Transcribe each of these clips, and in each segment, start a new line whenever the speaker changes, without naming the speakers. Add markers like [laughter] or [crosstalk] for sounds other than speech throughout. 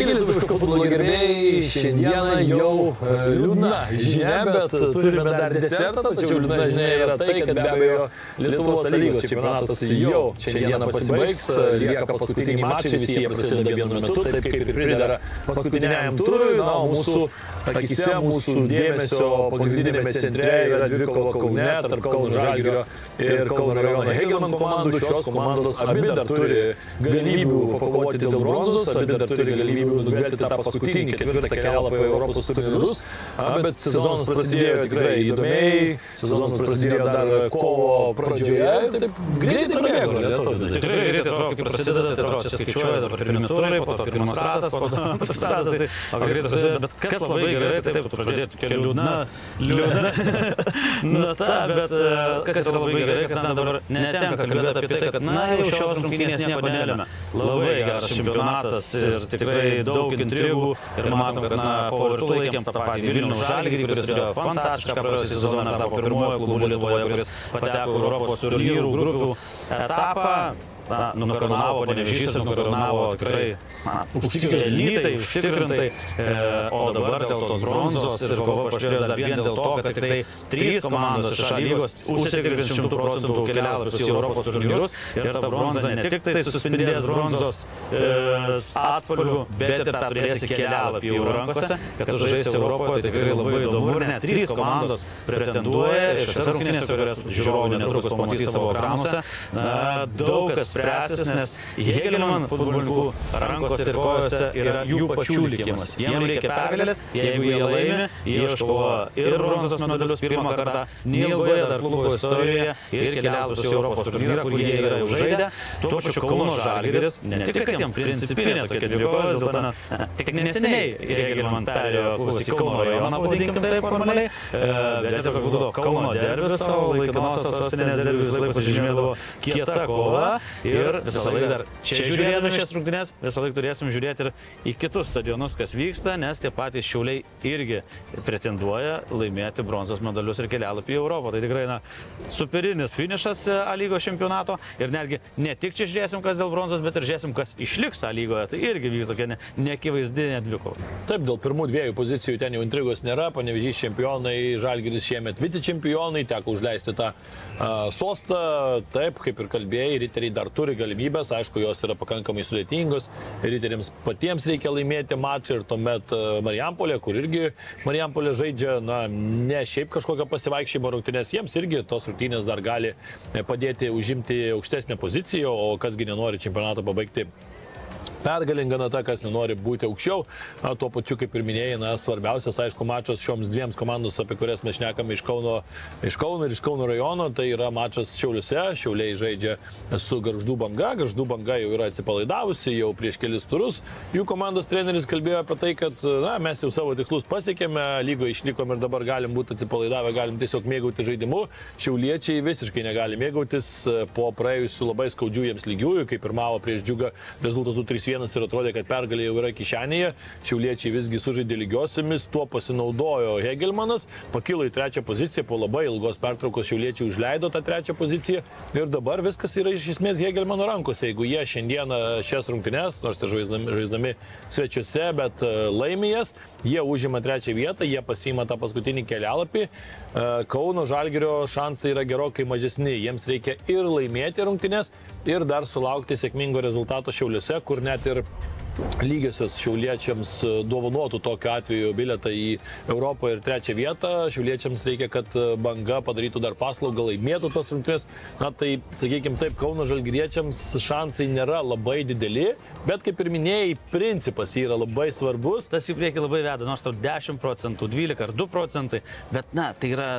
Sveiki, lietuviško futbolo gerbėjai. Šiandieną jau e, liūdna žinia, bet turime dar desertą, tačiau liūdna žinia yra tai, kad be abejo Lietuvos lygos čempionatas jau šiandieną pasibaigs, lieka paskutiniai mačai, visi jie prasideda vienu metu, taip kaip ir pridara paskutiniajam turui, na, mūsų akise, mūsų dėmesio pagrindinėme centre yra dvikova Kaune, tarp Kauno Žalgirio ir Kauno rajono Hegelman komandų. Šios komandos abi dar turi galimybių pakovoti dėl bronzos, abi dar turi galimybių nugalėti tą paskutinį ketvirtą kelialapį Europos turnyrus, bet sezonas prasidėjo tikrai įdomiai, sezonas prasidėjo dar kovo pradžioje taip greitai prabėgo.
Tikrai greitai atrodo, kai prasideda, tai atrodo, čia skaičiuoja dabar pirmi turai, po to pirmas ratas, po to antras ratas, tai greitai prasideda, bet kas labai gerai, tai taip, pradėti kelių liūdna, liūdna, [laughs] na ta, bet kas yra labai gerai, kad na, dabar netenka kalbėti apie tai, kad na jau šios rungtynės nieko nelėmė. Labai geras čempionatas ir tikrai daug intrigų. ir matom, kad na, favoritų laikėm tą patį Vilnių Žalgirį, kuris turėjo fantastišką praėjusią sezoną, tapo pirmojo klubu Lietuvoje, kuris pateko Europos turnyrų grupių etapą na, nukarūnavo panevežys ir nukarūnavo tikrai užtikrintai, lytai, užtikrintai, e, o dabar dėl tos bronzos ir kova paštrės dar vien dėl to, kad tik tai trys komandos iš lygos užsitikrins 100 procentų kelialapius į Europos turnyrus ir ta bronza ne tik tai suspindės bronzos e, atspalvių, bet ir tą turėsi kelialapį jau rankose, kad tu žaisi Europoje, tai tikrai labai įdomu ir net trys komandos pretenduoja šiose rungtynėse, kurias žiūrovai netrukus pamatys savo ekranuose, daug kas spręsis, nes Hegelman futbolininkų rankose ir kojose yra jų pačių likimas. Jiems reikia pergalės, jeigu jie laimi, jie iškovoja ir bronzos medalius pirmą kartą, neilgoje dar klubo istorijoje ir keliautus į Europos turnyrą, kur jie yra jau žaidę. Tuo pačiu Kauno Žalgiris, ne tik kad jiems principinė tokia dvikovė, dėl to na, tik neseniai Hegelman perėjo klubas į Kauno rajoną, pavadinkim taip formaliai, bet ir tokia būdavo Kauno derbis, savo laikinosios sostinės derbis visą laiką pasižymėdavo kieta kova ir visą laiką dar čia žiūrėdami šias rungtynes, visą laiką turėsim žiūrėti ir į kitus stadionus, kas vyksta, nes tie patys šiauliai irgi pretenduoja laimėti bronzos medalius ir kelialapį į Europą. Tai tikrai na, superinis finišas A lygos čempionato ir netgi ne tik čia žiūrėsim, kas dėl bronzos, bet ir žiūrėsim, kas išliks A lygoje. Tai irgi vyks tokia neakivaizdinė dvikova.
Taip, dėl pirmų dviejų pozicijų ten jau intrigos nėra, panevežys čempionai, Žalgiris šiemet vicečempionai, teko užleisti tą sostą, taip, kaip ir kalbėjai, riteriai dar turi galimybės, aišku, jos yra pakankamai sudėtingos, riteriams patiems reikia laimėti mačą ir tuomet Marijampolė, kur irgi Marijampolė žaidžia, na, ne šiaip kažkokią pasivaikščiojimo rungtynės, jiems irgi tos rungtynės dar gali padėti užimti aukštesnę poziciją, o kasgi nenori čempionatą pabaigti pergalinga nata, kas nenori būti aukščiau. A, tuo pačiu, kaip ir minėjai, na, svarbiausias, aišku, mačas šioms dviems komandos, apie kurias mes šnekame iš Kauno, iš Kauno ir iš Kauno rajono, tai yra mačas Šiauliuose. Šiauliai žaidžia su Garždų banga. Garždų banga jau yra atsipalaidavusi jau prieš kelis turus. Jų komandos treneris kalbėjo apie tai, kad na, mes jau savo tikslus pasiekėme, lygoje išlikom ir dabar galim būti atsipalaidavę, galim tiesiog mėgauti žaidimu. Šiauliečiai visiškai negali mėgautis po praėjusių labai skaudžių jiems lygiųjų, kai pirmavo prieš džiugą rezultatų 3 1 ir atrodė, kad pergalė jau yra kišenėje. Šiauliečiai visgi sužaidė lygiosiomis, tuo pasinaudojo Hegelmanas, pakilo į trečią poziciją, po labai ilgos pertraukos šiauliečiai užleido tą trečią poziciją ir dabar viskas yra iš esmės Hegelmano rankose. Jeigu jie šiandieną šias rungtynes, nors tai žaisdami, žaisdami svečiuose, bet e, laimės, jie užima trečią vietą, jie pasima tą paskutinį kelialapį. E, Kauno Žalgerio šansai yra gerokai mažesni, jiems reikia ir laimėti rungtynes, ir dar sulaukti sėkmingo rezultato Šiauliuose, kur net ir lygiosios šiauliečiams dovanotų tokiu atveju biletą į Europą ir trečią vietą. Šiauliečiams reikia, kad banga padarytų dar paslaugą, laimėtų tas rungtynės. Na tai, sakykime taip, Kauno žalgyriečiams šansai nėra labai dideli, bet kaip ir minėjai, principas yra labai svarbus.
Tas į priekį labai veda, nors tau 10 procentų, 12 ar 2 procentai, bet na, tai yra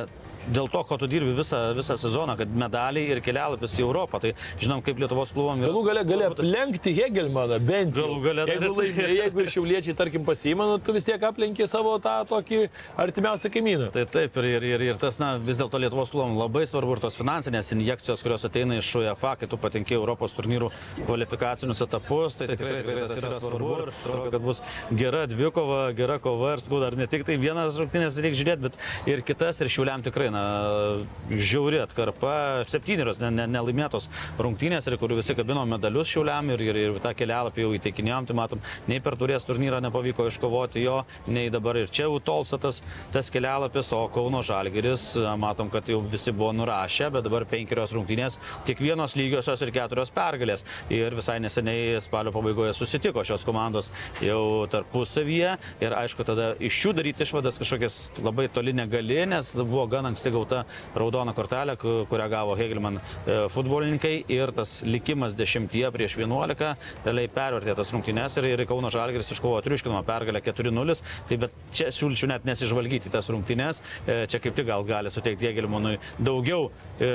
dėl to, ko tu dirbi visą, visą sezoną, kad medaliai ir kelialapis į Europą. Tai žinom, kaip Lietuvos klubom
yra. Galų gale gali aplenkti Hegelmaną, bent jau.
Galų gale
jeigu, laimė, [laughs] jeigu ir šiauliečiai, tarkim, pasiima, nu, tu vis tiek aplenki savo tą tokį artimiausią kaimyną.
Tai taip, ir, ir, ir tas, na, vis dėlto Lietuvos klubom labai svarbu ir tos finansinės injekcijos, kurios ateina iš UEFA, kai tu patenki Europos turnyrų kvalifikacinius etapus, tai tikrai, tikrai tas yra svarbu ir atrodo, kad bus gera dvikova, gera kova ir skau dar ne tik tai vienas rungtynės reikia žiūrėti, bet ir kitas ir šiuliam tikrai viena žiauri atkarpa, septynerios ne, ne, nelaimėtos rungtynės ir kur visi kabino medalius šiuliam ir, ir, ir tą kelialapį jau įteikinėjom, tai matom, nei per turės turnyrą nepavyko iškovoti jo, nei dabar ir čia jau tolsa tas, tas kelialapis, o Kauno Žalgeris, matom, kad jau visi buvo nurašę, bet dabar penkerios rungtynės, tik vienos lygiosios ir keturios pergalės. Ir visai neseniai spalio pabaigoje susitiko šios komandos jau tarpusavyje ir aišku, tada iš jų daryti išvadas kažkokias labai toli negali, nes buvo gan anksti gauta raudona kortelė, kurią gavo Hegelman e, futbolininkai. Ir tas likimas dešimtyje prieš 11 realiai pervertė tas rungtynes. Ir, ir Kauno Žalgeris iškovojo triuškinamą pergalę 4-0, tai bet čia siūlyčiau net nesižvalgyti tas rungtynes, e, čia kaip tik gal gali suteikti Hegelmanui daugiau e,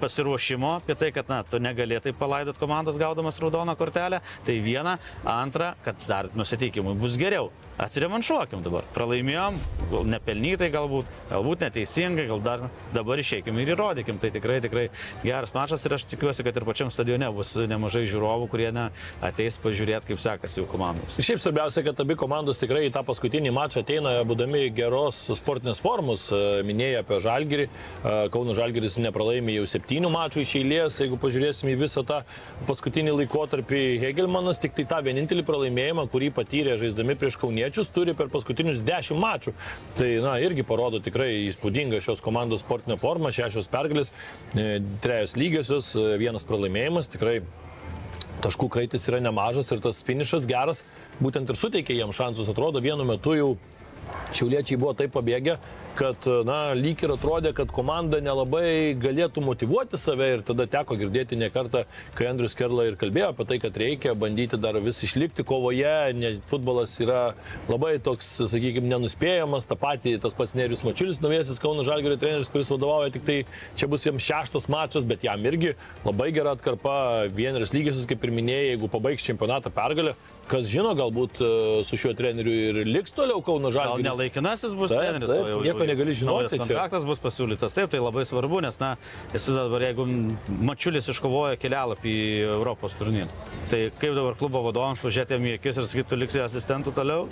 pasiruošimo apie tai, kad na, tu negalėtai palaidot komandos gaudamas raudoną kortelę, tai viena, antra, kad dar nusiteikimui bus geriau atsirevanšuokim dabar. Pralaimėjom, nepelnytai galbūt, galbūt neteisingai, gal dar dabar išeikim ir įrodykim. Tai tikrai, tikrai geras mačas ir aš tikiuosi, kad ir pačiam stadione bus nemažai žiūrovų, kurie ne, ateis pažiūrėti, kaip sekasi jų komandoms.
Šiaip svarbiausia, kad abi komandos tikrai į tą paskutinį mačą ateina, būdami geros sportinės formos. Minėjai apie Žalgirį. Kauno Žalgiris nepralaimė jau septynių mačų iš eilės. Jeigu pažiūrėsime į visą tą paskutinį laikotarpį, Hegelmanas tik tai tą vienintelį pralaimėjimą, kurį patyrė žaisdami prieš Kauniečius kauniečius turi per paskutinius 10 mačų. Tai, na, irgi parodo tikrai įspūdingą šios komandos sportinę formą, šešios pergalės, e, trejos lygiosios, e, vienas pralaimėjimas, tikrai taškų kraitis yra nemažas ir tas finišas geras būtent ir suteikė jiems šansus. Atrodo, vienu metu jau Šiauliečiai buvo taip pabėgę, kad, na, lyg ir atrodė, kad komanda nelabai galėtų motivuoti save ir tada teko girdėti ne kartą, kai Andrius Kerla ir kalbėjo apie tai, kad reikia bandyti dar vis išlikti kovoje, nes futbolas yra labai toks, sakykime, nenuspėjamas, ta pati, tas pats Nerius Mačiulis, naujasis Kauno Žalgirio treneris, kuris vadovauja tik tai, čia bus jam šeštas mačas, bet jam irgi labai gera atkarpa, vieneris lygisis, kaip ir minėjai, jeigu pabaigs čempionatą pergalę, kas žino, galbūt e, su šiuo treneriu ir liks toliau Kauno Žalgiris.
Gal nelaikinasis bus taip, treneris, taip,
jau, nieko negali žinoti.
Kontraktas bus pasiūlytas, taip, tai labai svarbu, nes, na, esi dabar, jeigu Mačiulis iškovoja kelialapį į Europos turnyrą, tai kaip dabar klubo vadovams pažiūrėti jam į akis ir sakyti, tu liksi asistentų toliau?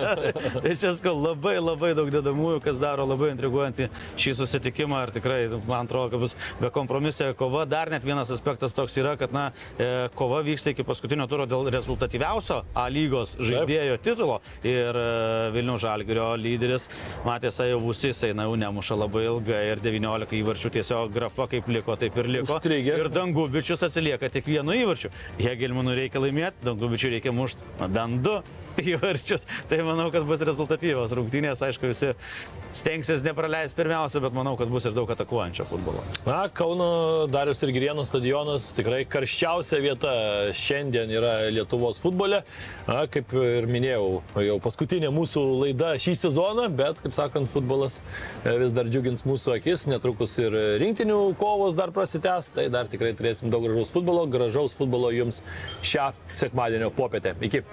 [laughs] tai čia skau labai labai daug dedamųjų, kas daro labai intriguojantį šį susitikimą ir tikrai, man atrodo, kad bus be kompromisė kova. Dar net vienas aspektas toks yra, kad, na, e, kova vyksta iki paskutinio turo dėl rezultatyviausio A lygos žaidėjo titulo ir e, Vilnių Žalgirio lyderis Matės Ajovus jisai na, jau nemuša labai ilgai ir 19 įvarčių tiesiog grafa kaip liko, taip ir liko.
Užtrigė.
Ir Dangubičius atsilieka tik vienu įvarčiu. Hegelmanų reikia laimėti, Dangubičių reikia mušti bent du įvarčius. Tai manau, kad bus rezultatyvos rungtynės. Aišku, visi stengsis nepraleisti pirmiausia, bet manau, kad bus ir daug atakuojančio futbolo.
Na, Kauno Darius ir Girienų stadionas tikrai karščiausia vieta šiandien yra Lietuvos futbole. Na, kaip ir minėjau, jau paskutinė mūsų laida šį sezoną, bet, kaip sakant, futbolas e, vis dar džiugins mūsų akis. Netrukus ir rinktinių kovos dar prasitęs, tai dar tikrai turėsim daug gražaus futbolo. Gražaus futbolo jums šią sekmadienio popietę. Iki.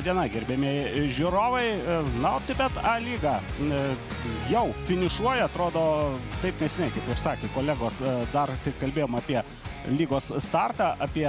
Labadiena, gerbėmiai žiūrovai. Na, o Tibet A lyga jau finišuoja, atrodo, taip nesiniai, kaip ir sakė kolegos, dar tik kalbėjom apie lygos startą, apie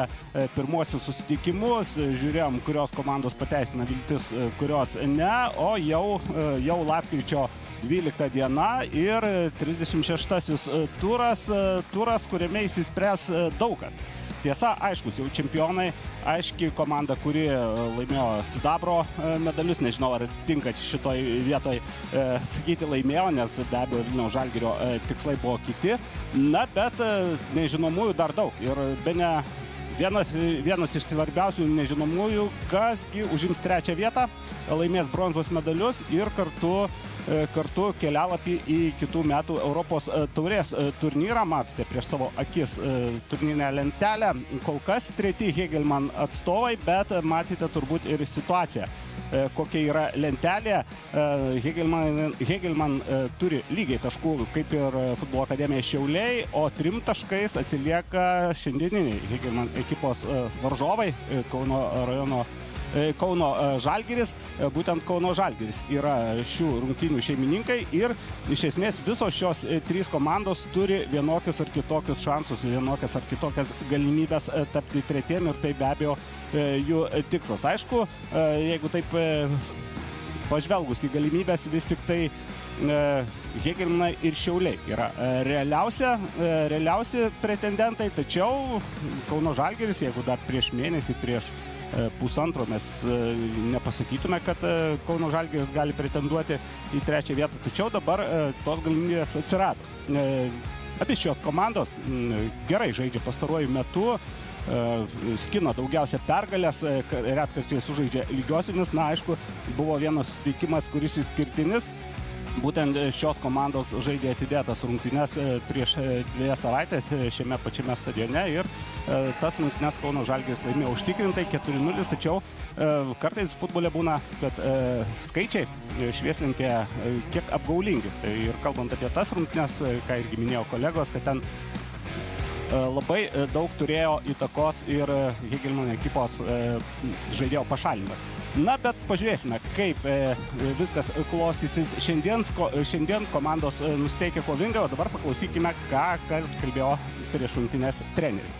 pirmuosius susitikimus, žiūrėjom, kurios komandos pateisina viltis, kurios ne, o jau, jau lapkričio 12 diena ir 36 turas, turas kuriame įsispręs daug kas. Tiesa, aiškus, jau čempionai, aiški komanda, kuri e, laimėjo Sidabro e, medalius, nežinau, ar tinka šitoj vietoj e, sakyti laimėjo, nes be abejo Vilniaus Žalgirio e, tikslai buvo kiti. Na, bet e, nežinomųjų dar daug. Ir be ne vienas, vienas iš svarbiausių nežinomųjų, kasgi užims trečią vietą, laimės bronzos medalius ir kartu kartu kelialapį į kitų metų Europos e, taurės e, turnyrą. Matote prieš savo akis turnyrinę lentelę. Kol kas treti Hegelman atstovai, bet matėte turbūt ir situaciją kokia yra lentelė. Hegelman, Hegelman turi lygiai taškų kaip ir futbolo akademija Šiauliai, o trim taškais atsilieka šiandieniniai Hegelman ekipos varžovai Kauno rajono E, Kauno e, Žalgiris. E, būtent Kauno Žalgiris yra šių rungtynių šeimininkai ir iš esmės visos šios trys komandos turi vienokius ar kitokius šansus, vienokias ar kitokias galimybės tapti tretiem ir tai be abejo jų tikslas. Aišku, jeigu taip pažvelgus į galimybės, vis tik tai Hegelina ir Šiauliai yra realiausia, realiausi pretendentai, tačiau Kauno Žalgeris, jeigu dar prieš mėnesį, prieš E, pusantro mes e, nepasakytume, kad e, Kauno Žalgiris gali pretenduoti į trečią vietą, tačiau dabar tos galimybės atsirado. Abi šios komandos gerai žaidžia pastaruoju metu, skina daugiausia pergalės, retkarčiai sužaidžia lygiosinis, na aišku, buvo vienas sutikimas, kuris įskirtinis, Būtent šios komandos žaidė atidėtas rungtynes prieš dviejas savaitės šiame pačiame stadione ir E, tas rungtynes Kauno Žalgiris laimėjo užtikrintai 4-0, tačiau e, kartais futbole būna, kad e, skaičiai švieslinkė kiek apgaulingi. Tai ir kalbant apie tas rungtynes, ką irgi minėjo kolegos, kad ten labai daug turėjo įtakos ir Hegelman ekipos žaidėjo pašalinimas. Na, bet pažiūrėsime, kaip viskas klostysis šiandien, šiandien komandos nusteikia kovingai, o dabar paklausykime, ką kalbėjo prieš rungtynės treneriai.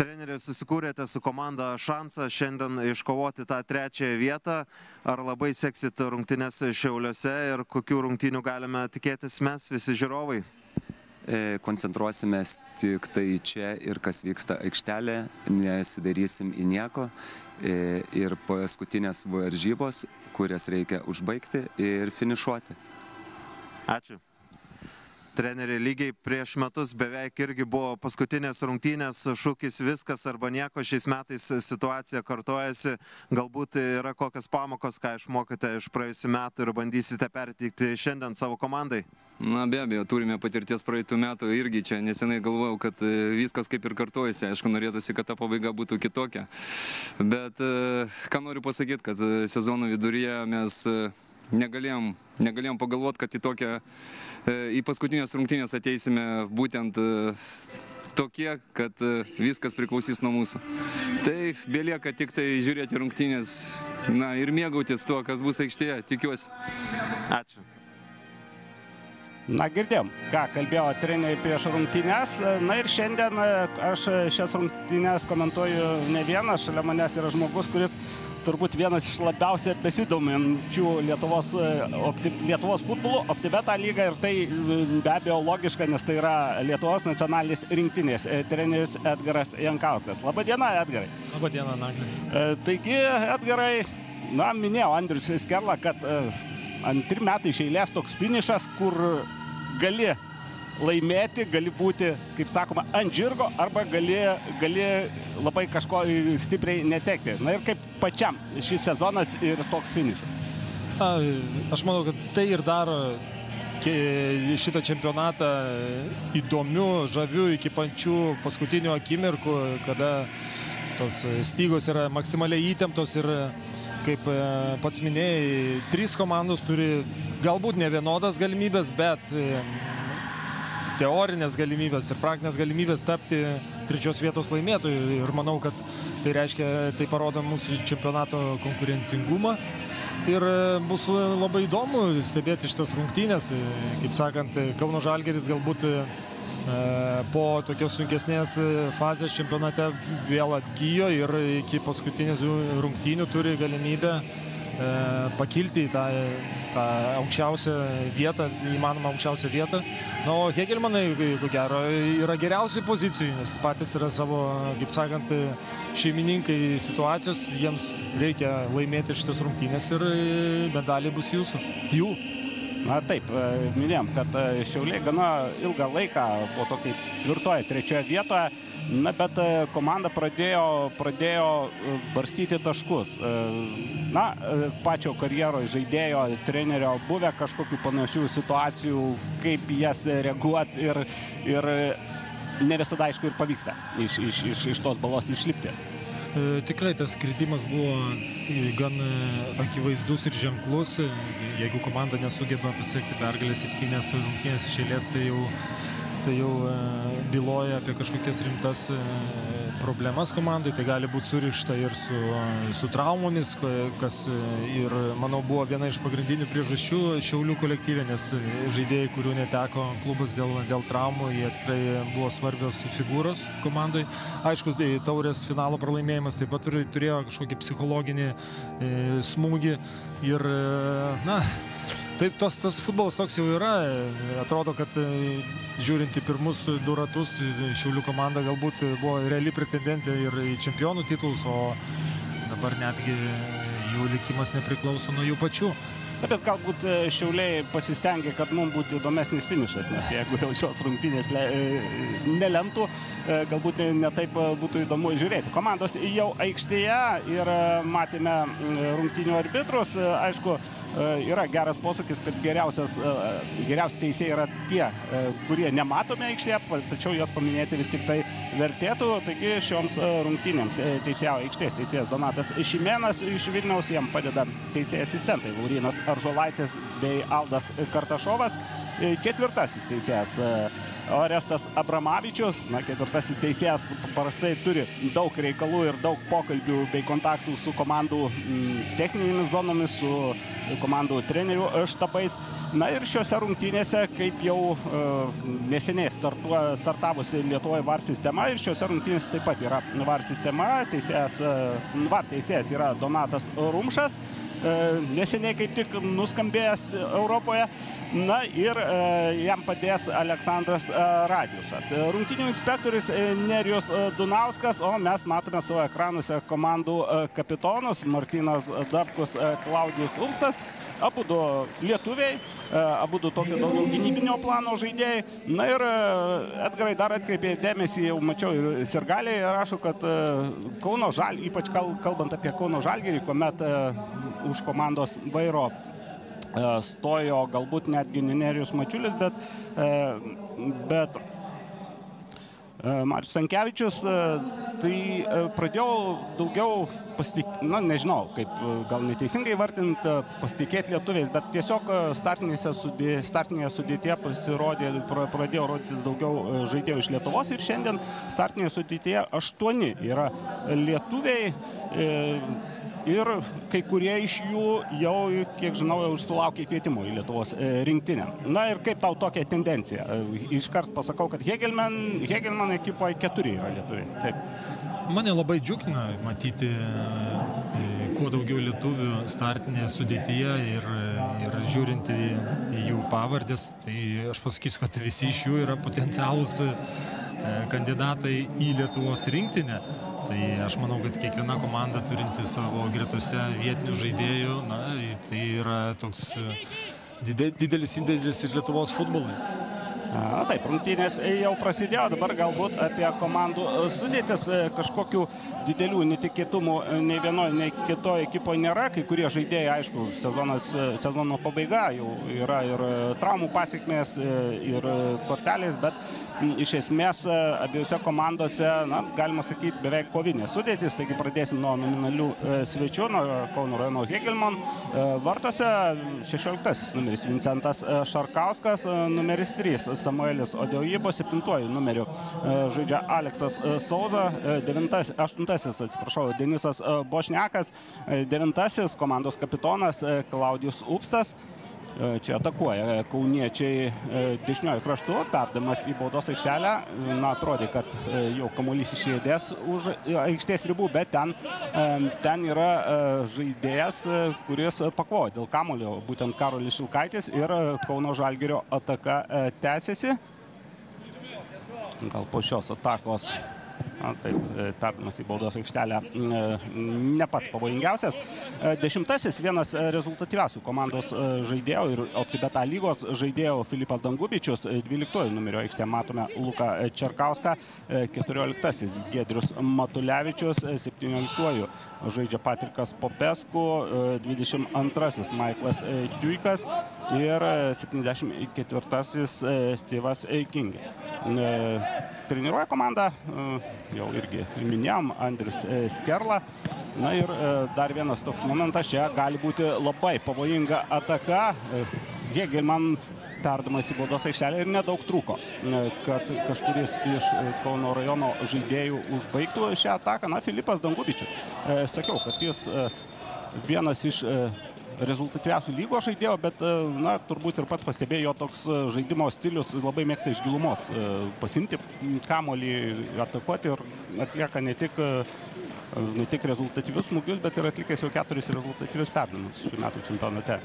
Treneri, susikūrėte su komanda šansą šiandien iškovoti tą trečiąją vietą. Ar labai seksit rungtynės Šiauliuose ir kokių rungtynių galime tikėtis mes, visi žiūrovai?
E, koncentruosimės tik tai čia ir kas vyksta aikštelė, nesidarysim į nieko. E, ir paskutinės varžybos, kurias reikia užbaigti ir finišuoti.
Ačiū treneri lygiai prieš metus beveik irgi buvo paskutinės rungtynės šūkis viskas arba nieko šiais metais situacija kartojasi. Galbūt yra kokios pamokos ką išmokote iš praėjusių metų ir bandysite perteikti šiandien savo komandai?
Na be abejo, turime patirties praeitų metų irgi čia nesenai galvojau, kad e, viskas kaip ir kartojasi, aišku, norėtųsi, kad ta pabaiga būtų kitokia. Bet e, ką noriu pasakyti, kad e, sezono viduryje mes negalėjom, negalėjom pagalvoti, kad į tokią, e, į paskutinės rungtynės ateisime būtent e, tokie, kad e, viskas priklausys nuo mūsų. Tai belieka tik tai žiūrėti rungtynės na, ir mėgautis tuo, kas bus aikštėje, tikiuosi.
Ačiū.
Na, girdėjom, ką kalbėjo treneriai prieš rungtynės. Na ir šiandien aš šias rungtynės komentuoju ne vieną, šalia manęs yra žmogus, kuris turbūt vienas iš labiausiai besidominčių Lietuvos, opti, Lietuvos futbolu, OptiBeta lyga ir tai be abejo logiška, nes tai yra Lietuvos nacionalinės rinktinės treneris Edgaras Jankauskas. Labadiena, Edgarai.
Labadiena, Naglė.
Taigi, Edgarai, na, minėjau Andrius Skerla, kad antri metai iš eilės toks finišas, kur gali laimėti, gali būti, kaip sakoma, ant žirgo arba gali, gali labai kažko stipriai netekti. Na ir kaip pačiam šis sezonas ir toks finišas.
Aš manau, kad tai ir daro šitą čempionatą įdomiu, žaviu iki pančių paskutinių akimirkų, kada tos stygos yra maksimaliai įtemptos ir kaip e, pats minėjai, trys komandos turi galbūt ne vienodas galimybės, bet e, teorinės galimybės ir praktinės galimybės tapti trečios vietos laimėtojų ir manau, kad tai reiškia, tai parodo mūsų čempionato konkurencingumą. Ir e, bus labai įdomu stebėti šitas rungtynės. E, kaip sakant, Kauno Žalgeris galbūt po tokios sunkesnės fazės čempionate vėl atgyjo ir iki paskutinės rungtynių turi galimybę E, pakilti į tą, tą aukščiausią vietą, įmanomą aukščiausią vietą. Na, o Hegelmanai, ko gero, yra geriausiai pozicijų, nes patys yra savo, kaip sakant, šeimininkai situacijos, jiems reikia laimėti šitas rungtynės ir medaliai bus jūsų. Jų.
Na taip, e, minėjom, kad e, Šiauliai gana ilgą laiką buvo tokiai tvirtoje trečioje vietoje, na bet e, komanda pradėjo, pradėjo barstyti taškus. Na, pačio karjeroje žaidėjo, trenerio buvę kažkokių panašių situacijų, kaip jas reaguoti ir, ir ne visada aišku ir pavyksta iš, iš, iš, iš tos balos išlipti.
E, tikrai tas kritimas buvo e, gan e, akivaizdus ir ženklus. Jeigu komanda nesugeba pasiekti pergalę septynės rungtynės iš eilės, tai jau tai jau e, byloja apie kažkokias rimtas e, problemas komandai, tai gali būti surišta ir su, su traumomis, kas e, ir, manau, buvo viena iš pagrindinių priežasčių Šiaulių kolektyvė, nes žaidėjai, kurių neteko klubas dėl, dėl traumų, jie tikrai buvo svarbios figūros komandai. Aišku, tai taurės finalo pralaimėjimas taip pat turėjo kažkokį psichologinį smūgį ir, na, Taip, tos, tas futbolas toks jau yra. Atrodo, kad e, žiūrint į pirmus du ratus, Šiaulių komanda galbūt buvo reali pretendentė ir į čempionų titulus, o dabar netgi jų likimas nepriklauso nuo jų pačių.
Na, bet galbūt e, Šiauliai pasistengė, kad mums būtų įdomesnis finišas, nes jeigu jau šios rungtynės le, e, nelemtų, galbūt netaip būtų įdomu žiūrėti. Komandos jau aikštėje ir matėme rungtynių arbitrus. Aišku, E, yra geras posakis, kad geriausias, e, geriausi teisėjai yra tie, e, kurie nematome aikštėje, tačiau juos paminėti vis tik tai vertėtų. Taigi šioms rungtynėms teisėjo aikštės teisėjas Donatas Šimėnas iš Vilniaus, jam padeda teisėjai asistentai Laurinas Aržolaitis bei Aldas Kartašovas. Ketvirtasis teisėjas Orestas Abramavičius. Na, ketvirtasis teisėjas paprastai turi daug reikalų ir daug pokalbių bei kontaktų su komandų techninėmis zonomis, su komandų trenerių štabais. Na ir šiuose rungtynėse, kaip jau uh, neseniai startavusi Lietuvoje VAR sistema, ir šiuose rungtynėse taip pat yra VAR sistema, teisėjas, uh, VAR teisėjas yra Donatas Rumšas. Uh, neseniai kaip tik nuskambėjęs Europoje. Na ir e, jam padės Aleksandras e, Radiušas. E, rungtinių inspektorius Nerijus Dunauskas, o mes matome savo ekranuose komandų kapitonus Martinas Dabkus, Klaudijus Upstas. Abu du lietuviai, abu du tokio daugiau gynybinio plano žaidėjai. Na ir Edgarai dar atkreipė dėmesį, jau mačiau ir Sirgaliai rašo, kad Kauno Žalgirį, ypač kalbant apie Kauno Žalgirį, kuomet už komandos vairo stojo galbūt netgi Nenerijus Mačiulis, bet, e, bet e, Marius Sankevičius, tai pradėjau daugiau pasitikėti, na nežinau, kaip gal neteisingai vartinti, pasitikėti lietuviais, bet tiesiog sudė, startinėje sudėtėje pasirodė, pradėjo rodytis daugiau žaidėjų iš Lietuvos ir šiandien startinėje sudėtėje aštuoni yra lietuviai ir kai kurie iš jų jau, kiek žinau, jau sulaukė kvietimų į Lietuvos e, rinktinę. Na ir kaip tau tokia tendencija? E, iškart pasakau, kad Hegelman, Hegelman ekipoje keturi yra lietuviai. Taip.
Mane labai džiugina matyti e, kuo daugiau lietuvių startinėje sudėtyje ir, ir žiūrint į, į jų pavardės, tai aš pasakysiu, kad visi iš jų yra potencialūs kandidatai į Lietuvos rinktinę. Tai aš manau, kad kiekviena komanda turinti savo gretose vietinių žaidėjų, na, tai yra toks e, didelis indėlis ir Lietuvos futbolui.
Na taip, rungtynės jau prasidėjo, dabar galbūt apie komandų e, sudėtis e, kažkokių didelių netikėtumų e, nei vienoje, nei kitoje ekipoje nėra. Kai kurie žaidėjai, aišku, sezonas, sezono pabaiga jau yra ir traumų pasiekmės, ir kortelės, bet iš esmės abiejose komandose, na, galima sakyti, beveik kovinės sudėtis. Taigi pradėsim nuo nominalių svečių, nuo Kauno rajono Hegelman. Vartose 16 numeris Vincentas Šarkauskas, numeris 3 Samuelis Odeojibo, septintuoju numeriu žaidžia Aleksas Sauza, devintas, aštuntasis, atsiprašau, Denisas Bošnekas, devintasis komandos kapitonas Klaudijus Upstas. E, čia atakuoja e, kauniečiai e, dešiniojų kraštų, perdamas į baudos aikštelę. Na, atrodė, kad jau kamuolys išėdės už aikštės ribų, bet ten, ten yra žaidėjas, kuris pakovojo dėl kamulio, būtent Karolis Šilkaitis ir Kauno Žalgerio ataka tęsiasi. Gal po šios atakos Na, taip, e, perdamas į baudos aikštelę e, ne pats pavojingiausias. E, dešimtasis vienas rezultatyviausių komandos žaidėjų ir OptiBeta lygos žaidėjų Filipas Dangubičius. 12 numerio aikštė matome Luką Čerkauską. 14 Gedrius Matulevičius. 17 žaidžia Patrikas Popesku. 22 Maiklas Tuikas. Ir 74 Steve'as Kingė treniruoja komandą, e, jau irgi minėjom, Andris e, Skerla. Na ir e, dar vienas toks momentas, čia gali būti labai pavojinga ataka. Hegelman perdamas į baudos aikštelę ir nedaug trūko, kad kažkuris iš Kauno rajono žaidėjų užbaigtų šią ataką. Na, Filipas Dangubičius. Sakiau, kad jis vienas iš rezultatyviausių lygos žaidėjo, bet, e, na, turbūt ir pats pastebėjo toks e, žaidimo stilius labai mėgsta iš gilumos e, pasimti kamolį, atakuoti ir atlieka ne tik, ne tik rezultatyvius smūgius, bet ir atlikęs jau keturis rezultatyvius perdavimus šių metų čempionate.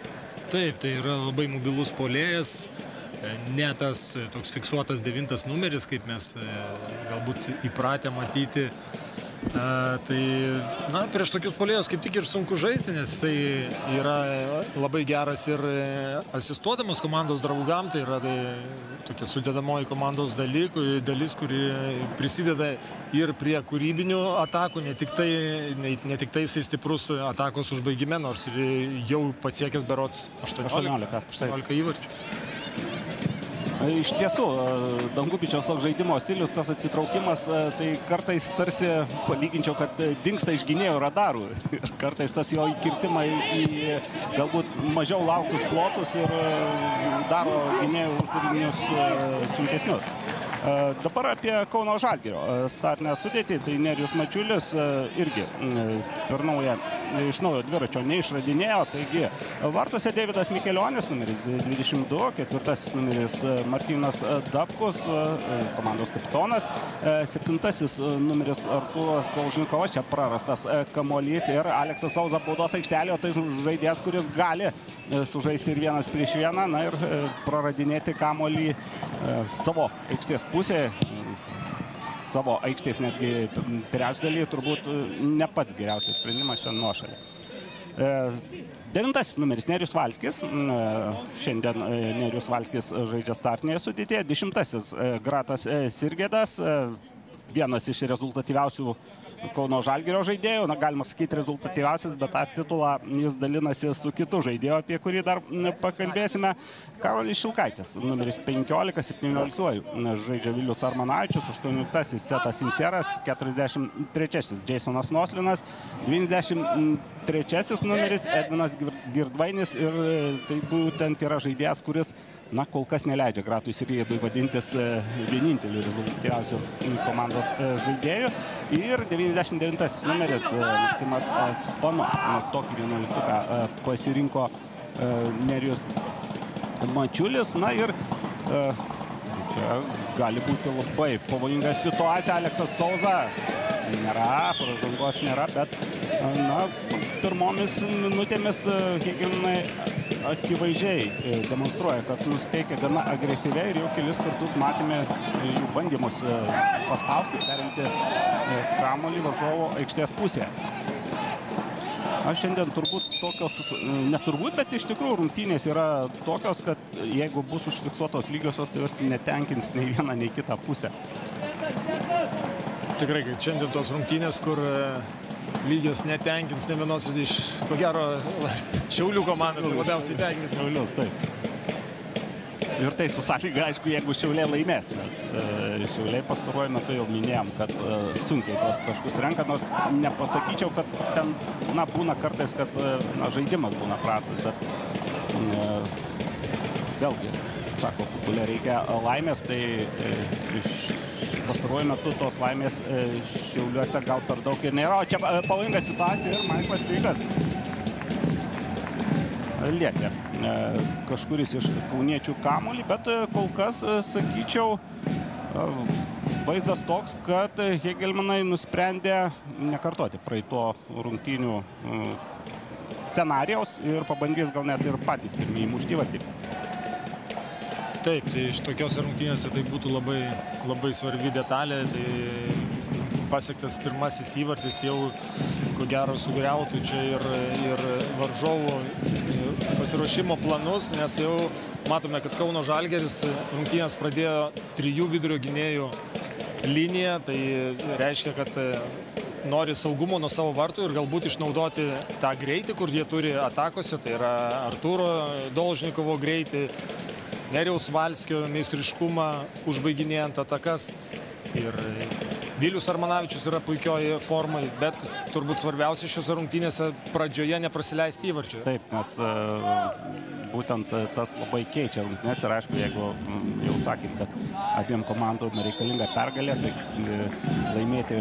Taip, tai yra labai mobilus polėjas, ne tas toks fiksuotas devintas numeris, kaip mes galbūt įpratę matyti Tai, na, prieš tokius polėjus kaip tik ir sunku žaisti, nes jisai yra labai geras ir e, asistuodamas komandos draugam, tai yra tai, tokia sudėdamoji komandos dalykų, dalis, kuri prisideda ir prie kūrybinių atakų, ne tik tai, ne, ne tik tai jisai stiprus atakos užbaigime, nors ir jau pasiekęs berots 18, 18, 18 įvarčių.
Iš tiesų, e, Dangubičiaus toks žaidimo stilius, tas atsitraukimas, e, tai kartais tarsi palyginčiau, kad dinksta iš gynėjų radarų. [laughs] Ir kartais tas jo įkirtimai į galbūt mažiau lauktus plotus ir e, daro gynėjų uždavinius sunkesnius. Dabar apie Kauno Žalgirio startinę sudėtį. Tai Nerijus Mačiulis irgi per naują, iš naujo dviračio neišradinėjo. Taigi vartose Davidas Mikelionis, numeris 22, ketvirtasis numeris Martinas Dabkus, komandos kapitonas, septintasis numeris Artūras Dolžnikovas, čia prarastas kamolys ir Aleksas Sauza baudos aikštelėje, tai žaidėjas, kuris gali sužaisti ir vienas prieš vieną, na ir praradinėti kamolį savo aikštės pusėje savo aikštės netgi trečdalį turbūt ne pats geriausias sprendimas šiandien nuošalė. E, devintasis numeris Nerius Valskis. E, šiandien e, Nerius Valskis žaidžia startinėje sudėtėje. Dešimtasis Gratas Sirgėdas. Vienas iš rezultatyviausių Kauno Žalgerio žaidėjų, na galima sakyti rezultatyviausias, bet tą titulą jis dalinasi su kitu žaidėju, apie kurį dar pakalbėsime. Karolis Šilkaitis, numeris 15-17 žaidžia Vilius Armanaičius, 8 Setas Inseras, 43 Jasonas Noslinas, 23 numeris Edvinas Girdvainis ir tai būtent yra žaidėjas, kuris na, kol kas neleidžia Gratui Sirijai vadintis e, vieninteliu rezultatyviausiu komandos e, žaidėju. Ir 99 numeris e, Maksimas Spano. Tokį 11 pasirinko Nerijus Mačiulis. Na ir čia gali būti labai pavojinga situacija. Aleksas Sauza nėra, pražangos nėra, bet na, pirmomis minutėmis Hegelinai akivaizdžiai e, demonstruoja, kad nusteikia gana agresyviai ir jau kelis kartus matėme jų bandymus e, paspausti, perimti e, kamolį varžovo aikštės pusėje. Aš šiandien turbūt tokios, neturbūt, bet iš tikrųjų rungtynės yra tokios, kad jeigu bus užfiksuotos lygiosios, tai jos netenkins nei vieną, nei kitą pusę.
Tikrai, kad šiandien tos rungtynės, kur lygios netenkins ne vienos iš, ko gero, [laughs] Šiaulių komandų tai labiausiai tenkins.
Šiaulius, taip. Ir tai su sąlyga, aišku, jeigu Šiaulė laimės, nes e, Šiauliai pastaruoju metu jau minėjom, kad e, sunkiai tos taškus renka, nors nepasakyčiau, kad ten, na, būna kartais, kad, e, na, žaidimas būna prastas, bet e, vėlgi, sako, futbole reikia laimės, tai pastaruoju metu tos laimės šiauliuose gal per daug ir nėra. O čia pavojinga situacija ir Maiklas Pikas lietė kažkuris iš kauniečių kamulį, bet kol kas, sakyčiau, vaizdas toks, kad Hegelmanai nusprendė nekartoti praeito rungtynių scenarijaus ir pabandys gal net ir patys pirmieji mušti vartį.
Taip, tai iš tokios rungtynėse tai būtų labai, labai svarbi detalė. Tai pasiektas pirmasis įvartis jau ko gero sugriautų čia ir, ir varžovų pasiruošimo planus, nes jau matome, kad Kauno Žalgeris rungtynės pradėjo trijų vidurio gynėjų liniją, tai reiškia, kad nori saugumo nuo savo vartų ir galbūt išnaudoti tą greitį, kur jie turi atakose, tai yra Arturo Dolžnikovo greitį, Neriaus Valskio meistriškumą užbaiginėjant atakas. Ir Vilius Armanavičius yra puikioje formai, bet turbūt svarbiausia šiose rungtynėse pradžioje neprasileisti įvarčio.
Taip, nes būtent tas labai keičia rungtynės ir aišku, jeigu jau sakėm, kad abiem komandom reikalinga pergalė, tai laimėti,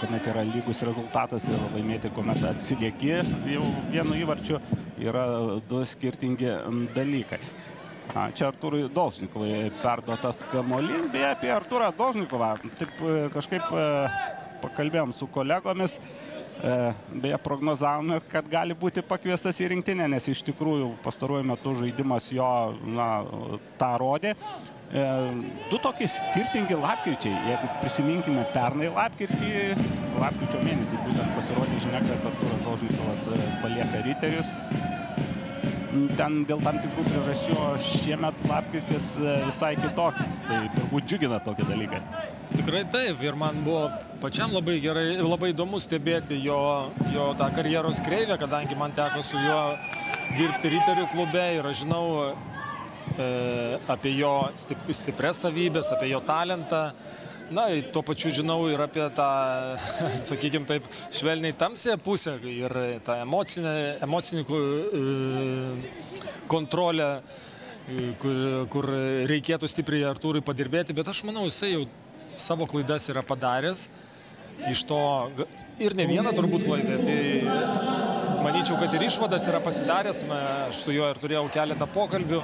kuomet yra lygus rezultatas ir laimėti, kuomet atsilieki jau vienu įvarčiu, yra du skirtingi dalykai. A, čia Arturui Dolžnikovai perduotas kamolys, beje, apie Arturą Dolžnikovą. Taip kažkaip pakalbėjom su kolegomis, beje, prognozavome, kad gali būti pakviestas į rinktinę, nes iš tikrųjų pastaruoju metu žaidimas jo na, tą rodė. Du tokie skirtingi lapkričiai. Jeigu prisiminkime pernai lapkritį, lapkričio mėnesį būtent pasirodė žinia, kad Arturas Dolžnikovas palieka riterius ten dėl tam tikrų priežasčių, o šiemet lapkritis visai kitoks. Tai turbūt džiugina tokie dalykai.
Tikrai taip ir man buvo pačiam labai gerai, labai įdomu stebėti jo, jo tą karjeros kreivę, kadangi man teko su juo dirbti Riterių klube ir aš žinau e, apie jo stip, stipres savybės, apie jo talentą. Na, tuo pačiu žinau ir apie tą, [laughs] sakykime taip, švelniai tamsę pusę ir tą emocinę, emocinį kontrolę, kur, kur reikėtų stipriai Artūrui padirbėti, bet aš manau, jisai jau savo klaidas yra padaręs. Iš to ir ne vieną turbūt klaidą. Tai manyčiau, kad ir išvadas yra pasidaręs. Aš su juo ir turėjau keletą pokalbių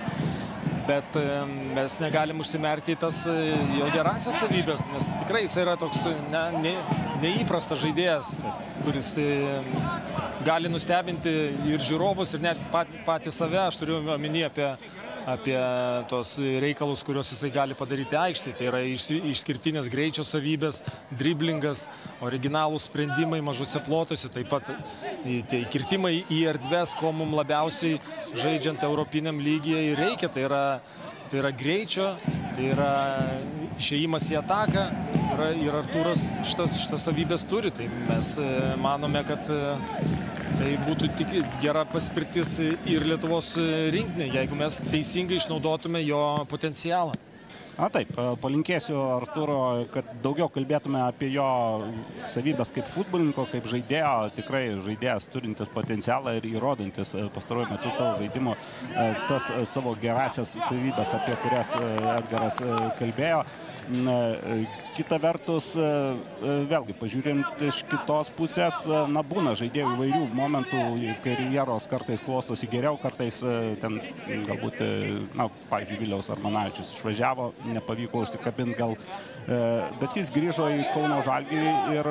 bet mes negalim užsimerkti į tas jo gerasias savybės, nes tikrai jis yra toks ne, ne, neįprastas žaidėjas, kuris gali nustebinti ir žiūrovus, ir net pat, patį save, aš turiu omeny apie, apie tos reikalus, kuriuos jisai gali padaryti aikštėje. Tai yra išskirtinės greičio savybės, driblingas, originalūs sprendimai mažose plotose, taip pat tai kirtimai į erdves, ko mums labiausiai žaidžiant europiniam lygyje reikia. Tai yra, tai yra greičio, tai yra išėjimas į ataką ir, ir Artūras šitas, šitas savybės turi. Tai mes manome, kad tai būtų tik gera paspirtis ir Lietuvos rinktinė, jeigu mes teisingai išnaudotume jo potencialą.
Na taip, palinkėsiu Arturo, kad daugiau kalbėtume apie jo savybės kaip futbolininko, kaip žaidėjo, tikrai žaidėjas turintis potencialą ir įrodantis pastaruoju metu savo žaidimu tas savo gerasias savybės, apie kurias Edgaras kalbėjo. Kita vertus, vėlgi, pažiūrint iš kitos pusės, na, būna žaidėjų įvairių momentų, karjeros kartais klostosi geriau, kartais ten galbūt, na, pavyzdžiui, Viliaus Armanavičius išvažiavo, nepavyko užsikabinti gal, bet jis grįžo į Kauno Žalgį ir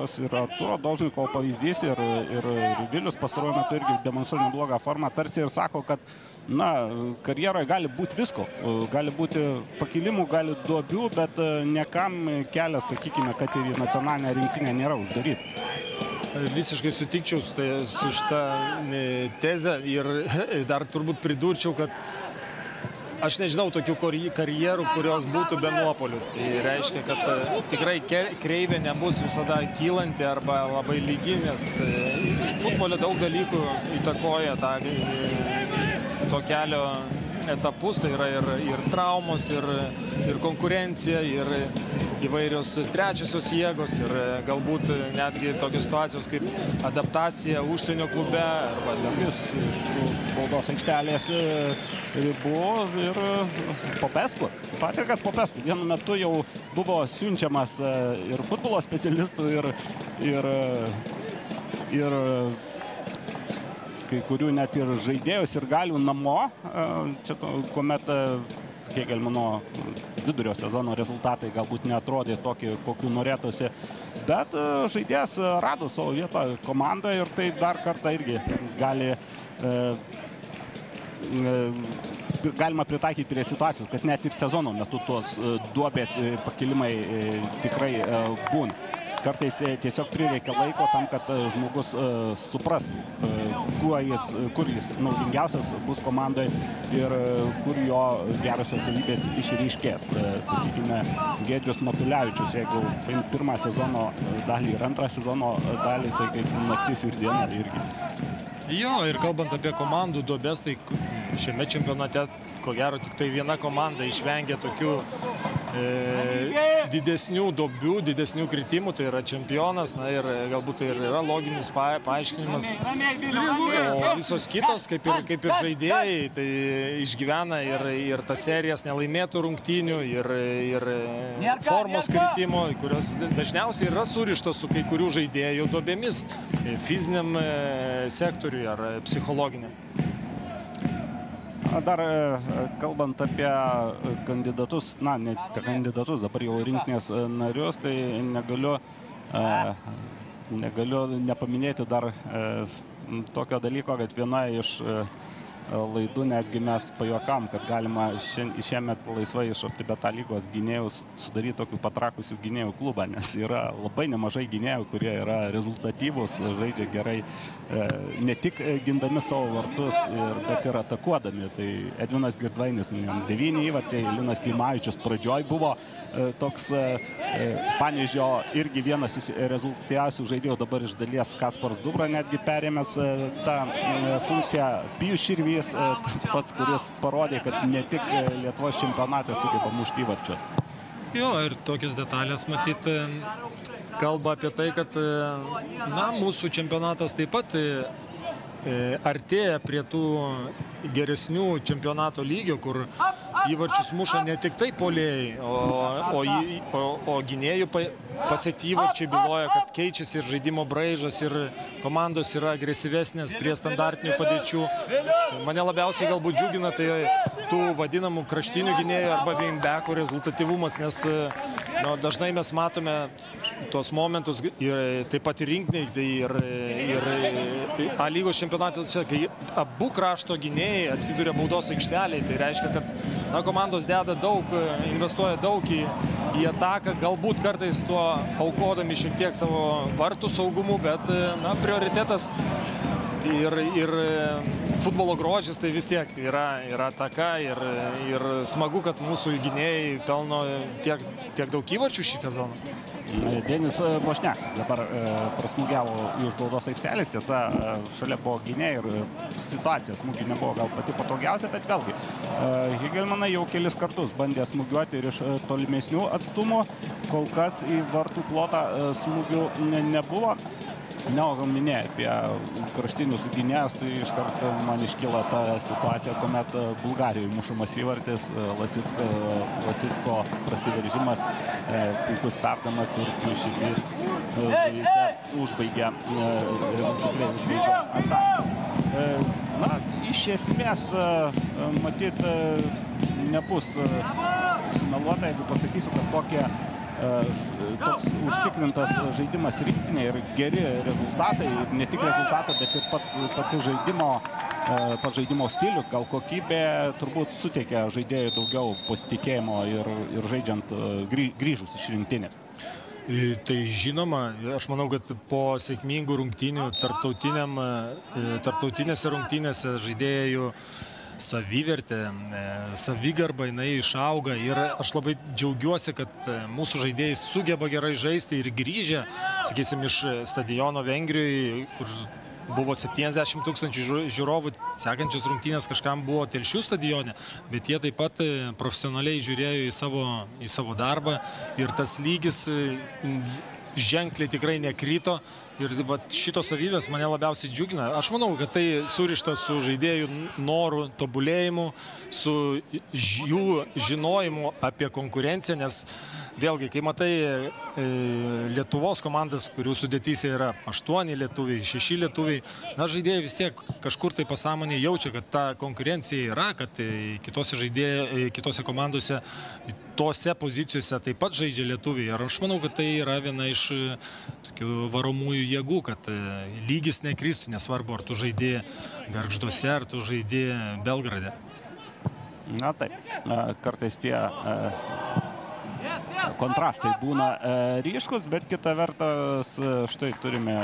tos ir Arturo Dolžnikovo pavyzdys ir, ir, ir Vilius pastaruoju metu irgi demonstruoja neblogą formą, tarsi ir sako, kad, na, karjeroje gali būti visko, gali būti pakilimų, gali duobių, bet niekam kelias, sakykime, kad ir į nacionalinę rinktinę nėra uždaryta.
Visiškai sutikčiau su, tai, su šitą tezę ir dar turbūt pridurčiau, kad aš nežinau tokių karjerų, kurios būtų be nuopolių. Tai reiškia, kad tikrai kreivė nebus visada kylanti arba labai lygi, nes futbole daug dalykų įtakoja tą, to kelio etapus, tai yra ir, ir traumos, ir, ir konkurencija, ir, įvairios trečiosios jėgos ir galbūt netgi tokios situacijos kaip adaptacija užsienio klube arba
Jis iš už baudos aikštelės e, ribų ir Popesku. Patrikas Popesku vienu metu jau buvo siunčiamas e, ir futbolo specialistų, ir, ir, e, ir kai kurių net ir žaidėjus ir galių namo. E, Čia to, kuomet e, Hegelmano vidurio sezono rezultatai galbūt netrodė tokie, kokių norėtųsi. Bet e, žaidėjas rado savo vietą komandoje ir tai dar kartą irgi gali e, e, galima pritaikyti prie situacijos, kad net ir sezono metu tos duobės pakilimai tikrai būna. Kartais tiesiog prireikia laiko tam, kad žmogus suprastų, kuo jis, kur jis naudingiausias bus komandai ir e, kur jo gerosios savybės išryškės. E, Sakykime, Gedrius Matulevičius, jeigu pirmą sezono dalį ir antrą sezono dalį, tai kaip naktis ir diena irgi.
Jo, ir kalbant apie komandų duobės, tai šiame čempionate ko gero tik tai viena komanda išvengė tokių e, didesnių duobių, didesnių kritimų, tai yra čempionas, na ir e, galbūt tai yra loginis pa, paaiškinimas. O visos kitos, kaip ir, kaip ir žaidėjai, tai išgyvena ir, ir tas serijas nelaimėtų rungtynių, ir, ir e, formos kritimo, kurios dažniausiai yra surištos su kai kurių žaidėjų duobėmis e, fiziniam e, sektoriui ar psichologiniam.
Dar e, kalbant apie kandidatus, na, ne tik kandidatus, dabar jau rinktinės e, narius, tai negaliu, e, negaliu nepaminėti dar tokio dalyko, kad viena iš laidų netgi mes pajokam, kad galima šiemet laisvai iš Optibeta lygos gynėjų sudaryti tokių patrakusių gynėjų klubą, nes yra labai nemažai gynėjų, kurie yra rezultatyvūs, žaidžia gerai e, ne tik e, gindami savo vartus, bet ir atakuodami. Tai Edvinas Girdvainis, minėjom, devyni įvarčiai, Linas Klimavičius pradžioj buvo e, toks e, e, Panežio irgi vienas iš rezultatyviausių žaidėjų, dabar iš dalies Kaspars Dubra netgi perėmęs e, tą e, funkciją. Pijus Širvys, e, tas pats, kuris parodė, kad ne tik e, Lietuvos čempionate sugeba mušti įvarčius.
Jo, ir tokios detalės matyti kalba apie tai, kad e, na, mūsų čempionatas taip pat e, e, artėja prie tų geresnių čempionato lygio, kur įvarčius muša ne tik tai polėjai, o, o, o, o gynėjų pa- pasiekti įvarčiai byloja, kad keičiasi ir žaidimo braižas, ir komandos yra agresyvesnės prie standartinių padėčių. Mane labiausiai galbūt džiugina tai tų vadinamų kraštinių gynėjų arba vimbekų rezultatyvumas, nes nu, dažnai mes matome tuos momentus ir taip pat ir rinkiniai, tai ir, ir A lygos čempionatuose, kai abu krašto gynėjai atsiduria baudos aikštelėje, tai reiškia, kad na, komandos deda daug, investuoja daug į, į ataką, galbūt kartais tuo aukodami šiek tiek savo vartų saugumu, bet na, prioritetas ir, ir futbolo grožis tai vis tiek yra, yra ataka ir, ir smagu, kad mūsų gynėjai pelno tiek, tiek daug įvarčių šį sezoną.
Denis Bošnekas dabar e, prasmugiavo iš baudos aikštelės, tiesa, e, šalia buvo gynėjai ir e, situacija smūgių nebuvo gal pati patogiausia, bet vėlgi, e, Hegelmanai jau kelis kartus bandė smūgiuoti ir iš e, tolimesnių atstumų, kol kas į vartų plotą e, smūgių ne, nebuvo. Ne, o minėjai apie kraštinius gynėjus, tai iš karto man iškyla ta situacija, kuomet e, Bulgarijoje mušamas įvartis, e, Lasitsko, Lasitsko prasiveržimas, e, puikus perdamas ir Pliušydys užbaigia, e, rezultatyviai užbaigia ataką. E, Na, iš esmės, e, matyt, e, nebus e, sumeluota, jeigu pasakysiu, kad tokie e, ž- toks užtikrintas žaidimas rinktinė ir geri rezultatai, ne tik rezultatai, bet ir pats, pati žaidimo, e, pats žaidimo stilius, gal kokybė turbūt suteikia žaidėjui daugiau pasitikėjimo ir, ir žaidžiant e, grį- grįžus iš rinktinės.
E, Tai žinoma, aš manau, kad po sėkmingų rungtynių e, tarptautinėse rungtynėse žaidėjų savivertė, e, savigarba jinai išauga ir aš labai džiaugiuosi, kad e, mūsų žaidėjai sugeba gerai žaisti ir grįžę, sakysim, iš stadiono Vengrijoje, kur buvo 70 tūkstančių žiū- žiūrovų, sekančios rungtynės kažkam buvo telšių stadione, bet jie taip pat e, profesionaliai žiūrėjo į savo, į savo darbą ir tas lygis ženkliai tikrai nekrito ir va, šitos savybės mane labiausiai džiugina. Aš manau, kad tai surišta su žaidėjų norų tobulėjimu, su jų žinojimu apie konkurenciją, nes vėlgi, kai matai e, Lietuvos komandas, kurių sudėtyse yra aštuoni lietuviai, šeši lietuviai, na žaidėjai vis tiek kažkur tai pasąmonė jaučia, kad ta konkurencija yra, kad e, kitose, žaidėjai, e, kitose komandose tose pozicijose taip pat žaidžia lietuviai. Ir aš manau, kad tai yra viena iš e, tokių varomųjų jėgų, kad e, lygis nekristų, nesvarbu, ar tu žaidži Garžduose, ar tu žaidži Belgrade.
Na taip, e, kartais tie e, kontrastai būna ryškus, bet kita vertus, e, štai turime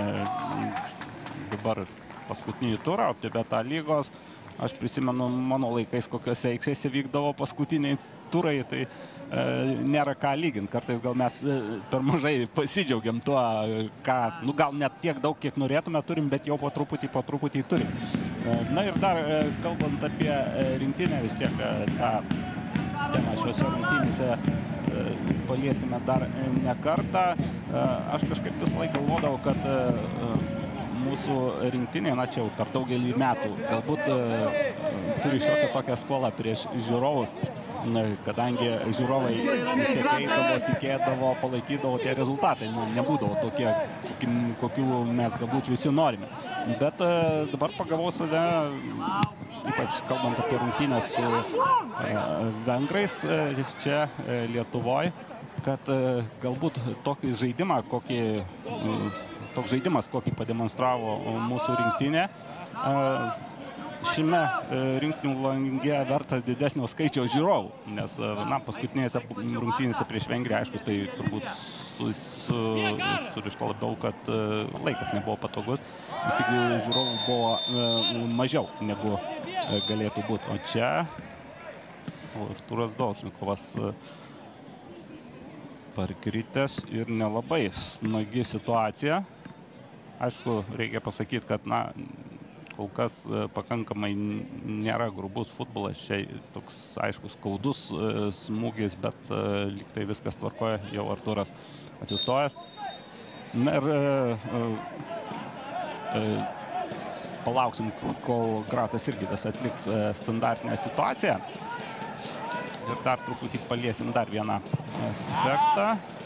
dabar paskutinį turą, Tibeta lygos. Aš prisimenu mano laikais, kokiuose aikštėse vykdavo paskutiniai turai, tai e, nėra ką lyginti. Kartais gal mes e, per mažai pasidžiaugiam tuo, e, ką, nu gal net tiek daug, kiek norėtume turim, bet jau po truputį, po truputį turim. E, na ir dar e, kalbant apie e, rinktinę, vis tiek e, tą temą šiuose rungtynėse e, paliesime dar e, ne kartą. E, Aš kažkaip vis laik galvodavau, kad e, e, mūsų rinktinė, na čia jau per daugelį metų, galbūt e, turi šiokią tokią skolą prieš žiūrovus, kadangi žiūrovai vis tiek eidavo, tikėdavo, palaikydavo, tie rezultatai nu, nebūdavo tokie, kokių mes galbūt visi norime. Bet e, dabar pagavau save, ypač kalbant apie rungtynę su e, vengrais čia Lietuvoje, kad galbūt tokį žaidimą, kokį, toks žaidimas, kokį pademonstravo mūsų rinktinė, šiame e, rinktinių lange vertas didesnio skaičiaus žiūrovų, nes e, na, paskutinėse rungtynėse prieš Vengriją, aišku, tai turbūt su, su, surišta labiau, kad e, laikas nebuvo patogus, vis tik žiūrovų buvo mažiau negu galėtų būti. O čia Arturas Dolšnikovas parkritęs ir nelabai smagi situacija. Aišku, reikia pasakyti, kad na, kol kas e, pakankamai nėra grubus futbolas, čia toks aiškus skaudus e, smūgis, bet e, liktai viskas tvarkoja, jau Arturas atsistojęs. Na ir palauksim, kol Gratas irgi tas atliks standartinę situaciją. Ir dar truputį paliesim dar vieną aspektą.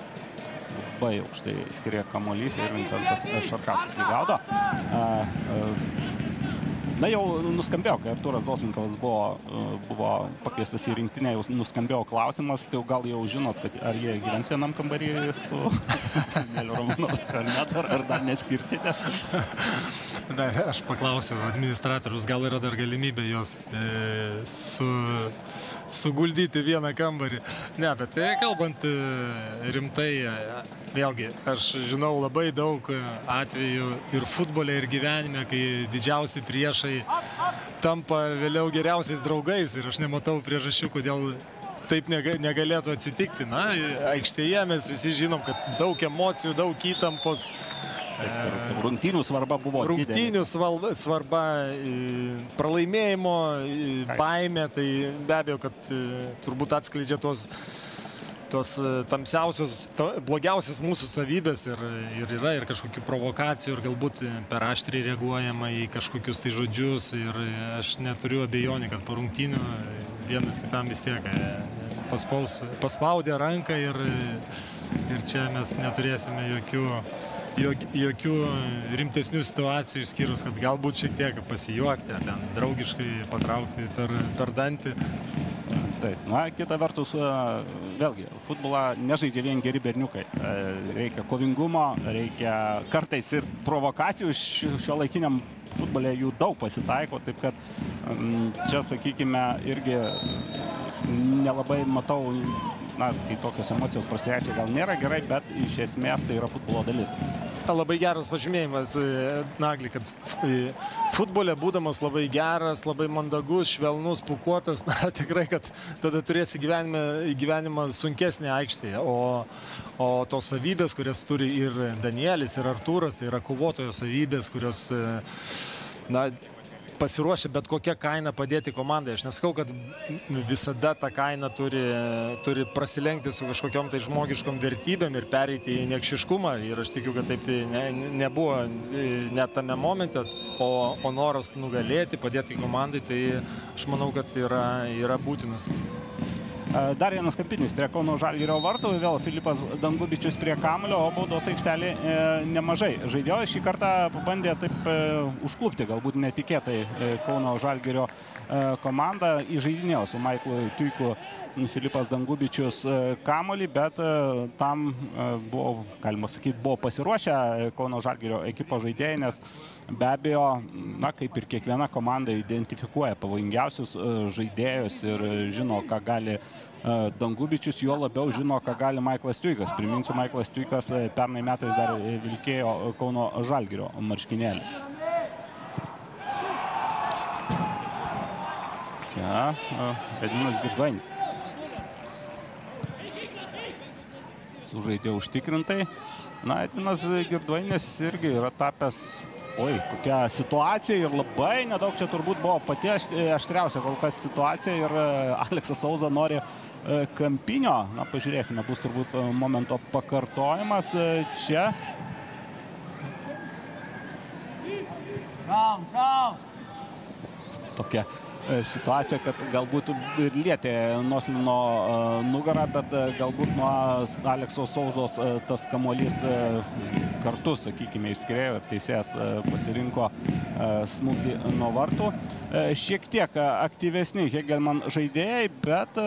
Labai aukštai skiria kamuolys ir Vincentas Šarkaskas jį gaudo. A, a, Na jau nuskambėjo, kai Arturas Dolšinkovas buvo, buvo pakviestas į rinktinę, jau nuskambėjo klausimas, tai jau gal jau žinot, kad ar jie gyvens vienam kambarį su [laughs] Danieliu Romanovskiu ar net, ar, ar dar neskirsite. [laughs]
Na, aš paklausiu administratorius, gal yra dar galimybė jos e, su, suguldyti vieną kambarį. Ne, bet e, kalbant e, rimtai, e, vėlgi, aš žinau labai daug e, atvejų ir futbole, ir gyvenime, kai didžiausi priešai tampa vėliau geriausiais draugais ir aš nematau priežasčių, kodėl taip nega- negalėtų atsitikti. Na, aikštėje mes visi žinom, kad daug emocijų, daug įtampos.
Ir Rungtynių svarba buvo didelė.
Rungtynių sval- svarba, e, pralaimėjimo e, baime, tai be abejo, kad e, turbūt atskleidžia tos, tos tamsiausios, ta, blogiausias mūsų savybės ir, ir yra ir kažkokių provokacijų ir galbūt per aštriai reaguojama į kažkokius tai žodžius ir aš neturiu abejonių, kad po rungtynių vienas kitam vis tiek paspaus, paspaudė ranką ir, ir čia mes neturėsime jokių jok- jokių rimtesnių situacijų, išskyrus, kad galbūt šiek tiek pasijuokti, ar ten draugiškai patraukti per, per dantį.
Taip, na, kita vertus, e, vėlgi, futbolą nežaidžia vien geri berniukai. E, Reikia kovingumo, reikia kartais ir provokacijų šio laikiniam futbolė jų daug pasitaiko, taip kad čia, sakykime, irgi nelabai matau, na, kai tokios emocijos prasireiškia, gal nėra gerai, bet iš esmės tai yra futbolo dalis.
Labai geras pažymėjimas, Nagli, kad futbolė būdamas labai geras, labai mandagus, švelnus, pukuotas, [laughs] na tikrai, kad tada turėsi gyvenime, gyvenimą sunkesnį aikštėje. O, o tos savybės, kurias turi ir Danielis, ir Artūras, tai yra kovotojo savybės, kurios, na, pasiruošę bet kokią kainą padėti komandai. Aš nesakau, kad visada ta kaina turi, turi prasilenkti su kažkokiam tai žmogiškom vertybėm ir pereiti į niekšiškumą. Ir aš tikiu, kad taip ne, nebuvo net tame momente, o, o noras nugalėti, padėti komandai, tai aš manau, kad yra, yra būtinas.
Dar vienas kampinis prie Kauno Žalgirio vartų, vėl Filipas Dangubičius prie Kamulio, o baudos aikštelė e, nemažai. Žaidėjo šį kartą bandė taip e, užklupti, galbūt netikėtai e, Kauno Žalgirio e, komanda. Įžaidinėjo su Maiklu Tuiku Filipas Dangubičius e, Kamulį, bet e, tam e, buvo, galima sakyti, buvo pasiruošę Kauno Žalgirio ekipo žaidėjai, nes be abejo, na, kaip ir kiekviena komanda identifikuoja pavojingiausius e, žaidėjus ir žino, ką gali Dangubičius juo labiau žino, ką gali Maiklas Tuikas. Priminsiu, Maiklas Tuikas pernai metais dar vilkėjo Kauno Žalgirio marškinėlį. Čia Edvinas Girdvainis. Sužaidė užtikrintai. Na, Edvinas Girdvainis irgi yra tapęs Oi, kokia situacija ir labai nedaug čia turbūt buvo pati aštriausia kol kas situacija ir Aleksas Sauza nori kampinio. Na, pažiūrėsime, bus turbūt momento pakartojimas čia.
Kam, kam.
Tokia situacija, kad galbūt ir lietė Noslino nugarą, bet galbūt nuo Alekso Sauzos tas kamuolys kartu, sakykime, išskrėjo ir teisėjas pasirinko smūgį nuo vartų. Šiek tiek aktyvesni Hegelman žaidėjai, bet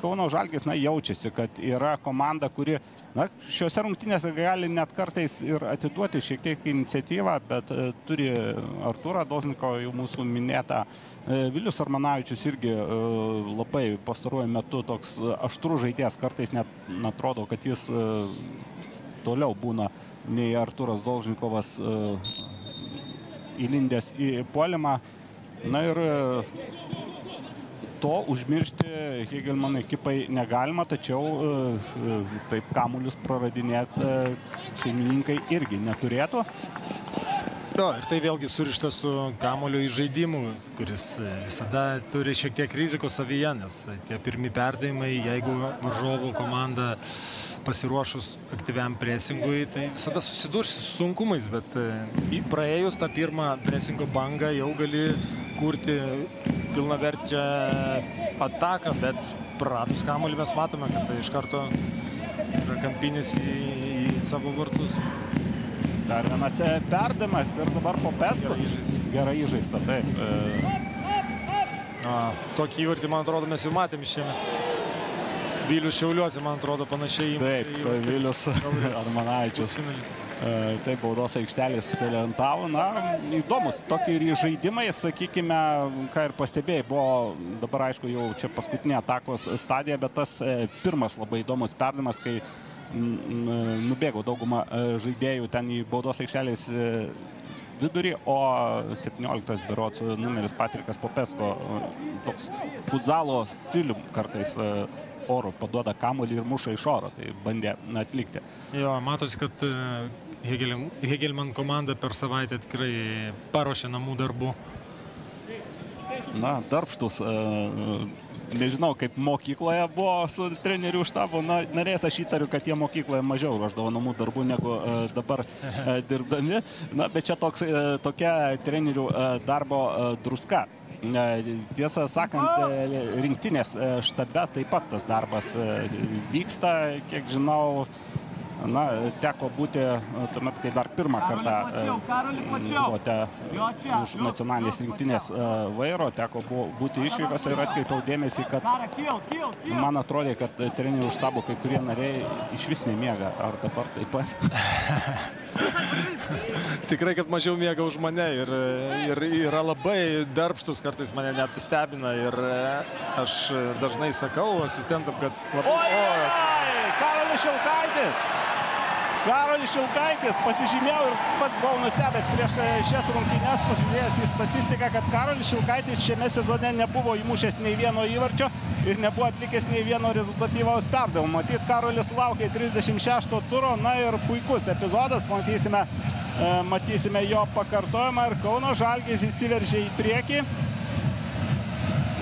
Kauno Žalgis na, jaučiasi, kad yra komanda, kuri na, šiuose rungtynėse gali net kartais ir atiduoti šiek tiek iniciatyvą, bet turi Arturą Dožniko, jau mūsų minėtą Vilius Armanavičius irgi labai pastaruoju metu toks aštrus žaidėjas, kartais net atrodo, kad jis toliau būna nei Arturas Dolžnikovas įlindęs į puolimą. Na ir to užmiršti Hegelman ekipai negalima, tačiau taip kamulius praradinėti šeimininkai irgi neturėtų.
Jo, ir tai vėlgi surišta su kamulio įžaidimu, kuris visada turi šiek tiek rizikos savyje, nes tie pirmi perdavimai, jeigu varžovų komanda pasiruošus aktyviam presingui, tai visada susidursi su sunkumais, bet praėjus tą pirmą presingo bangą jau gali kurti pilnaverčią ataką, bet praradus kamulį mes matome, kad tai iš karto yra kampinis į, į savo vartus.
Dar vienas perdamas ir dabar po pesku. Gerai įžaista, taip.
A, tokį įvartį, man atrodo, mes jau matėm šiame. Vilius Šiauliuose, man atrodo, panašiai.
Taip, Vilius [laughs] Armanavičius. Taip, baudos aikštelės susilentavo. Na, įdomus, tokie ir žaidimai, sakykime, ką ir pastebėjai, buvo dabar, aišku, jau čia paskutinė atakos stadija, bet tas pirmas labai įdomus perdamas, kai nubėgo daugumą žaidėjų ten į baudos aikštelės vidurį, o 17 berots numeris Patrikas Popesko toks futzalo stilium kartais oro paduoda kamuolį ir muša iš oro, tai bandė atlikti.
Jo, matosi, kad Hegelman komanda per savaitę tikrai paruošė namų darbų.
Na, darbštus. Nežinau, kaip mokykloje buvo su trenerių štabo narės, aš įtariu, kad jie mokykloje mažiau ruoždavo namų darbų negu dabar dirbdami. Na, bet čia toks, tokia trenerių darbo druska. Tiesą sakant, rinktinės štabe taip pat tas darbas vyksta, kiek žinau, Na, teko būti tuomet, kai dar pirmą kartą buvote už nacionalinės rinktinės vairo, teko būti išvykose ir atkreipiau dėmesį, kad man atrodė, kad trenerių štabo kai kurie nariai iš vis nemiega. Ar dabar taip pat? [laughs]
Tikrai, kad mažiau miega už mane ir, ir yra labai darbštus, kartais mane net stebina ir aš dažnai sakau asistentam, kad
labai... Oi, oi, Karolis Šilkaitis! Karolis Šilkaitis pasižymėjau ir pats buvau nustebęs prieš e, šias rungtynes, pažiūrėjęs į statistiką, kad Karolis Šilkaitis šiame sezone nebuvo įmušęs nei vieno įvarčio ir nebuvo atlikęs nei vieno rezultatyvaus perdavimo. Matyt, Karolis laukia 36 turo, na ir puikus epizodas, matysime, e, matysime jo pakartojimą ir Kauno Žalgis įsiveržė į priekį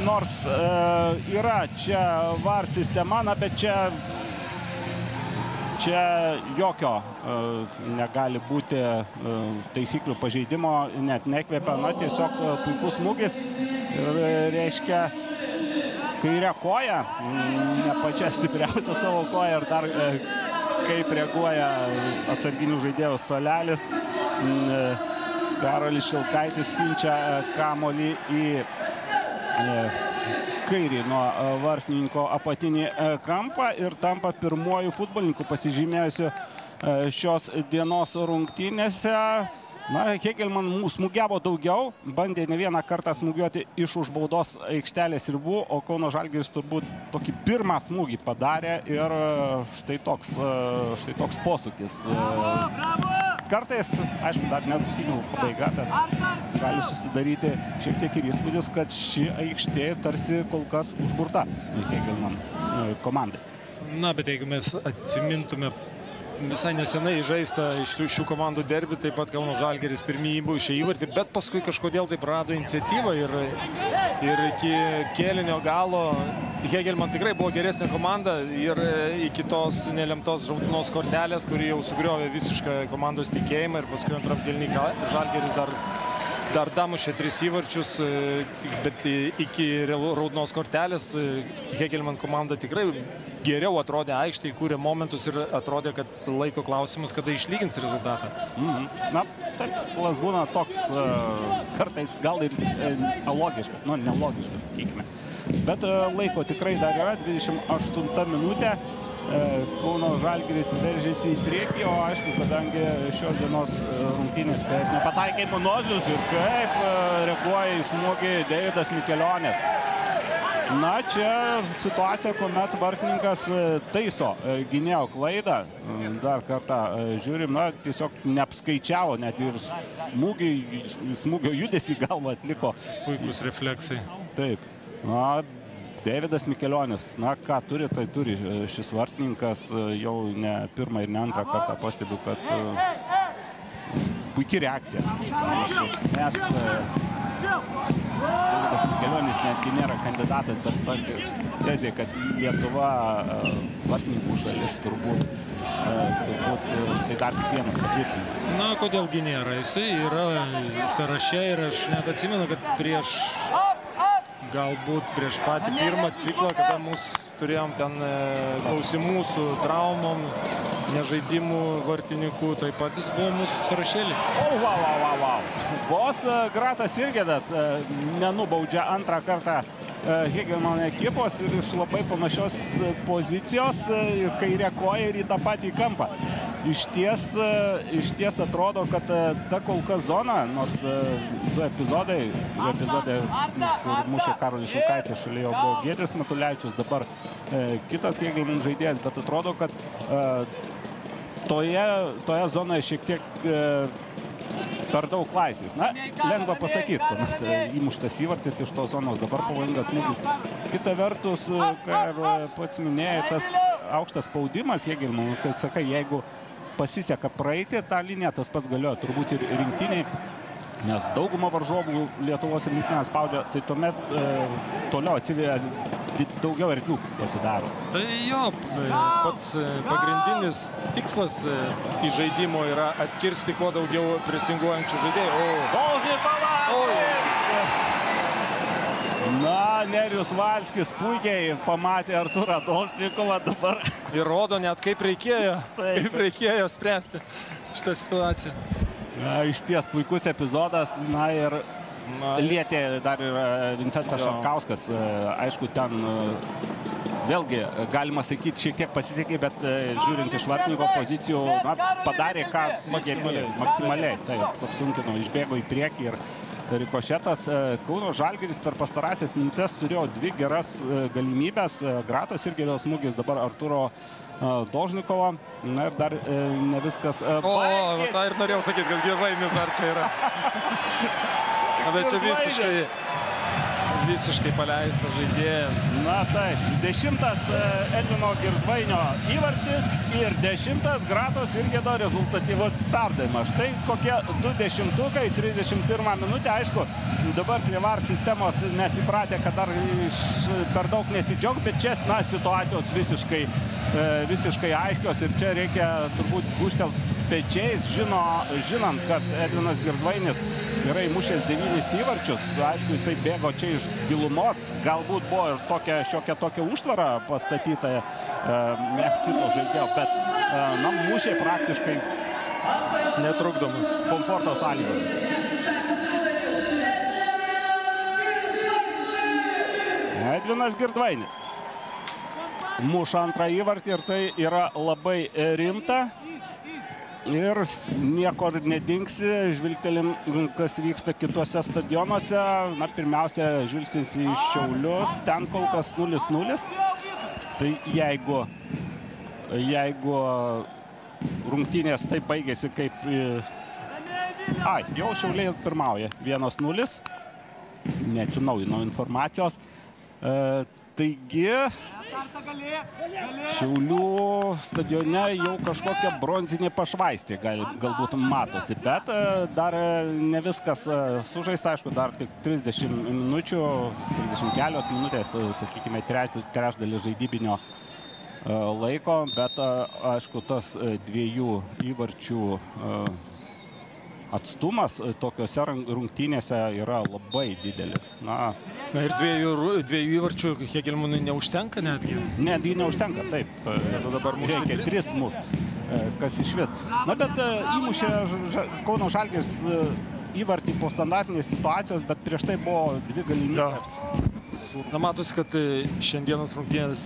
nors e, yra čia VAR sistema, na bet čia čia jokio e, negali būti e, taisyklių pažeidimo, net nekvepia, na tiesiog e, puikus smūgis ir reiškia kairę koją, ne pačia stipriausia savo koją ir dar kaip reaguoja atsarginių žaidėjų solelis. Karolis Šilkaitis siunčia kamolį į kairį nuo vartininko apatinį kampą ir tampa pirmuoju futbolininku pasižymėjusiu šios dienos rungtynėse. Na, Hegelman smūgiavo daugiau, bandė ne vieną kartą smūgiuoti iš už baudos aikštelės ribų, o Kauno Žalgiris turbūt tokį pirmą smūgį padarė ir štai toks, štai toks posūkis. Kartais, aišku, dar ne rungtynių pabaiga, bet gali susidaryti šiek tiek ir įspūdis, kad ši aikštė tarsi kol kas užburta Hegelman komandai.
Na, bet jeigu mes atsimintume visai nesenai žaista iš šių komandų derbi, taip pat Kauno Žalgeris pirmybų išė įvartį, bet paskui kažkodėl taip rado iniciatyvą ir, ir iki kėlinio galo Hegelman tikrai buvo geresnė komanda ir iki tos nelemtos raudonos kortelės, kuri jau sugriovė visišką komandos tikėjimą ir paskui antram kėlinį Žalgeris dar dar damušė tris įvarčius, bet iki raudonos kortelės Hegelman komanda tikrai geriau atrodė aikštėje, kūrė momentus ir atrodė, kad laiko klausimus, kada išlygins rezultatą.
Mm. Na, taip, futbolas būna toks uh, kartais gal ir uh, logiškas, nu, nelogiškas, sakykime. Bet uh, laiko tikrai dar yra, 28 minutė. Kauno Žalgiris veržėsi į priekį, o aišku, kadangi šios dienos rungtynės, kaip nepataikė Monozlius ir kaip reaguoja į smūgį Davidas Mikelionės. Na, čia situacija, kuomet vartininkas taiso gynėjo klaidą. Dar kartą žiūrim, na, tiesiog neapskaičiavo, net ir smūgį, smūgio judesį galva atliko.
Puikus refleksai.
Taip. Na, Davidas Mikelionis, na ką turi, tai turi šis vartininkas jau ne pirmą ir ne antrą kartą pastebiu, kad puikia reakcija. Iš esmės, Davidas Mikelionis netgi nėra kandidatas, bet tokias tezė, kad Lietuva vartininkų šalis turbūt, turbūt tai dar tik vienas patvirtinimas.
Na, kodėlgi nėra? Jisai yra sąraše ir aš net atsimenu, kad prieš galbūt prieš patį pirmą ciklą, kada mūsų turėjom ten klausimų su traumom, nežaidimų vartininkų, taip pat jis buvo mūsų sąrašėlį.
O, wow, wow, wow, wow. Vos Gratas Irgėdas nenubaudžia antrą kartą Hegelman ekipos ir iš labai panašios pozicijos ir kairė koja ir į tą patį kampą. Iš ties, iš ties atrodo, kad ta kol kas zona, nors du epizodai, du epizodai, kur mušė Karolis Šilkaitė, šalia jo buvo Gėdris Matulevičius, dabar e, kitas Hegelman žaidėjas, bet atrodo, kad e, toje, toje zonoje šiek tiek e, per daug laisvės. Na, lengva pasakyti, kuomet įmuštas įvartis iš tos zonos, dabar pavojingas smūgis. Kita vertus, ką ir pats minėjai, tas aukštas spaudimas, Hegelmanų, kad sakai, jeigu pasiseka praeiti tą liniją, tas pats galioja turbūt ir rinktiniai, nes daugumą varžovų Lietuvos rinktinė spaudžia, tai tuomet e, toliau atsiveria daugiau erdvių pasidaro.
Tai jo, pats pagrindinis tikslas į žaidimo yra atkirsti kuo daugiau presinguojančių žaidėjų.
O, Dolžnikolas! Na, Nerius Valskis puikiai pamatė Arturą Dolžnikovą dabar.
Ir rodo net kaip reikėjo, taip. kaip reikėjo spręsti šitą situaciją.
Na, iš ties puikus epizodas. Na ir Na, lietė dar ir Vincentas Šarkauskas. Aišku, ten vėlgi galima sakyti, šiek tiek pasisekė, bet žiūrint iš vartininko pozicijų, na, padarė ką maksimaliai. Maksimaliai, taip, apsunkino, išbėgo į priekį ir rikošetas. Kauno Žalgiris per pastarąsias minutės turėjo dvi geras galimybės. Gratos irgi dėl smūgis dabar Arturo Dožnikovo. Na ir dar ne viskas.
O, o tą ir norėjau sakyti, kad Gyvainis dar čia yra. [laughs] Na, bet čia visiškai visiškai paleistas žaidėjas.
Na taip, dešimtas e, Edvino Girdvainio įvartis ir dešimtas Gratos Irgėdo rezultatyvus perdavimas. Štai kokie du dešimtukai, 31 minutė, aišku, dabar prie VAR sistemos mes įpratę, kad dar per daug nesidžiaug, bet čia, na, situacijos visiškai, e, visiškai aiškios ir čia reikia turbūt guštelti pečiais, žino, žinant, kad Edvinas Girdvainis yra įmušęs devynis įvarčius. Aišku, jisai bėgo čia iš gilumos. Galbūt buvo ir tokia, šiokia tokia užtvara pastatyta ne kito žaidėjo, bet na, mušė praktiškai
netrukdomas
komforto sąlygomis. Edvinas Girdvainis. Muša antrą įvartį ir tai yra labai rimta ir niekur nedingsi, žvilgtelim, kas vyksta kitose stadionuose. Na, pirmiausia, žvilgsnis į Šiaulius, ten kol kas 0-0. Tai jeigu, jeigu rungtynės taip baigėsi kaip... Ai, jau Šiauliai pirmauja 1-0. Neatsinaujinau informacijos. E, taigi, Šiaulių stadione jau kažkokia bronzinė pašvaistė gal, galbūt matosi, bet e, dar ne viskas e, sužaista, aišku, dar tik 30 minučių, 30 kelios minutės, e, sakykime, trečdalį žaidybinio laiko, bet aišku, tas dviejų įvarčių atstumas tokiuose rungtynėse yra labai didelis.
Na, Na ir dviejų, dviejų įvarčių Hegelmanui neužtenka netgi?
Netgi neužtenka, taip.
Ir dabar
mušti reikia tris, mušti, kas iš vis. Na bet įmušė Kauno Žalgis įvartį po standartinės situacijos, bet prieš tai buvo dvi galimybės.
Ja. Na matosi, kad šiandienos rungtynės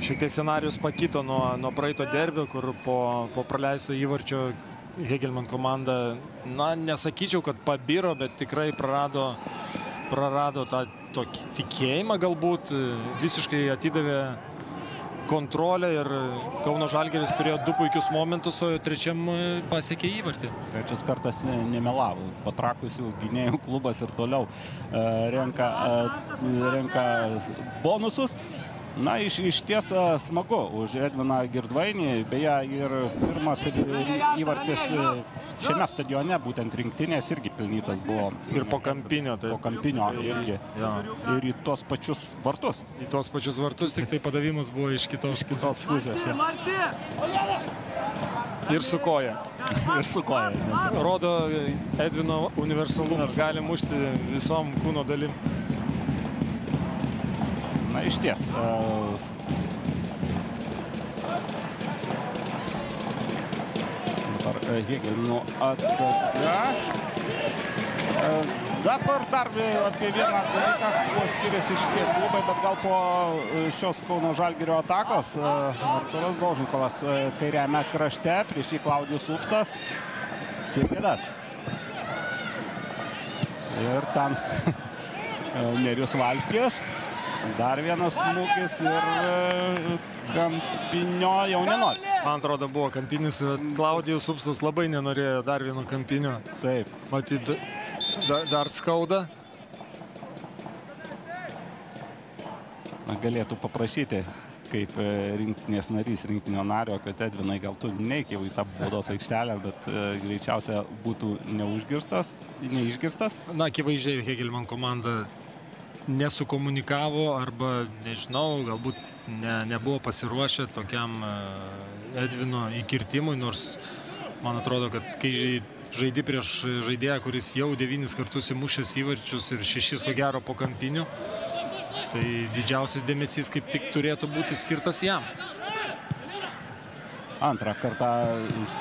šiek tiek scenarius pakito nuo, nuo praeito derbio, kur po, po praleisto įvarčio Hegelman komanda, na, nesakyčiau, kad pabiro, bet tikrai prarado, prarado tą tokį tikėjimą galbūt, visiškai atidavė kontrolę ir Kauno Žalgeris turėjo du puikius momentus, o trečiam pasiekė įvartį.
Trečias kartas nemelavo. Patrakusių gynėjų klubas ir toliau renka, renka bonusus. Na, iš, iš tiesa smagu už Edviną Girdvainį. Beje, ir pirmas įvartis šiame stadione, būtent rinktinės, irgi pelnytas buvo.
Ir po kampinio.
Tai. Po kampinio irgi. Ja. Ir į tos pačius vartus.
Į tos pačius vartus, tik tai padavimas buvo iš kitos,
iš kitos pusės. ja.
Ir su koja.
ir su koja. Nes...
Rodo Edvino universalumas. Gali mušti visom kūno dalim.
Na, iš ties. Dabar Hegelino ataka. Dabar dar apie vieną dalyką, kuo skiriasi šitie klubai, bet gal po šios Kauno Žalgirio atakos Arturas Dolžinkovas kairiame krašte, prieš jį Klaudijus Upstas, Sirgidas. Ir ten [laughs] Nerius Valskis. Dar vienas smūgis ir kampinio jau nenori.
Man atrodo, buvo kampinis, bet Klaudijus Upsas labai nenorėjo dar vieno kampinio.
Taip.
Matyt, dar, dar skauda.
Galėtų paprašyti kaip rinktinės narys, rinktinio nario, kad Edvinai gal tu neik jau į tą baudos aikštelę, bet greičiausia būtų neužgirstas, neišgirstas.
Na, akivaizdžiai Hegelman komanda nesukomunikavo arba, nežinau, galbūt ne, nebuvo pasiruošę tokiam Edvino įkirtimui, nors man atrodo, kad kai žaidi prieš žaidėją, kuris jau devynis kartus įmušęs įvarčius ir šešis ko gero po kampinių, tai didžiausias dėmesys kaip tik turėtų būti skirtas jam.
Antrą kartą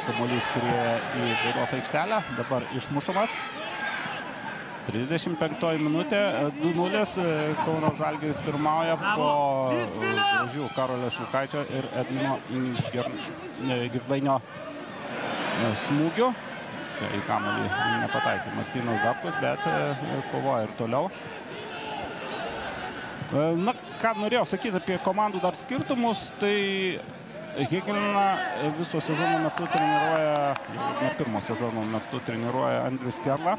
kamuolys skrieja į baudos aikštelę, dabar išmušamas. 35 minutė, 2-0, Kauno Žalgiris pirmauja po gražių Karolio Šilkaičio ir Edvino Girdvainio smūgių. Čia į kamuolį nepataikė Martinas Dabkus, bet e, kovoja ir toliau. E, Na, ką norėjau sakyti apie komandų dar skirtumus, tai Hegeliną viso sezono metu treniruoja, jau ne pirmo sezono metu treniruoja Andrius Kerla,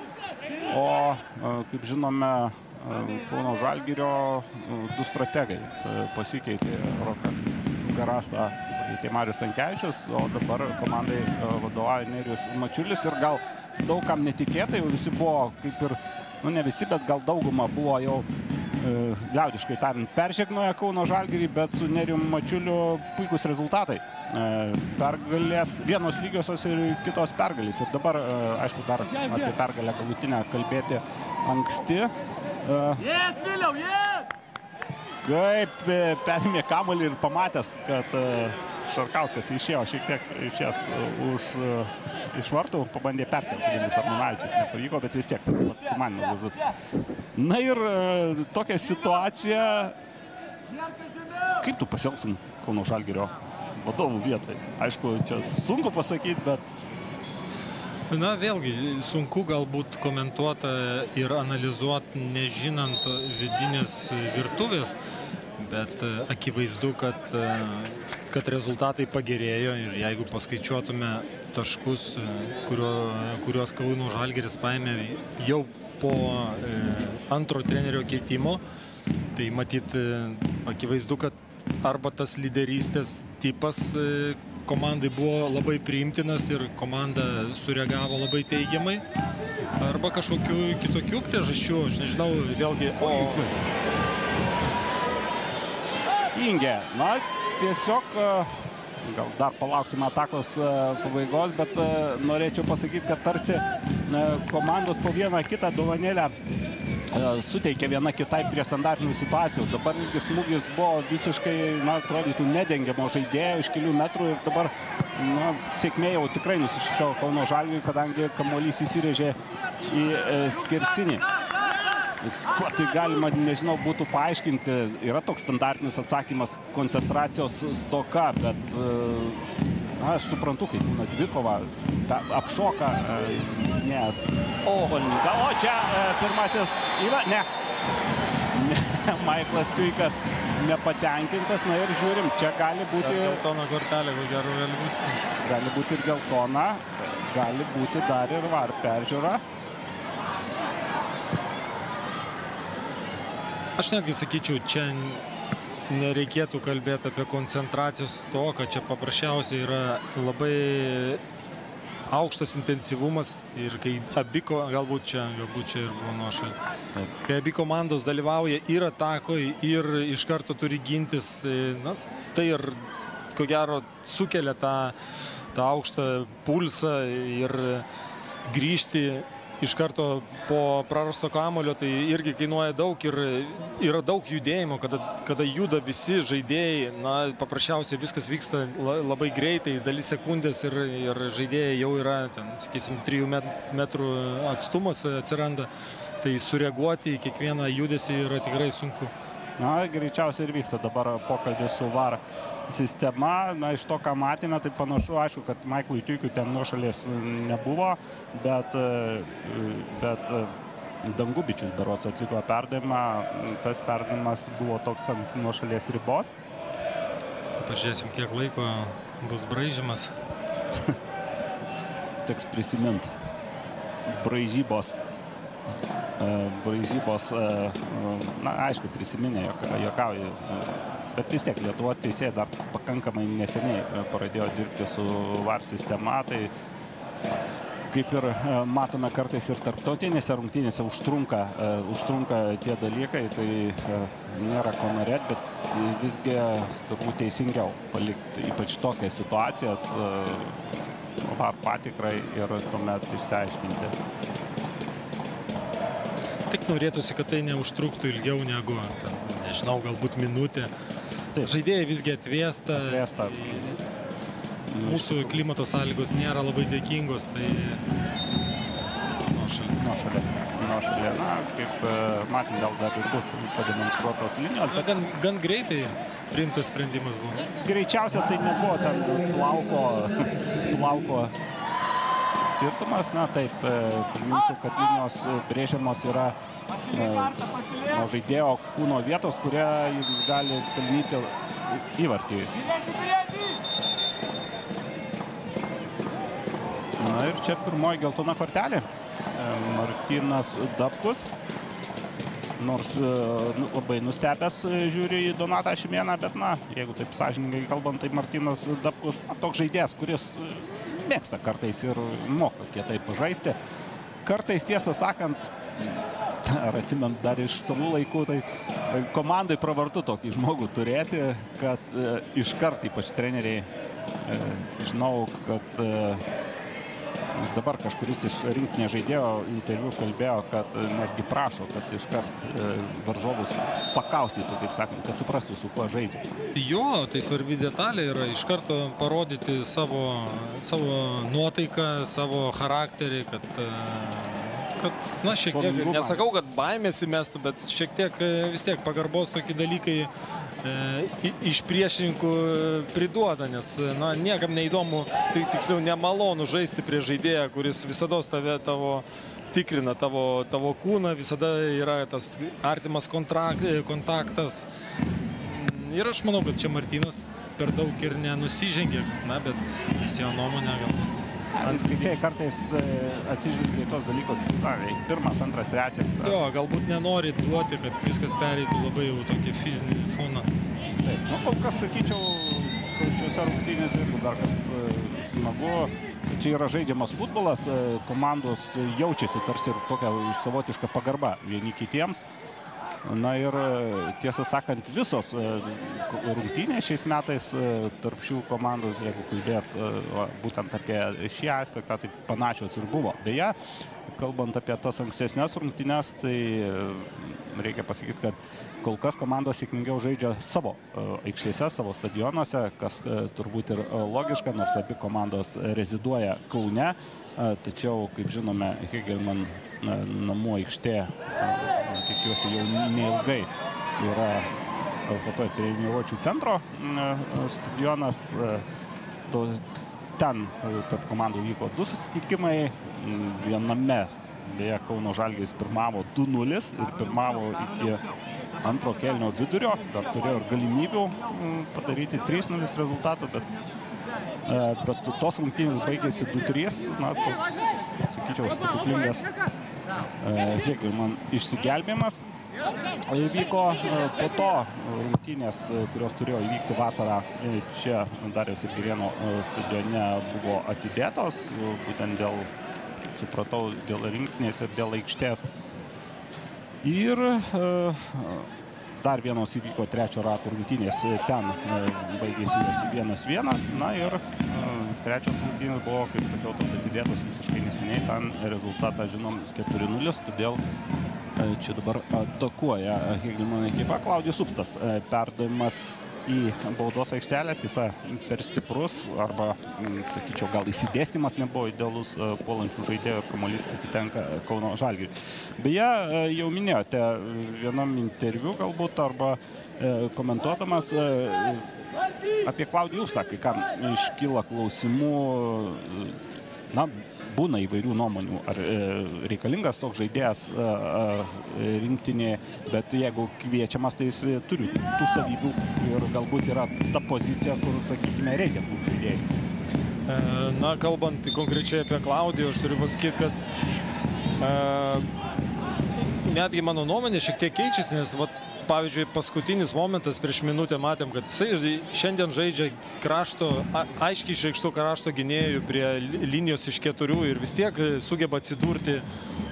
o e, kaip žinome, e, Kauno Žalgirio e, du strategai e, pasikeitė Roką Garastą, pakeitė Marius Tankievičius, o dabar komandai e, vadovauja Nerijus Mačiulis. Ir gal daugam netikėtai, jau visi buvo kaip ir, nu ne visi, bet gal dauguma buvo jau e, liaudiškai tariant, peržegnoja Kauno Žalgirį, bet su Nerijum Mačiuliu puikus rezultatai. E, Pergalės, vienos lygiosios ir kitos pergalės. Ir dabar, e, aišku, dar apie pergalę galutinę kalbėti anksti. E, Kaip e, perėmė kamuolį ir pamatęs, kad e, Šarkauskas išėjo šiek tiek išės e, už e, iš vartų, pabandė perkelti Vilis Armanavičius, nepavyko, bet vis tiek tas pats sumanimas žudų. Na ir e, tokia situacija, kaip tu pasielgtum Kauno Žalgirio vadovų vietoje? Aišku, čia sunku pasakyti, bet
Na vėlgi, sunku galbūt komentuoti ir analizuoti, nežinant vidinės virtuvės, bet e, akivaizdu, kad, e, kad rezultatai pagerėjo ir jeigu paskaičiuotume taškus, e, kurio, kuriuos Kauno Žalgeris paėmė jau po antro trenerio keitimo, tai matyt, akivaizdu, kad arba tas lyderystės tipas komandai buvo labai priimtinas ir komanda sureagavo labai teigiamai, arba kažkokių kitokių priežasčių, aš nežinau, vėlgi, o
Kingė. Na, tiesiog e, gal dar palauksime atakos e, pabaigos, bet e, norėčiau pasakyti, kad tarsi komandos po vieną kitą dovanėlę e, suteikė viena kitai prie standartinių situacijos. Dabar smūgis buvo visiškai, na, atrodytų, nedengiamo žaidėjo iš kelių metrų ir dabar, na, sėkmė jau tikrai nusišypsojo Kauno Žalgiui, kadangi kamuolys įsirėžė į skersinį. Kuo tai galima, nežinau, būtų paaiškinti. Yra toks standartinis atsakymas - koncentracijos stoka, bet e, na, aš suprantu, kaip būna dvikova, apšoka e, gynėjas. O, polininką. O čia e, pirmasis yra, ne. ne [laughs] Maiklas Tuikas nepatenkintas, na ir žiūrim, čia gali būti,
geltono kortelė, ko gero, gali būti.
gali būti ir geltona, gali būti dar ir var peržiūra.
Aš netgi sakyčiau, čia nereikėtų kalbėti apie koncentracijos stoką, čia paprasčiausiai yra labai aukštas intensyvumas ir kai abi, galbūt čia, galbūt čia ir buvo nuošalė. Kai abi komandos dalyvauja ir atakoje, ir iš karto turi gintis, e, na, tai ir ko gero sukelia tą, tą aukštą pulsą ir grįžti iš karto po prarasto kamulio, tai irgi kainuoja daug ir yra daug judėjimo, kada, kada juda visi žaidėjai, na, paprasčiausiai viskas vyksta la- labai greitai, dalis sekundės ir, ir žaidėjai jau yra, ten, sakysim, 3 metrų atstumas atsiranda, tai sureaguoti į kiekvieną judesį yra tikrai sunku.
Na, greičiausiai ir vyksta dabar pokalbis su VAR sistema. Na, iš to, ką matėme, tai panašu, aišku, kad Maiklui Tuikui ten nuošalės nebuvo, bet, bet Dangubičius berots atliko perdavimą. Tas perdavimas buvo toks ant nuošalės ribos.
Pažiūrėsim, kiek laiko bus braižymas. [laughs]
Teks prisiminti. Braižybos. E, Braižybos, e, na, aišku, prisiminė, jokauju. Bet vis tiek Lietuvos teisėjai dar pakankamai neseniai e, pradėjo dirbti su VAR sistema, tai kaip ir e, matome kartais ir tarptautinėse rungtynėse užtrunka, e, užtrunka tie dalykai, tai nėra ko norėti, bet visgi turbūt teisingiau palikti ypač tokias situacijas VAR patikrai ir tuomet išsiaiškinti.
Tik norėtųsi, kad tai neužtruktų ilgiau negu, ten, nežinau, galbūt minutė.
Taip.
Žaidėjai visgi atvėsta.
Atvėsta.
Mūsų klimato sąlygos nėra labai dėkingos, tai... Nuošalė.
Nuošalė. Nuošalė. Na, kaip e, matėm, gal dar ir bus pademonstruotos linijos, bet
Gan, gan greitai priimtas sprendimas buvo.
greičiausia tai nebuvo ten plauko, plauko skirtumas. Na taip, e, priminsiu, kad linijos brėžiamos yra e, nuo žaidėjo kūno vietos, kurie jis gali pelnyti įvartį. Na ir čia pirmoji geltona kortelė. Martinas Dabkus nors e, nu, labai nustebęs e, žiūri į Donatą Šimieną, bet, na, jeigu taip sąžininkai kalbant, tai Martinas Dabkus toks žaidėjas, kuris e, mėgsta kartais ir moka kietai pažaisti. Kartais, tiesą sakant, ar atsimint dar iš savų laikų, tai komandai pravartu tokį žmogų turėti, kad iškart, ypač treneriai, žinau, kad dabar kažkuris iš rinktinės žaidėjo interviu kalbėjo, kad netgi prašo, kad iškart e, varžovus pakaustytų, taip sakant, kad suprastų, su kuo žaidžia.
Jo, tai svarbi detalė yra iš karto parodyti savo, savo nuotaiką, savo charakterį, kad e, kad, na, šiek tiek, nesakau, kad baimės įmestų, bet šiek tiek e, vis tiek pagarbos tokie dalykai e, iš priešininkų priduoda, nes, na, niekam neįdomu, tai tiksliau nemalonu žaisti prie žaidėją, kuris visada tave tavo tikrina tavo, tavo kūną, visada yra tas artimas kontrakt, kontaktas. Ir aš manau, kad čia Martinas per daug ir nenusižengė, na, bet teisėjo nuomonė galbūt.
Teisėjai kartais e, atsižvelgia tos dalykus, na, pirmas, antras, trečias.
Bet... Jo, galbūt nenori duoti, kad viskas pereitų labai jau tokį fizinį foną.
Taip, nu kol kas sakyčiau, šiuose rungtynėse irgi dar kas e, smagu, čia yra žaidžiamas futbolas, e, komandos jaučiasi tarsi ir tokia savotiška pagarba vieni kitiems. Na ir tiesą sakant, visos e, rungtynės šiais metais e, tarp šių komandų, jeigu kalbėt e, būtent apie šį aspektą, tai panašios ir buvo. Beje, kalbant apie tas ankstesnės rungtynės, tai reikia pasakyti, kad kol kas komandos sėkmingiau žaidžia savo aikštėse, savo stadionuose, kas turbūt ir logiška, nors abi komandos reziduoja Kaune. Tačiau, kaip žinome, Hegelman namų aikštė, tikiuosi jau neilgai, yra LFF treniruočių centro stadionas. Ten tarp komandų vyko du susitikimai. Viename, beje, Kauno Žalgiais pirmavo 2-0 ir pirmavo iki antro kelnio vidurio. Dar turėjo ir galimybių padaryti 3-0 rezultatų, bet, bet tos rungtynės baigėsi 2-3. Na, toks, sakyčiau, stebuklingas Hegelman išsigelbėjimas įvyko po to rungtynės, kurios turėjo įvykti vasarą čia Dariaus ir Girėno stadione buvo atidėtos, būtent dėl, supratau, dėl rinktinės ir dėl aikštės. Ir dar vienos įvyko trečio rato rungtynės, ten baigėsi jos vienas vienas, na ir trečios rungtynės buvo, kaip sakiau, tos atidėtos visiškai neseniai, ten rezultatą žinom 4-0, todėl e, čia dabar atakuoja Hegelmano ekipa. Klaudijus Upstas e, perdavimas į baudos aikštelę, tiesa, per stiprus arba, sakyčiau, gal įsidėstymas nebuvo idealus e, puolančių žaidėjų, kamuolys atitenka Kauno Žalgiriui. Beje, jau minėjote vienam interviu galbūt arba komentuodamas apie Klaudijų Ursakai, kam iškyla klausimų, na, būna įvairių nuomonių, ar e, reikalingas toks žaidėjas e, e, rinktinė, bet jeigu kviečiamas, tai jis turi tų savybių ir galbūt yra ta pozicija, kur, sakykime, reikia tų žaidėjų.
Na, kalbant konkrečiai apie Klaudijų, aš turiu pasakyti, kad netgi mano nuomonė šiek tiek keičiasi, nes vat, pavyzdžiui, paskutinis momentas prieš minutę matėm, kad jisai šiandien žaidžia krašto, aiškiai išreikštų krašto gynėjų prie linijos iš keturių ir vis tiek sugeba atsidurti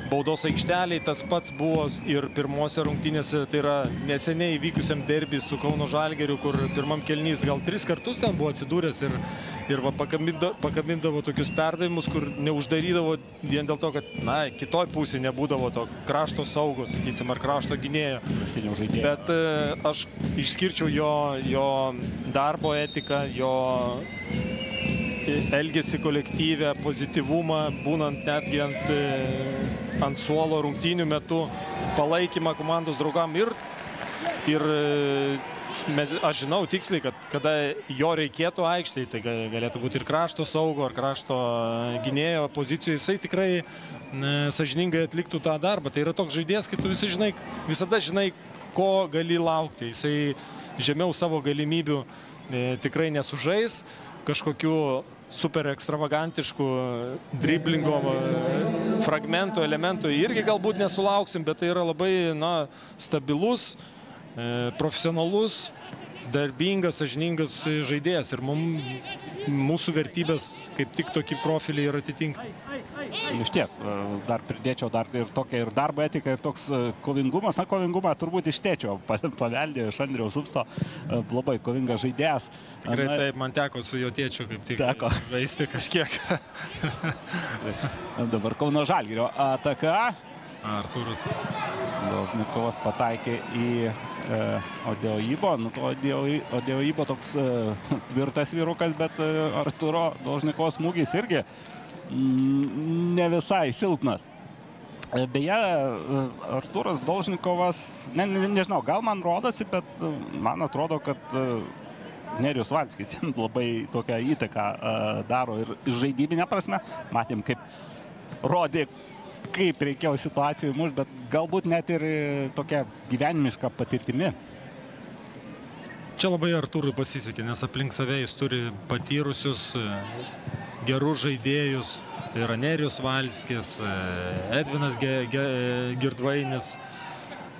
baudos aikšteliai. Tas pats buvo ir pirmose rungtynėse, tai yra neseniai įvykusiam derbį su Kauno Žalgeriu, kur pirmam kelnys gal tris kartus ten buvo atsidūręs ir, ir va, pakabindavo, pakabindavo tokius perdavimus, kur neuždarydavo vien dėl to, kad, na, kitoj pusėje nebūdavo to krašto saugo, sakysim, ar krašto gynėjo. Bet e, aš išskirčiau jo, jo darbo etiką, jo elgesi kolektyvę, pozityvumą, būnant netgi ant, e, ant suolo rungtynių metu, palaikymą komandos draugam ir Ir e, mes, aš žinau tiksliai, kad kada jo reikėtų aikštėje, tai galėtų būti ir krašto saugo, ar krašto gynėjo pozicijoje, jisai tikrai ne, sažiningai atliktų tą darbą. Tai yra toks žaidėjas, kai tu visi žinai, visada žinai, ko gali laukti. Jisai žemiau savo galimybių e, tikrai nesužais kažkokių super ekstravagantiškų driblingo e, fragmentų, elementų irgi galbūt nesulauksim, bet tai yra labai na, stabilus, e, profesionalus darbingas, sažiningas žaidėjas ir mum, mūsų vertybės kaip tik tokį profilį ir atitinka.
Iš ties, e, dar pridėčiau dar ir tokia ir darbo etika, ir toks e, kovingumas. Na, kovingumą turbūt iš tėčio [laughs] paveldė iš Andriaus Upsto, e, labai kovingas žaidėjas.
Tikrai Na, taip, man teko su jo tėčiu kaip tik teko. [laughs] veisti kažkiek. [laughs]
Dabar Kauno Žalgirio ataka.
Arturus.
Dožnikovas pataikė į e, Odeoibo. Nu, Odeoibo toks e, tvirtas vyrukas, bet e, Arturo Dožnikovas smūgis irgi ne visai silpnas. E, beje, e, Arturas Dolžnikovas, ne, ne, nežinau, gal man rodosi, bet e, man atrodo, kad Nerijus Valskis labai tokią įtaką daro ir žaidybinę prasme. Matėm, kaip rodė, kaip reikėjo situacijų muš, bet galbūt net ir tokia gyvenimiška patirtimi.
Čia labai Arturui pasisekė, nes aplink save jis turi patyrusius gerus žaidėjus. Tai yra Nerijus Valskis, Edvinas Girdvainis.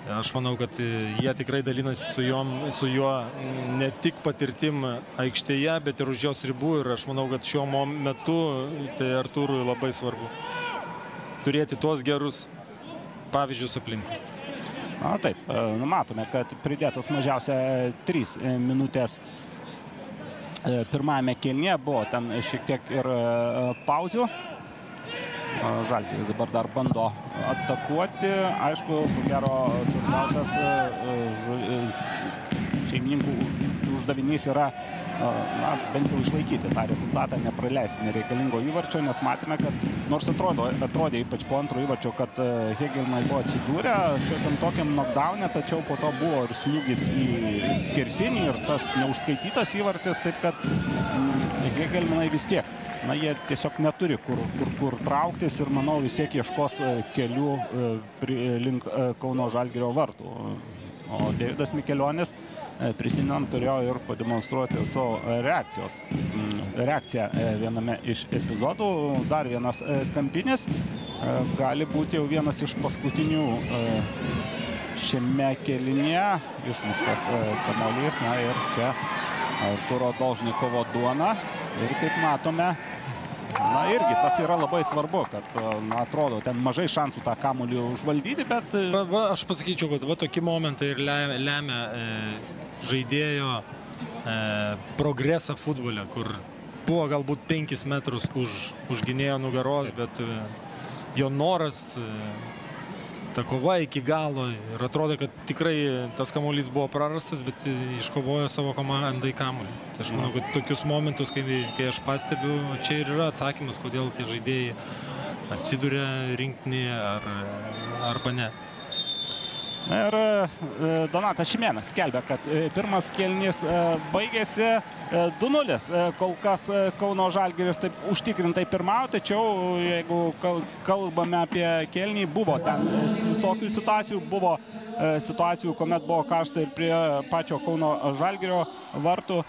Aš manau, kad jie tikrai dalinasi su, jom, su juo ne tik patirtim aikštėje, bet ir už jos ribų. Ir aš manau, kad šiuo metu tai Arturui labai svarbu turėti tuos gerus pavyzdžius aplinkui.
Na taip, e, matome, kad pridėtos mažiausia 3 e, minutės e, pirmame kelnie buvo ten šiek tiek ir pauzių. Žalgiris dabar dar bando atakuoti. Aišku, ko gero svarbiausias šeimininkų uždavinys yra na, bent jau išlaikyti tą rezultatą, nepraleisti nereikalingo įvarčio, nes matėme, kad nors atrodo, atrodė ypač po antro įvarčio, kad e, Hegelmanai buvo atsidūrę šiokiam tokiam knockdown'e, tačiau po to buvo ir smūgis į skersinį ir tas neužskaitytas įvartis, taip kad mm, Hegelmanai vis tiek na, jie tiesiog neturi kur, kur, kur trauktis ir manau vis tiek ieškos e, kelių e, link Kauno Žalgirio vartų. O Davidas Mikelionis E, prisimenam, turėjo ir pademonstruoti savo reakcijos, mm, reakciją e, viename iš epizodų. Dar vienas e, kampinis gali būti jau vienas iš paskutinių šiame kelinėje išmuštas kamuolys. Na ir čia Arturo Dolžnikovo duona. Ir kaip matome, Na irgi tas yra labai svarbu, kad, na, atrodo, ten mažai šansų tą kamuolį užvaldyti, bet...
Va, va, aš pasakyčiau, kad va tokie momentai ir lemia, lemia e, žaidėjo e, progresą futbole, kur buvo galbūt 5 metrus už, už gynėjo nugaros, bet e, jo noras, e, ta kova iki galo ir atrodo, kad tikrai tas kamuolys buvo prarastas, bet iškovojo savo komandai kamuolį. Tai aš manau, kad tokius momentus, kai, kai aš pastebiu, čia ir yra atsakymas, kodėl tie žaidėjai atsiduria rinktinėje ar, arba ne.
Ir e, Donatas Šimėnas skelbia, kad e, pirmas kelnys e, baigėsi 2-0. Kol kas Kauno Žalgeris taip užtikrintai pirmavo, tačiau jeigu kalbame apie kelnį, buvo ten visokių situacijų, buvo situacijų, kuomet buvo karšta ir prie pačio Kauno Žalgerio vartų.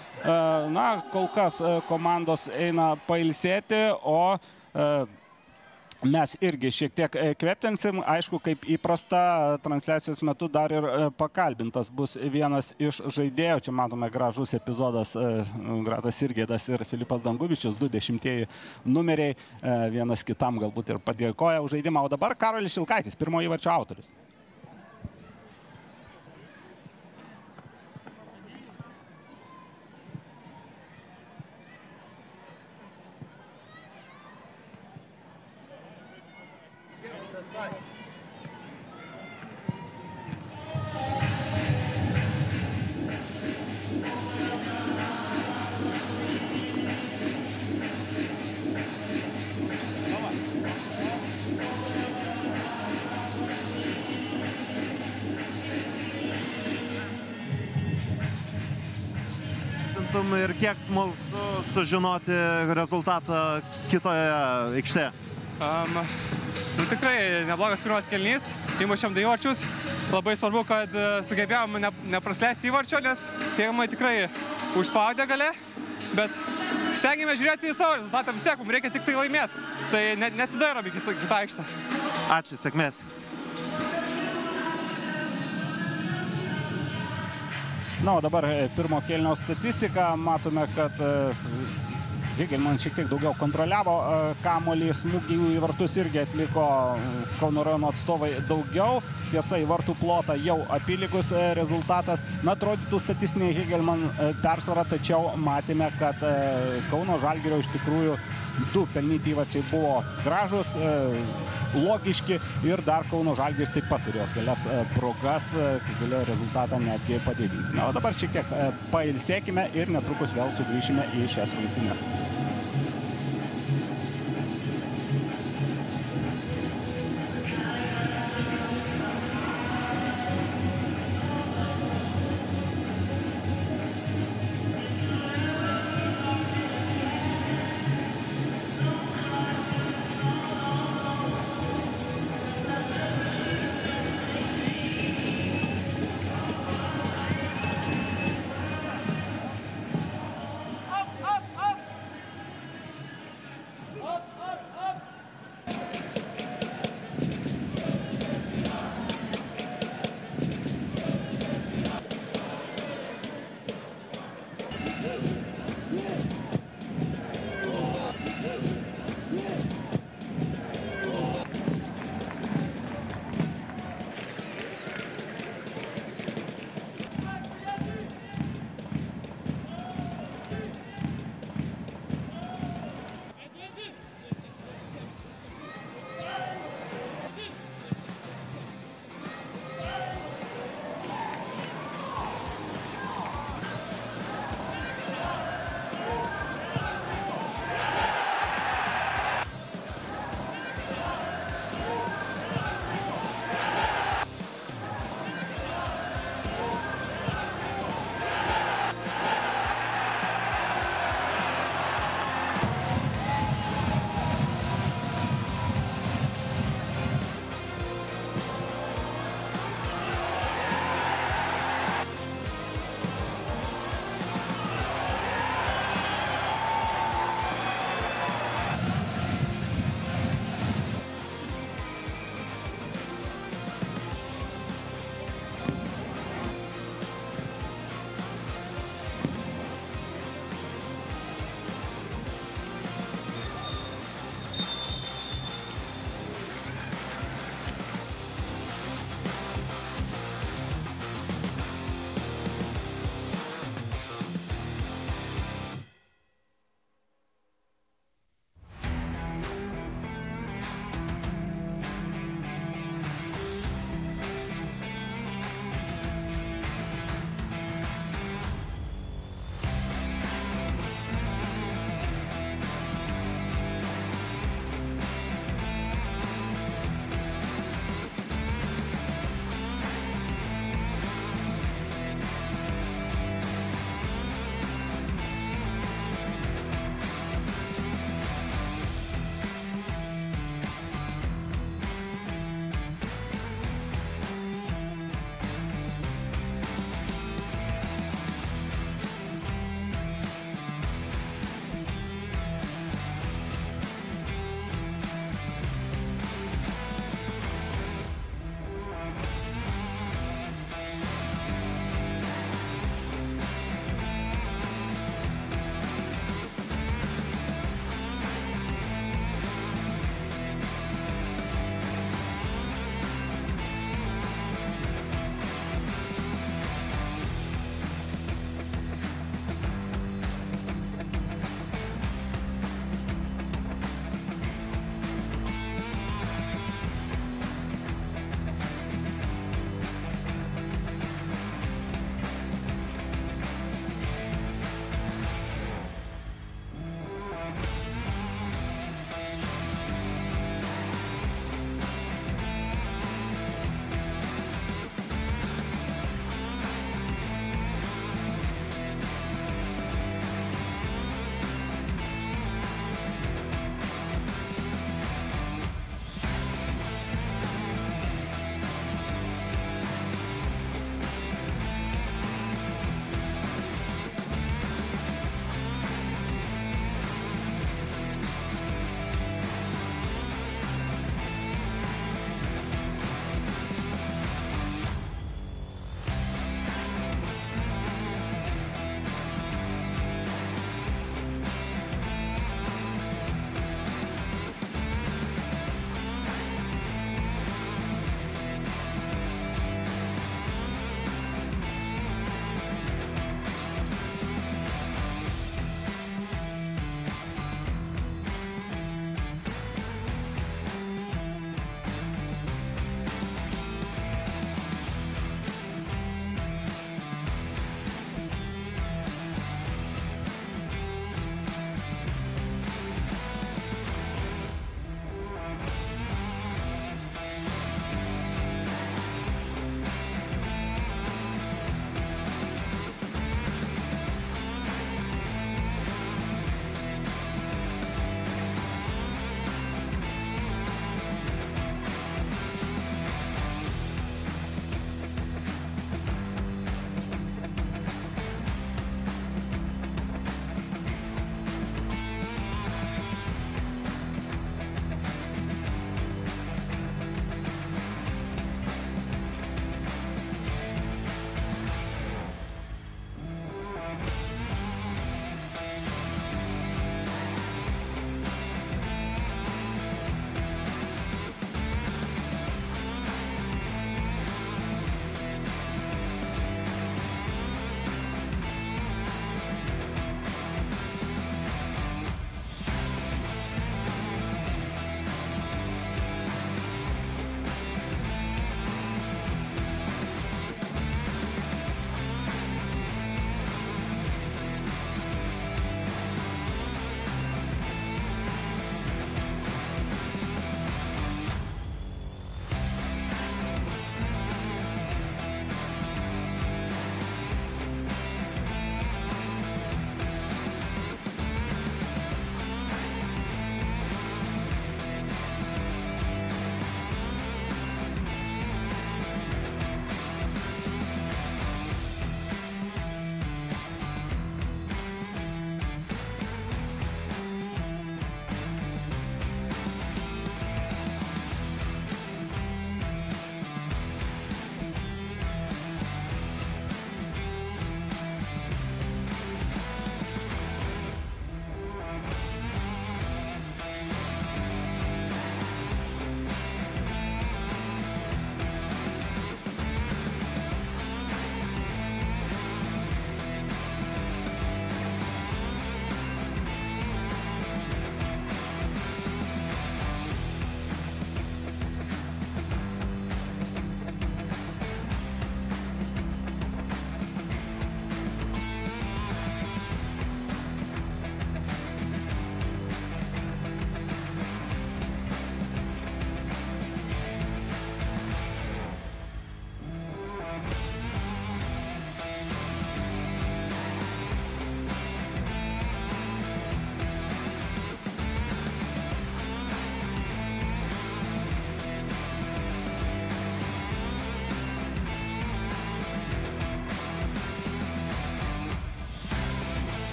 Na, kol kas komandos eina pailsėti, o mes irgi šiek tiek e, kveptensim. Aišku, kaip įprasta transliacijos metu dar ir e, pakalbintas bus vienas iš žaidėjų. Čia matome gražus epizodas e, Gratas Irgėdas ir Filipas Danguvičius, du dešimtieji numeriai, vienas kitam galbūt ir padėkoja už žaidimą. O dabar Karolis Šilkaitis, pirmo įvarčio autorius.
Kiek smalsu sužinoti rezultatą kitoje aikštėje?
Um, nu, tikrai neblogas pirmas kelnys, įmušėm du įvarčius. Labai svarbu, kad e, sugebėjom ne, neprasleisti įvarčio, nes pirmai tikrai užspaudė gale, bet stengiamės žiūrėti į savo rezultatą vis tiek, mums reikia tik tai laimėti. Tai ne, nesidairom į kitą aikštę.
Ačiū, sėkmės.
Na, o dabar e, pirmo kelnio statistika. Matome, kad e, Hegelman šiek tiek daugiau kontroliavo e, kamolį, smūgį į vartus irgi atliko Kauno rajono atstovai daugiau. Tiesa, į vartų plotą jau apylygus rezultatas. Na, atrodytų statistinė Hegelman persvara, tačiau matėme, kad Kauno Žalgirio iš tikrųjų du pelnyti įvačiai buvo gražus, logiški ir dar Kauno Žalgiris taip pat turėjo kelias progas, kai galėjo rezultatą netgi padidinti. Na, o dabar šiek tiek pailsėkime ir netrukus vėl sugrįšime į šias rungtynės.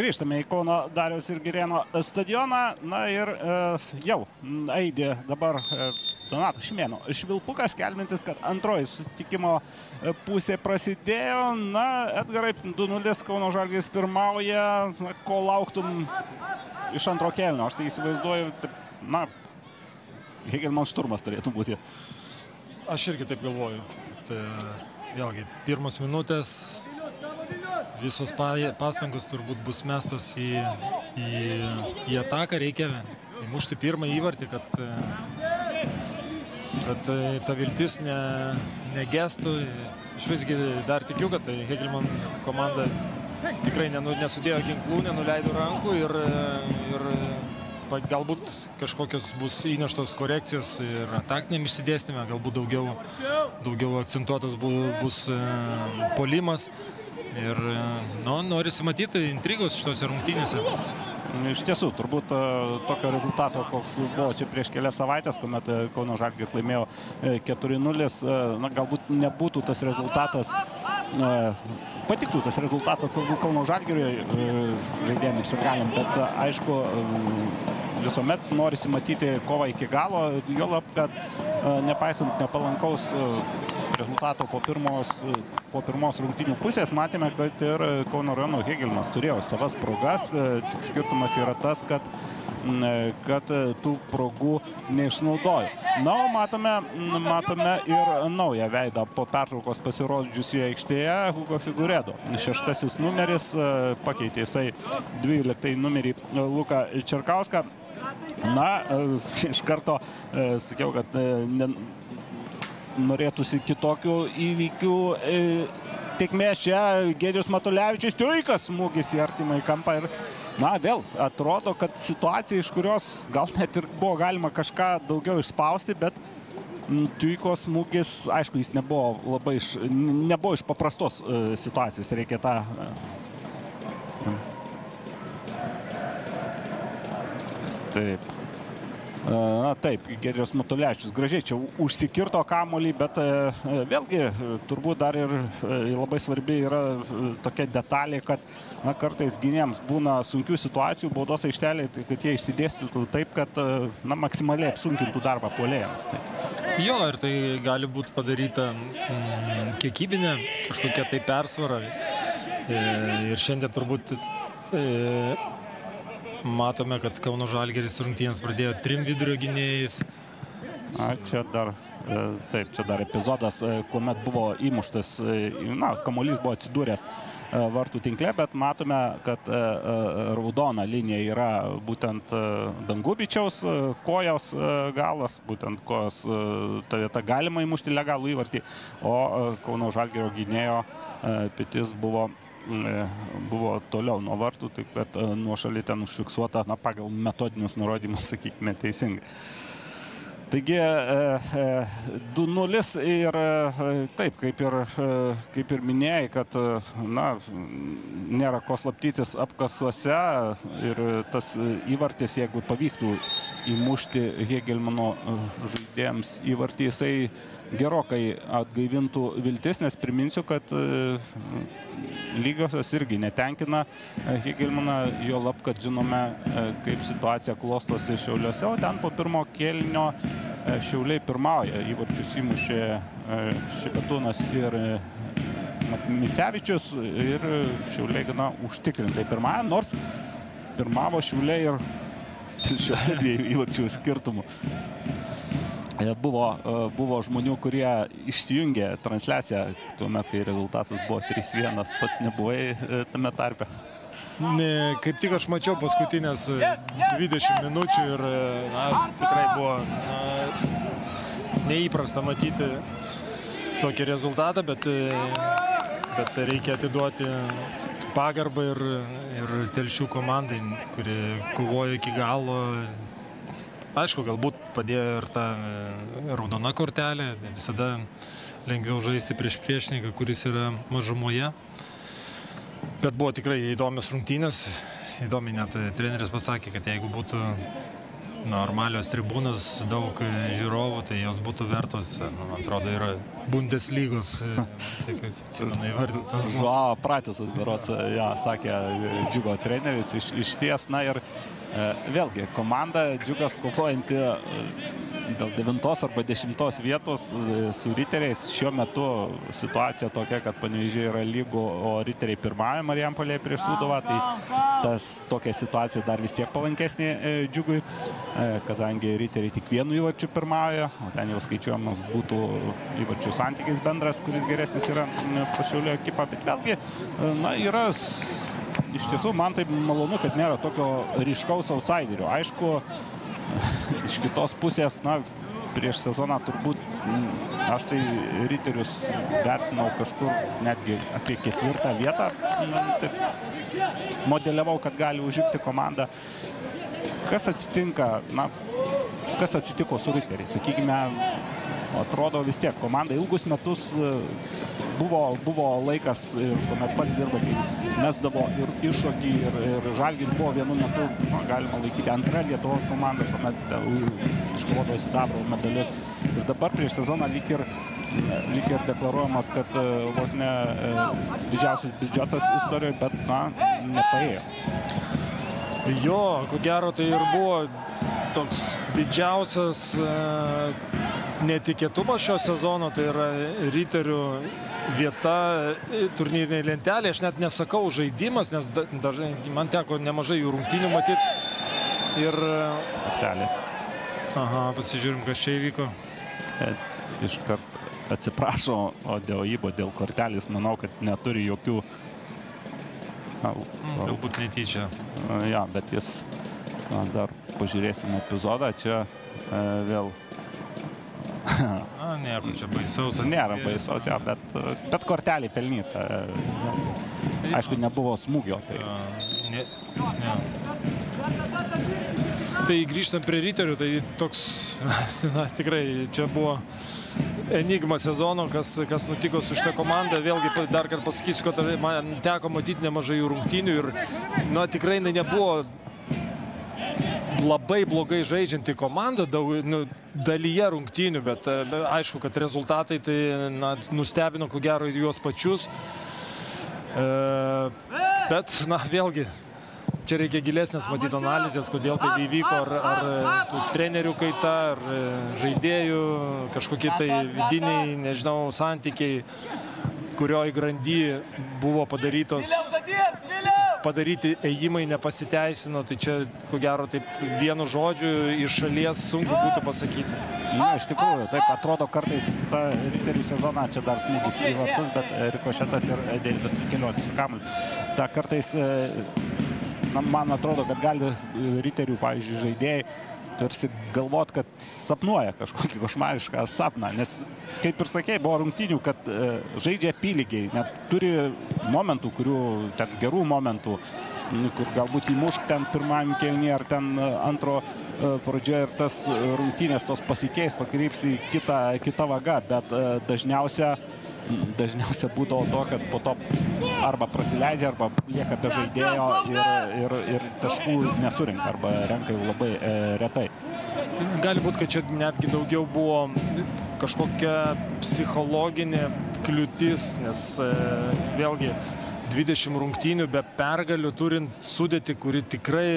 Grįžtame į Kauno Dariaus ir Girėno stadioną. Na ir e, jau aidė dabar e, Donato Šimėno švilpukas, kelmintis, kad antroji susitikimo e, pusė prasidėjo. Na, Edgarai 2-0 Kauno Žalgis pirmauja. Na, ko lauktum iš antro kelnio? Aš tai įsivaizduoju, na, Hegelman šturmas turėtų būti.
Aš irgi taip galvoju. Tai, vėlgi, pirmos minutės visos pastangos turbūt bus mestos į, į, į ataką, reikia įmušti pirmą įvartį, kad, kad ta viltis ne, negestų. Iš visgi dar tikiu, kad Hegelman komanda tikrai nesudėjo ginklų, nenuleido rankų ir, ir galbūt kažkokios bus įneštos korekcijos ir taktiniam išsidėstymė, galbūt daugiau, daugiau akcentuotas bus, bus polimas. Ir nu, norisi matyti intrigos šitose rungtynėse.
Iš tiesų, turbūt tokio rezultato, koks buvo čia prieš kelias savaitės, kuomet Kauno Žalgis laimėjo 4-0, na, galbūt nebūtų tas rezultatas, patiktų tas rezultatas Kauno Žalgiriui žaidėjams ir galim, bet aišku, visuomet norisi matyti kovą iki galo, juolab, kad nepaisant nepalankaus rezultato po pirmos, po pirmos rungtinių pusės matėme, kad ir Kauno rajono Hegelmas turėjo savas progas. Tik skirtumas yra tas, kad, kad tų progų neišnaudojo. Na, o matome, matome ir naują veidą po pertraukos pasirodžiusioje aikštėje Hugo Figuredo. Šeštasis numeris pakeitė jisai 12 numerį Luką Čerkauską. Na, iš karto sakiau, kad ne, norėtųsi kitokių įvykių. Tikmės čia Gėdžius Matulevičius, tuikas smūgis į artimą į kampą ir, na, vėl atrodo, kad situacija, iš kurios gal net ir buvo galima kažką daugiau išspausti, bet Tuiko smūgis, aišku, jis nebuvo labai iš, nebuvo iš paprastos situacijos, reikia tą Taip. Na taip, Gerijos Matulevičius gražiai čia užsikirto kamolį, bet vėlgi turbūt dar ir labai svarbi yra tokia detalė, kad na, kartais gynėjams būna sunkių situacijų baudos aikštelėje, tai kad jie išsidėstytų taip, kad na, maksimaliai apsunkintų darbą puolėjams. Tai.
Jo, ir tai gali būti padaryta mm, kiekybinė kažkokia tai persvara. Ir šiandien turbūt e, Matome, kad Kauno Žalgeris rungtynės pradėjo trim vidurio gynėjais.
A, čia dar, taip, čia dar epizodas, kuomet buvo įmuštas, na, kamuolys buvo atsidūręs vartų tinkle, bet matome, kad raudona linija yra būtent Dangubičiaus kojos galas, būtent kojos ta vieta galima įmušti legalų įvartį, o Kauno Žalgerio gynėjo pitis buvo buvo toliau nuo vartų, taip kad nuo šalia ten užfiksuota, na, pagal metodinius nurodymus, [laughs] sakykime, teisingai. Taigi 2-0 ir taip, kaip ir, kaip ir minėjai, kad na, nėra ko slaptytis apkasuose ir tas įvartis, jeigu pavyktų įmušti Hegelmano žaidėjams įvartį, jisai gerokai atgaivintų viltis, nes priminsiu, kad lygiosios irgi netenkina Hegelmaną, jo lab, kad žinome, kaip situacija klostosi Šiauliuose, o ten po pirmo kėlinio Šiauliai pirmauja, įvarčius įmušė Šepetūnas ir Micevičius ir Šiauliai gana užtikrintai pirmąją, nors pirmavo Šiauliai ir telšiuose dviejų įvarčių skirtumų. Buvo, buvo žmonių, kurie išsijungė transliaciją tuo metu, kai rezultatas buvo 3-1, pats nebuvai tame tarpe.
Ne, kaip tik aš mačiau paskutinės 20 minučių ir na, tikrai buvo na, neįprasta matyti tokį rezultatą, bet, bet reikia atiduoti pagarbą ir, ir telšių komandai, kuri kovojo iki galo. Aišku, galbūt padėjo ir ta raudona kortelė, visada lengviau žaisti prieš priešininką, kuris yra mažumoje. Bet buvo tikrai įdomios rungtynės. Įdomiai net treneris pasakė, kad jeigu būtų normalios tribūnos, daug e, žiūrovų, tai jos būtų vertos, e, man atrodo, yra Bundeslygos, e, taip kaip atsimenu įvardintas.
Žuo, Pratisas, berots, ja, sakė džiugo treneris iš, iš ties, na ir e, vėlgi, komanda džiugas kovojanti e, dėl devintos arba dešimtos vietos e, su riteriais. Šiuo metu situacija tokia, kad panevežiai yra lygų, o riteriai pirmąją Marijampolėje prieš Sudovą. Tai tas tokia situacija dar vis tiek palankesnė e, džiugui, e, kadangi riteriai tik vienu įvarčiu pirmąją, o ten jau skaičiuojamas būtų įvarčių santykis bendras, kuris geresnis yra pašiaulio ekipa. Bet vėlgi, e, na, yra iš tiesų man taip malonu, kad nėra tokio ryškaus outsiderio. Aišku, [laughs] iš kitos pusės, na, prieš sezoną turbūt aš tai riterius vertinau kažkur netgi apie ketvirtą vietą. Taip, modeliavau, kad gali užimti komandą. Kas atsitinka, na, kas atsitiko su riteriais? Sakykime, atrodo vis tiek komanda ilgus metus buvo, buvo laikas, kuomet pats dirba, kai mesdavo ir iššokį, ir, ir žalgirį buvo vienu metu, nu, galima laikyti antrą Lietuvos komandą, kuomet iškovodavo sidabro medalius. Ir dabar prieš sezoną lyg ir, lyg ir deklaruojamas, kad vos ne didžiausias biudžetas istorijoje, bet, na, nepaėjo.
Jo, ko gero tai ir buvo toks didžiausias e, netikėtumas šio sezono, tai yra riterių vieta turnyrinėje lentelėje. Aš net nesakau žaidimas, nes dažnai man teko nemažai jų rungtynių matyti. Ir...
Aptelė.
Aha, pasižiūrim, kas čia įvyko.
Iškart atsiprašo, o dėl įbo, dėl kortelės, manau, kad neturi jokių...
Na, galbūt netyčia.
Ja, bet jis... Dar pažiūrėsime epizodą. Čia e, vėl
Na, nieko čia baisaus.
Atsitvėrė. Nėra baisaus, ja, bet, bet kortelį pelnyta. Aišku, nebuvo smūgio. Tai,
ne, ne. tai grįžtant prie riterių, tai toks, [laughs] na, tikrai čia buvo enigma sezono, kas, kas nutiko su šitą komandą. Vėlgi dar kartą pasakysiu, kad man teko matyti nemažai jų rungtynių ir, na, tikrai nebuvo labai blogai žaidžianti komanda daug, nu, dalyje rungtynių, bet be, aišku, kad rezultatai tai na, nustebino ko gero ir juos pačius. E, bet, na, vėlgi, čia reikia gilesnės matyti analizės, kodėl tai įvyko, ar, ar tų trenerių kaita, ar žaidėjų kažkokie tai vidiniai, nežinau, santykiai, kurioje grandy buvo padarytos padaryti ėjimai nepasiteisino, tai čia, ko gero, taip vienu žodžiu iš šalies sunku būtų pasakyti.
Na, iš tikrųjų, taip atrodo kartais ta riterių sezona, čia dar smūgis į vartus, bet Rikošetas ir Deividas Mikeliotis su kamuoliu. Ta kartais, na, man atrodo, kad gali riterių, pavyzdžiui, žaidėjai tarsi galvot, kad sapnuoja kažkokį košmarišką sapną. Nes, kaip ir sakėjai, buvo rungtinių, kad e, žaidžia apylygiai, net turi momentų, kurių, ten gerų momentų, kur galbūt įmušk ten pirmam kelnį ar ten antro e, pradžioje ir tas rungtynės tos pasikeis, pakryps į kitą, kitą vagą, bet e, dažniausia dažniausia būdavo to, kad po to arba prasileidžia, arba lieka be žaidėjo ir, ir, ir taškų nesurinka, arba renka jau labai e, retai.
Gali būti, kad čia netgi daugiau buvo kažkokia psichologinė kliūtis, nes e, vėlgi 20 rungtynių be pergalių turint sudėti, kuri tikrai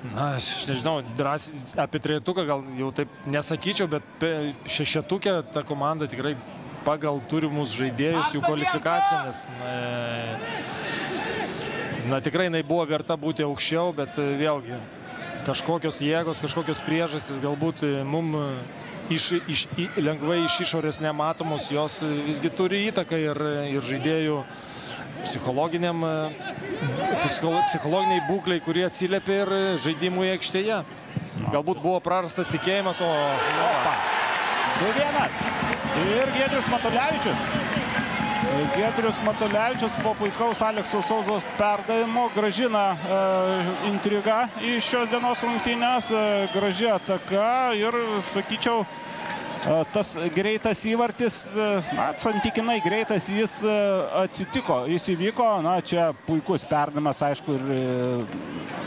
Na, aš nežinau, drąsiai apie trejetuką gal jau taip nesakyčiau, bet šešetukę ta komanda tikrai pagal turimus žaidėjus, jų kvalifikaciją, nes na, na, tikrai jinai buvo verta būti aukščiau, bet vėlgi kažkokios jėgos, kažkokios priežastys galbūt mum iš, iš, lengvai iš išorės nematomos, jos visgi turi įtaką ir, ir žaidėjų psichologiniam, psichologiniai būkliai, kurie atsiliepia ir žaidimui aikštėje. Galbūt buvo prarastas tikėjimas, o...
Opa. 2-1. Ir Gedrius Matulevičius. Gedrius Matulevičius po puikaus Alekso Sauzos perdavimo gražina e, intrigą į šios dienos rungtynės. E, graži ataka ir, sakyčiau, tas greitas įvartis, na, santykinai greitas, jis atsitiko, jis įvyko, na, čia puikus perdamas, aišku, ir,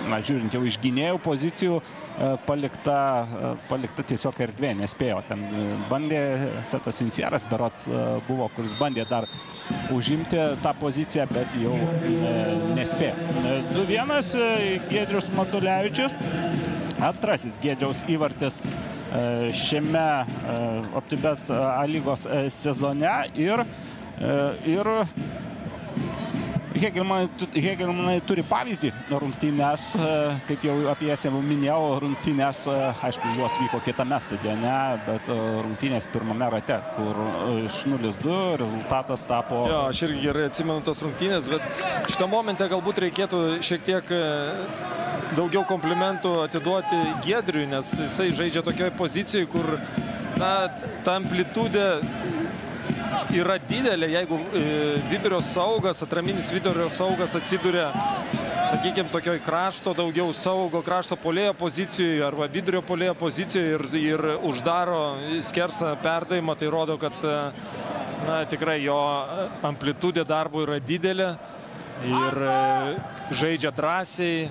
na, žiūrint jau iš gynėjų pozicijų, palikta, palikta tiesiog erdvė, nespėjo. Ten bandė Setas Insieras, berots buvo, kuris bandė dar užimti tą poziciją, bet jau nespėjo. 2-1 Gedrius Matulevičius, antrasis Gedriaus įvartis šiame OptiBet A lygos sezone ir, ir Hegelmanai, turi pavyzdį rungtynės, kaip jau apie jas jau minėjau, rungtynės, aišku, jos vyko kitame stadione, bet rungtynės pirmame rate, kur iš 0-2 rezultatas tapo...
Jo, aš irgi gerai atsimenu tos rungtynės, bet šitą momentą galbūt reikėtų šiek tiek daugiau komplimentų atiduoti Gedriui, nes jisai žaidžia tokioje pozicijoje, kur na, ta amplitudė yra didelė, jeigu vidurio saugas, atraminis vidurio saugas atsiduria, sakykime, tokioj krašto, daugiau saugo krašto polėjo pozicijoje arba vidurio polėjo pozicijoje ir, ir uždaro skersą perdavimą, tai rodo, kad na, tikrai jo amplitudė darbo yra didelė ir žaidžia drąsiai,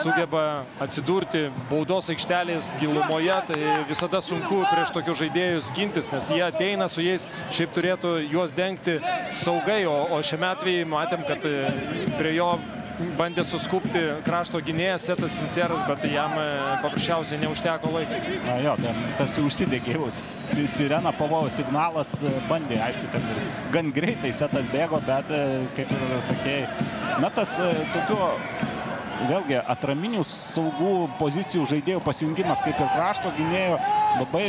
sugeba atsidurti baudos aikštelės gilumoje, tai visada sunku prieš tokius žaidėjus gintis, nes jie ateina su jais, šiaip turėtų juos dengti saugai, o, o šiame atveju matėm, kad prie jo bandė suskupti krašto gynėjas Setas Sinceras, bet jam paprasčiausiai neužteko laiko.
Na jo, ten tarsi užsidegė jau sirena pavojo signalas, bandė, aišku, ten gan greitai Setas bėgo, bet kaip ir sakėjai, na tas tokiu vėlgi atraminių saugų pozicijų žaidėjų pasijungimas kaip ir krašto gynėjo labai,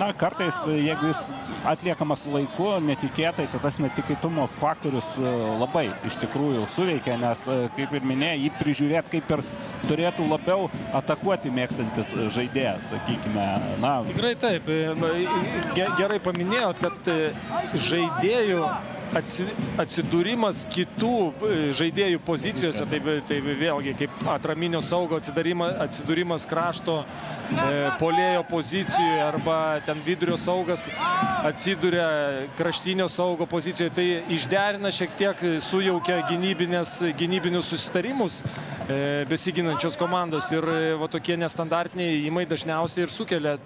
na, kartais, jeigu jis atliekamas laiku, netikėtai, tai tas netikėtumo faktorius labai iš tikrųjų suveikia, nes, kaip ir minėjai, jį prižiūrėti kaip ir turėtų labiau atakuoti mėgstantis žaidėjas, sakykime. Na.
Tikrai taip. Gerai paminėjot, kad žaidėjų atsidūrimas kitų žaidėjų pozicijose, tai, tai vėlgi kaip atraminio saugo atsidūrimas krašto e, polėjo pozicijoje arba ten vidurio saugas atsiduria kraštinio saugo pozicijoje, tai išderina šiek tiek sujaukia gynybinius susitarimus e, besiginančios komandos ir va, tokie nestandartiniai įmai dažniausiai ir sukelia,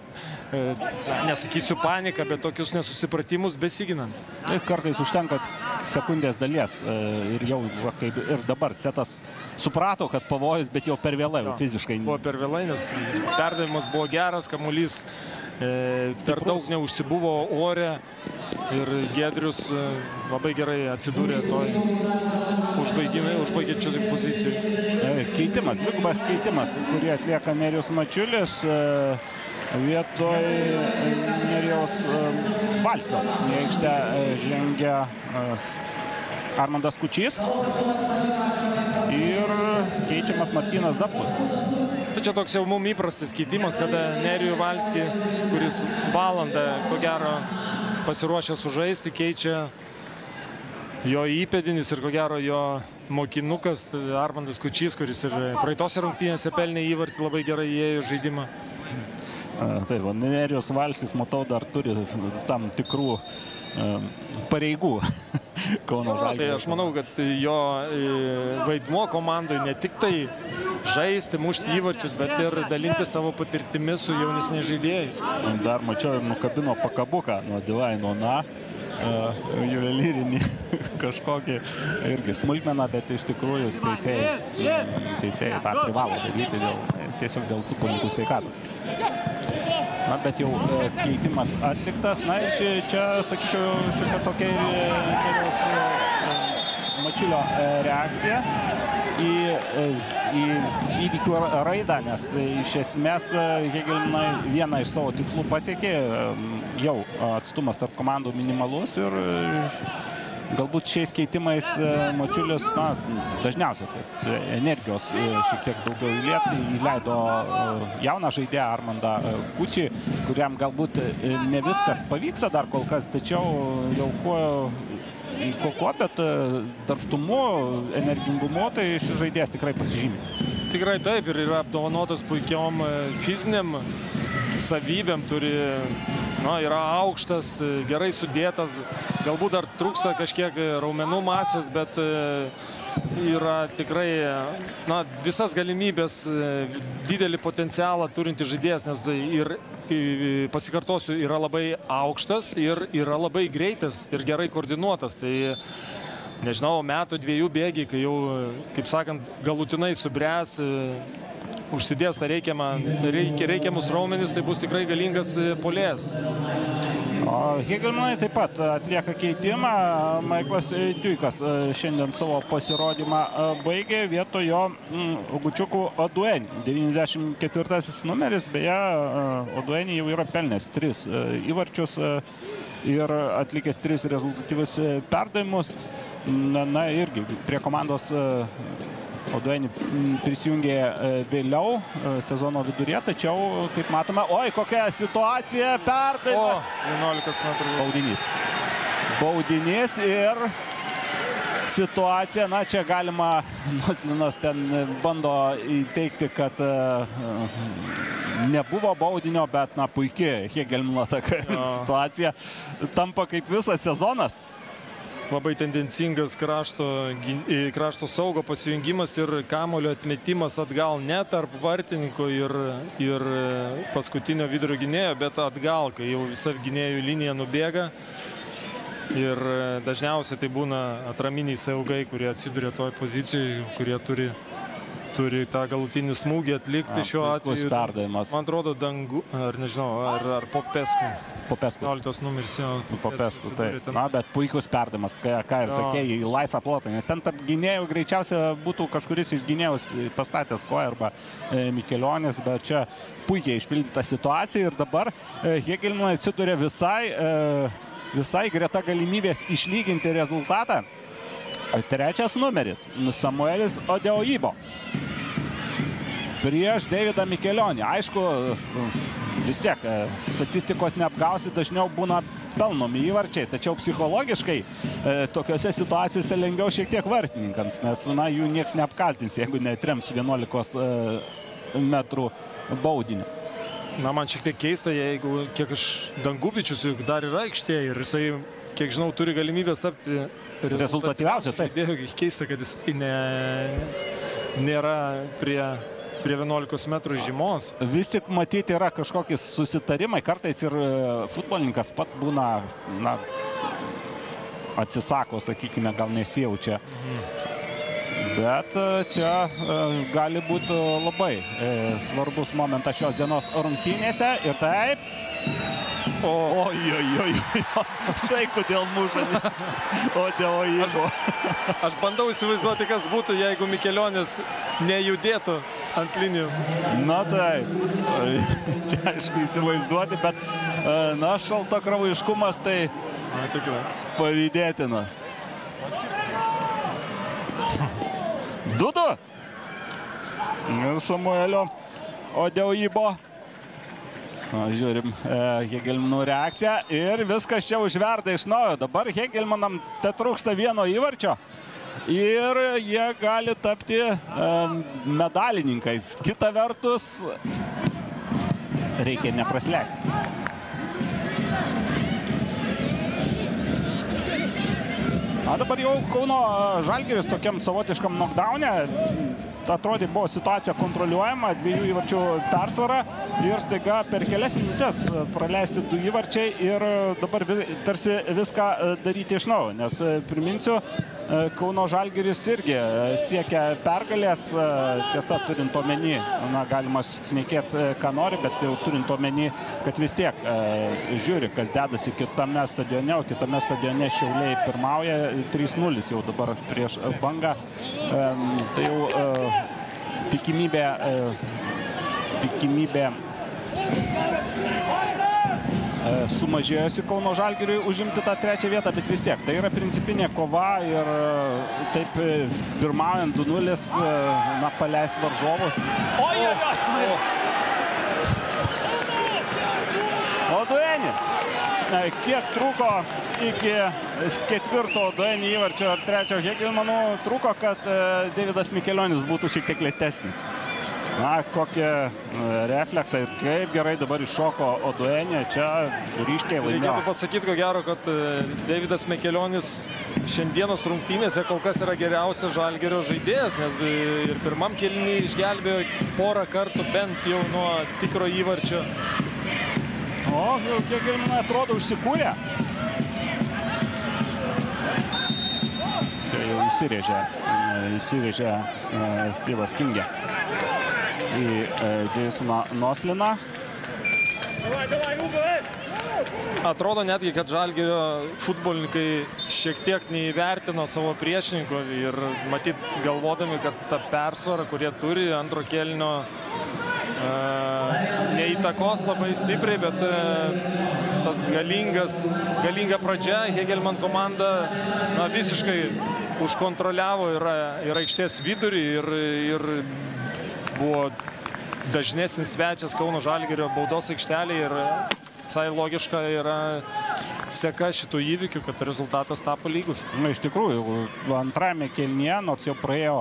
e, nesakysiu paniką, bet tokius nesusipratimus besiginant.
Kartais užtenka sekundės dalies ir jau va, kaip ir dabar setas suprato, kad pavojus, bet jau per vėlai, ja, fiziškai.
Buvo per vėlai, nes perdavimas buvo geras, kamuolys e, per daug neužsibuvo ore ir Gedrius e, labai gerai atsidūrė toj užbaigiančios pozicijoje.
Keitimas, dvigubas keitimas, kurį atlieka Nerius Mačiulis. E, vietoj Nerijaus Valskio. Į aikštę žengia Armandas Kučys ir keičiamas Martinas Zapkus.
Čia toks jau mums įprastas keitimas, kada Nerijų Valskį, kuris valandą, ko gero, pasiruošęs sužaisti, keičia jo įpėdinis ir ko gero jo mokinukas Armandas Kučys, kuris ir praeitose rungtynėse pelnė įvartį labai gerai įėjo žaidimą.
Taip, Nerijos Valskis, matau, dar turi tam tikrų pareigų [laughs] Kauno Žalgirio.
Tai aš manau, kad jo vaidmuo komandai ne tik tai žaisti, mušti įvarčius, bet ir dalinti savo patirtimi su jaunesniais žaidėjais.
Dar mačiau ir nukabino pakabuką nuo Divaino Na. Uh, juvelyrinį [laughs] kažkokį irgi smulkmeną, bet iš tikrųjų teisėjai, teisėjai tą privalo daryti dėl, tiesiog dėl futbolininkų sveikatos. Na, bet jau keitimas atliktas. Na ir ši, čia, sakyčiau, šiokia tokia kelios Mačiulio reakcija į, į įvykių raidą, nes iš esmės Hegelinai vieną iš savo tikslų pasiekė, jau atstumas tarp komandų minimalus ir galbūt šiais keitimais Mačiulis, na, dažniausiai tai energijos šiek tiek daugiau įlieti, įleido jauną žaidėją Armandą Kučį, kuriam galbūt ne viskas pavyksta dar kol kas, tačiau jau kuo ko, ko, bet tarštumu, energingumu, tai šis žaidėjas tikrai pasižymė.
Tikrai taip ir yra apdovanotas puikiom fiziniam savybėm, turi na, yra aukštas, gerai sudėtas, galbūt dar trūksta kažkiek raumenų masės, bet e, yra tikrai na, visas galimybės, e, didelį potencialą turinti žaidėjas, nes ir pasikartosiu, yra labai aukštas ir yra labai greitas ir gerai koordinuotas. Tai nežinau, metų dviejų bėgiai, kai jau, kaip sakant, galutinai subręs, užsidės tą reikiamą, reikia, reikiamus raumenis, tai bus tikrai galingas polės.
O Hegelmanai taip pat atlieka keitimą. Maiklas Tuikas šiandien savo pasirodymą baigė vietojo Ogučiukų Oduenį. 94 numeris, beje, Oduenį jau yra pelnęs tris įvarčius ir atlikęs tris rezultatyvius perdavimus. Na, na irgi prie komandos Oduenį prisijungė vėliau sezono viduryje, tačiau, kaip matome, oi, kokia situacija, perdavimas.
O, 11 metrų.
Baudinys. Baudinys ir situacija, na čia galima, [laughs] Noslinas ten bando įteikti, kad nebuvo baudinio, bet, na, puikiai Hegelmino ataka [laughs] situacija tampa kaip visas sezonas
labai tendencingas krašto, krašto saugo pasijungimas ir kamulio atmetimas atgal ne tarp vartininko ir, ir paskutinio vidurio gynėjo, bet atgal, kai jau visa gynėjų linija nubėga. Ir dažniausiai tai būna atraminiai saugai, kurie atsiduria toje pozicijoje, kurie turi turi tą galutinį smūgį atlikti šiuo atveju.
perdavimas.
Man atrodo, dangu, ar nežinau, ar, ar Popesku.
Popesku.
11 numeris jau.
Popesku, taip. Na, bet puikus perdavimas, ką, ką ir sakėjai, į laisvą plotą, nes ten tarp gynėjų greičiausia būtų kažkuris iš gynėjus pastatęs koją arba e, Mikelionis, bet čia puikiai išpildyta situacija ir dabar e, Hegelmanai atsiduria visai, e, visai greta galimybės išlyginti rezultatą. Trečias numeris - Samuelis Odeoibo. Prieš Davidą Mikelionį. Aišku, vis tiek statistikos neapgausi, dažniau būna pelnomi įvarčiai, tačiau psichologiškai e, tokiuose situacijose lengviau šiek tiek vartininkams, nes na, jų niekas neapkaltins, jeigu netrems 11 e, metrų baudinio.
Na, man šiek tiek keista, jeigu kiek aš Dangubičius juk dar yra aikštėje ir jisai, kiek žinau, turi galimybės tapti
rezultatyviausia. Taip,
keista, kad jisai ne, nėra prie prie 11 metrų žymos.
Vis tik matyti yra kažkokie susitarimai, kartais ir futbolininkas pats būna, na, atsisako, sakykime, gal nesijaučia. Mhm. Bet čia gali būti labai svarbus momentas šios dienos rungtynėse ir taip.
O,
oi, oi, oi, [laughs] štai kodėl muša. O dėl įžo.
Aš, aš bandau įsivaizduoti, kas būtų, jeigu Mikelionis nejudėtų ant linijos.
Na taip, [laughs] čia aišku įsivaizduoti, bet na šalto kraujiškumas tai pavydėtinas. Dudu. Ir Samuelio Odeuibo. Žiūrim e, Hegelmanų reakciją ir viskas čia užverda iš naujo. Dabar Hegelmanam te trūksta vieno įvarčio ir jie gali tapti e, medalininkais. Kita vertus, reikia neprasleisti. A dabar jau Kauno Žalgiris tokiam savotiškam knockdown'e atrodė buvo situacija kontroliuojama, dviejų įvarčių persvara ir staiga per kelias minutės praleisti du įvarčiai ir dabar tarsi viską daryti iš naujo, nes priminsiu, Kauno Žalgiris irgi siekia pergalės, tiesa turint omeny, na galima šnekėti, ką nori, bet jau turint omeny, kad vis tiek žiūri, kas dedasi kitame stadione, o kitame stadione Šiauliai pirmauja 3-0 jau dabar prieš bangą. Tai jau tikimybė, tikimybė sumažėjusi Kauno Žalgiriui užimti tą trečią vietą, bet vis tiek tai yra principinė kova ir taip pirmaujant 2-0, na, paleisti varžovus. Oi, oi, oi! O Dueni, kiek truko iki ketvirto Dueni įvarčio ar trečio Hegelmanų, truko, kad Davidas Mikelionis būtų šiek tiek lėtesnis. Na, kokie e, refleksai ir kaip gerai dabar iššoko Oduenė, čia ryškiai laimėjo.
Reikėtų pasakyti, ko gero, kad e, Davidas Mekelionis šiandienos rungtynėse kol kas yra geriausias žalgerio žaidėjas, nes ir pirmam kelnį išgelbėjo porą kartų bent jau nuo tikro įvarčio.
O, jau kiek Gelminai atrodo užsikūrė. Čia jau įsirėžė, įsirėžė Styvas Kingė į Jasoną Nosliną.
Atrodo netgi, kad Žalgirio futbolininkai šiek tiek neįvertino savo priešininkų ir matyt galvodami, kad ta persvara, kurie turi antro kelnio e, neįtakos labai stipriai, bet e, tas galingas, galinga pradžia, Hegelman komanda na, visiškai užkontroliavo ir, ir aikštės vidurį ir, ir buvo dažnesnis svečias Kauno Žalgirio baudos aikštelė ir visai logiška yra seka šitų įvykių, kad rezultatas tapo lygus.
Na, iš tikrųjų, antrame kelnie, nors jau praėjo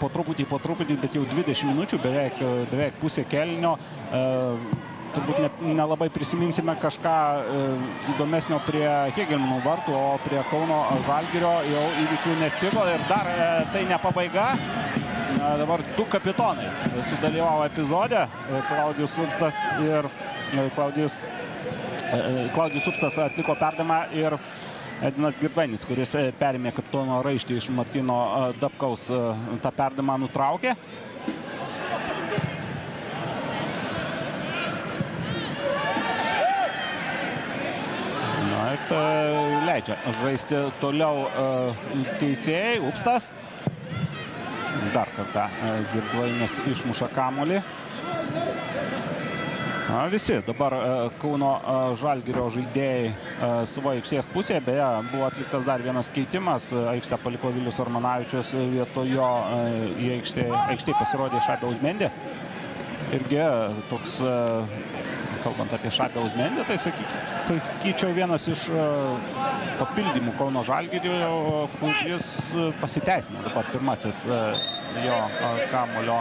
po truputį, po truputį, bet jau 20 minučių, beveik, beveik pusė kelnio. E, turbūt nelabai ne, ne prisiminsime kažką e, įdomesnio prie Hegelmanų vartų, o prie Kauno Žalgirio jau įvykių nestigo ir dar e, tai ne pabaiga. Na, dabar du kapitonai sudalyvavo epizode, Klaudijus Substas ir Klaudijus, Klaudijus Substas atliko perdamą ir Edinas Girdvainis, kuris perėmė kapitono raištį iš Martino Dabkaus, tą perdamą nutraukė. Na tai leidžia žaisti toliau teisėjai, Upstas dar kartą Girdvainis išmuša kamolį. Visi dabar Kauno Žalgirio žaidėjai savo aikštės pusėje. Beje, buvo atliktas dar vienas keitimas. Aikštę paliko Vilius Armanavičius, vietojo į aikštę, aikštė pasirodė Šabė Uzmendė. Irgi toks, kalbant apie Šabę Uzmendę, tai sakyčiau vienas iš papildymų Kauno Žalgirio, kuris pasiteisino. Dabar pirmasis jo kamulio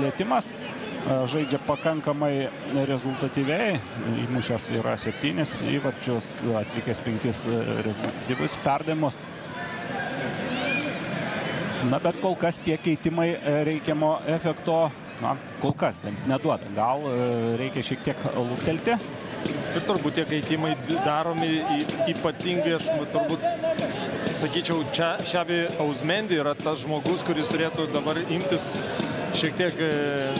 lėtimas žaidžia pakankamai rezultatyviai, įmušęs yra septynis įvarčius, atlikęs penkis rezultatyvius perdavimus. Na, bet kol kas tie keitimai reikiamo efekto, na, kol kas bent neduoda. Gal reikia šiek tiek lūktelti.
Ir turbūt tie keitimai daromi ypatingai, aš turbūt sakyčiau, čia Šabi Ausmendi yra tas žmogus, kuris turėtų dabar imtis šiek tiek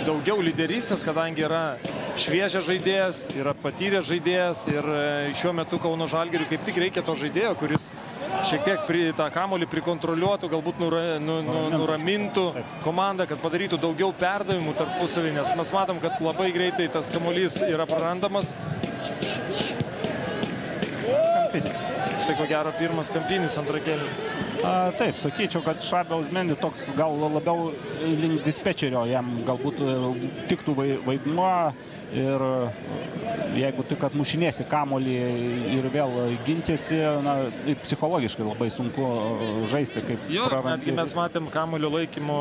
daugiau lyderystės, kadangi yra šviežias žaidėjas, yra patyręs žaidėjas ir šiuo metu Kauno Žalgiriui kaip tik reikia to žaidėjo, kuris šiek tiek pri, tą kamolį prikontroliuotų, galbūt nura, nu, nu, nuramintų komandą, kad padarytų daugiau perdavimų tarpusavį, nes mes matom, kad labai greitai tas kamolys yra prarandamas. Tai ko gero pirmas kampinis antrą kelią.
Taip, sakyčiau, kad Šabė Uzmendi toks gal labiau link dispečerio jam galbūt tiktų vaidmuo ir jeigu tik atmušinėsi kamolį ir vėl ginsiesi, na, psichologiškai labai sunku žaisti kaip
jo, netgi mes matėm kamolio laikymo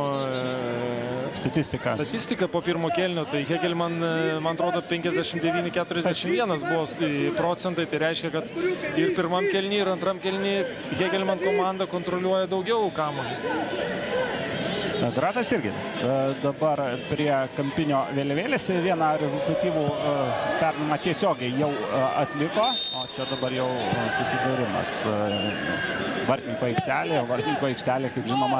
statistiką.
Statistiką po pirmo kelnio, tai Hegelman, man atrodo, 59-41 buvo procentai, tai reiškia, kad ir pirmam kelnį, ir antram kelnį Hegelman komanda kontroliuoja daugiau kamolį.
Gratas irgi dabar prie kampinio vėliavėlės vieną rezultatyvų pernamą tiesiogiai jau atliko, o čia dabar jau susidūrimas Vartininko aikštelė, o Vartininko aikštelė, kaip žinoma,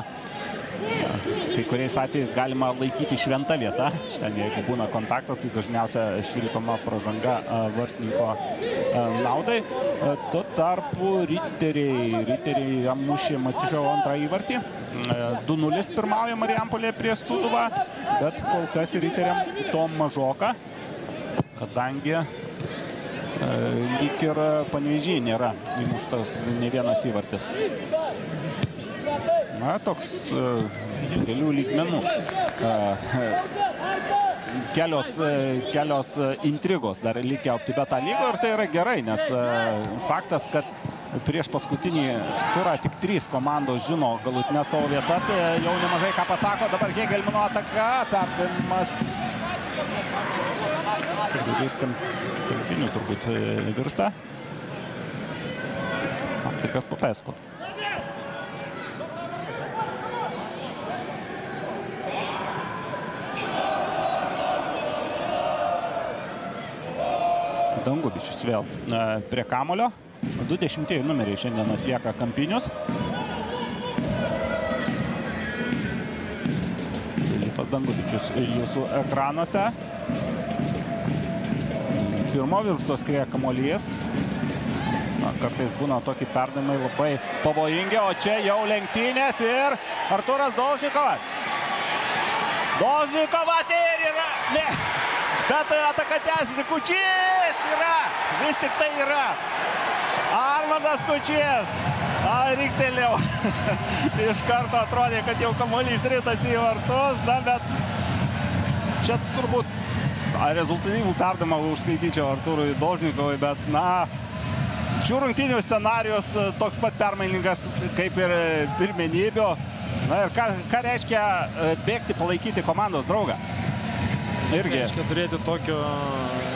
kai kuriais atvejais galima laikyti šventą vietą. Ten jeigu būna kontaktas, tai dažniausia švilpama pražanga vartininko naudai. Tuo tarpu riteriai, riteriai mušė Matižio antrą įvartį. 2-0 pirmauja Marijampolė prieš Suduvą, bet kol kas riteriam to mažoka, kadangi lyg ir panvežiai nėra įmuštas ne vienas įvartis. Na, toks kelių lygmenų. Kelios, kelios intrigos dar likę OptiBeta lygo ir tai yra gerai, nes faktas, kad prieš paskutinį turą tik trys komandos žino galutinę savo vietas. Jau nemažai ką pasako. Dabar Hegelmino ataka. Perdavimas. Turbūt jis kampinių turbūt virsta. Patrikas Papesko. Dangubičius vėl prie kamulio. 20 numeriai šiandien atlieka kampinius. Filipas Dangubičius jūsų ekranuose. Pirmo virpso skrieja kamuolys. Na, kartais būna tokie perdavimai labai pavojingi, o čia jau lenktynės ir Arturas Dolžnikovas. Dolžnikovas ir yra. Ne. Bet ataka tęsiasi. Kučys yra. Vis tik tai yra. Armandas Kučys. A, ryktelėjau. [laughs] Iš karto atrodė, kad jau kamuolys rytasi į vartus. Na, bet čia turbūt rezultatyvų perdamą užskaityčiau Arturui Dolžnikovui, bet, na, šių rungtynių scenarius toks pat permainingas kaip ir pirmenybių. Na ir ką, ką reiškia bėgti palaikyti komandos draugą?
Irgi. Reiškia turėti tokio,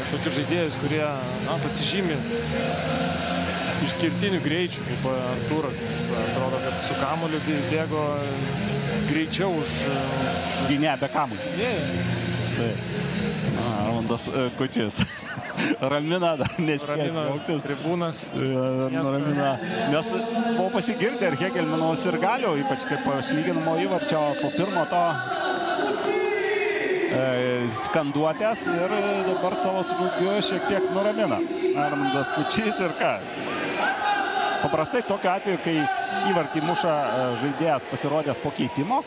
tokius žaidėjus, kurie na, pasižymi išskirtinių greičių, kaip Artūras, nes atrodo, kad su kamuoliu bėgo greičiau už... už...
Gynė be kamuolių.
Yeah.
Taip. Armandas Kučis. [laughs] Ramina dar nespėjo džiaugtis.
Tribūnas.
Ramina. Nes buvo pasigirdę ir Hegelmino ir galio, ypač kaip išlyginamo įvarčio po pirmo to skanduotės ir dabar savo smūgiu šiek tiek nuramina. Armandas Kučys ir ką? Paprastai tokiu atveju, kai įvartį muša žaidėjas pasirodęs po keitimo,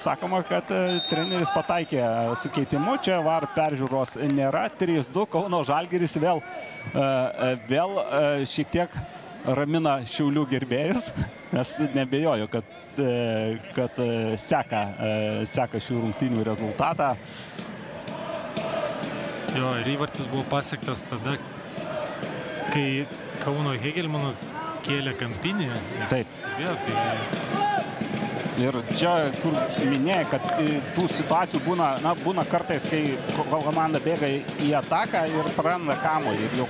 sakoma, kad treneris pataikė su keitimu. Čia var peržiūros nėra. 3-2 Kauno Žalgiris vėl, vėl šiek tiek ramina Šiaulių gerbėjus, [laughs] nes nebejoju, kad, kad seka, seka šių rungtynių rezultatą.
Jo, ir įvartis buvo pasiektas tada, kai Kauno Hegelmanas kėlė kampinį.
Taip.
Stebėjo, tai
Ir čia, kur minėjai, kad tų situacijų būna, na, būna kartais, kai komanda bėga į ataką ir praranda kamuolį. Ir jau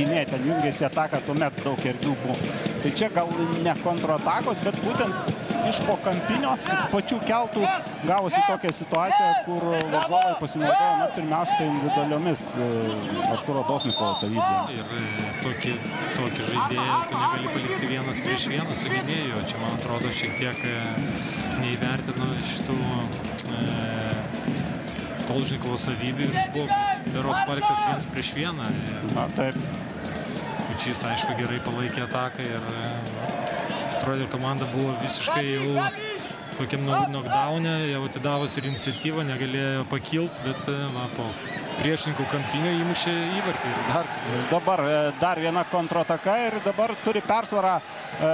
gynėjai ten jungiasi ataką, tuomet daug erdvių buvo. Tai čia gal ne kontratakos, bet būtent iš po kampinio pačių keltų gavosi tokia situacija, kur varžovai pasinaudojo, na, pirmiausia, tai individualiomis Arturo Dosnikovo savybėmis.
Ir tokį, tokį žaidėją tu negali palikti vienas prieš vieną su gynėju. Čia, man atrodo, šiek tiek neįvertino šitų e, Tolžnikovo savybių ir jis buvo berods paliktas vienas prieš vieną.
Na, taip.
Kučys, aišku, gerai palaikė ataką ir atrodė, komanda buvo visiškai jau tokiam knockdown'e, jau atidavus ir iniciatyvą, negalėjo pakilti, bet va, po priešininkų kampinio įmušė įvartį. Dar.
Dabar dar viena kontrataka ir dabar turi persvarą e,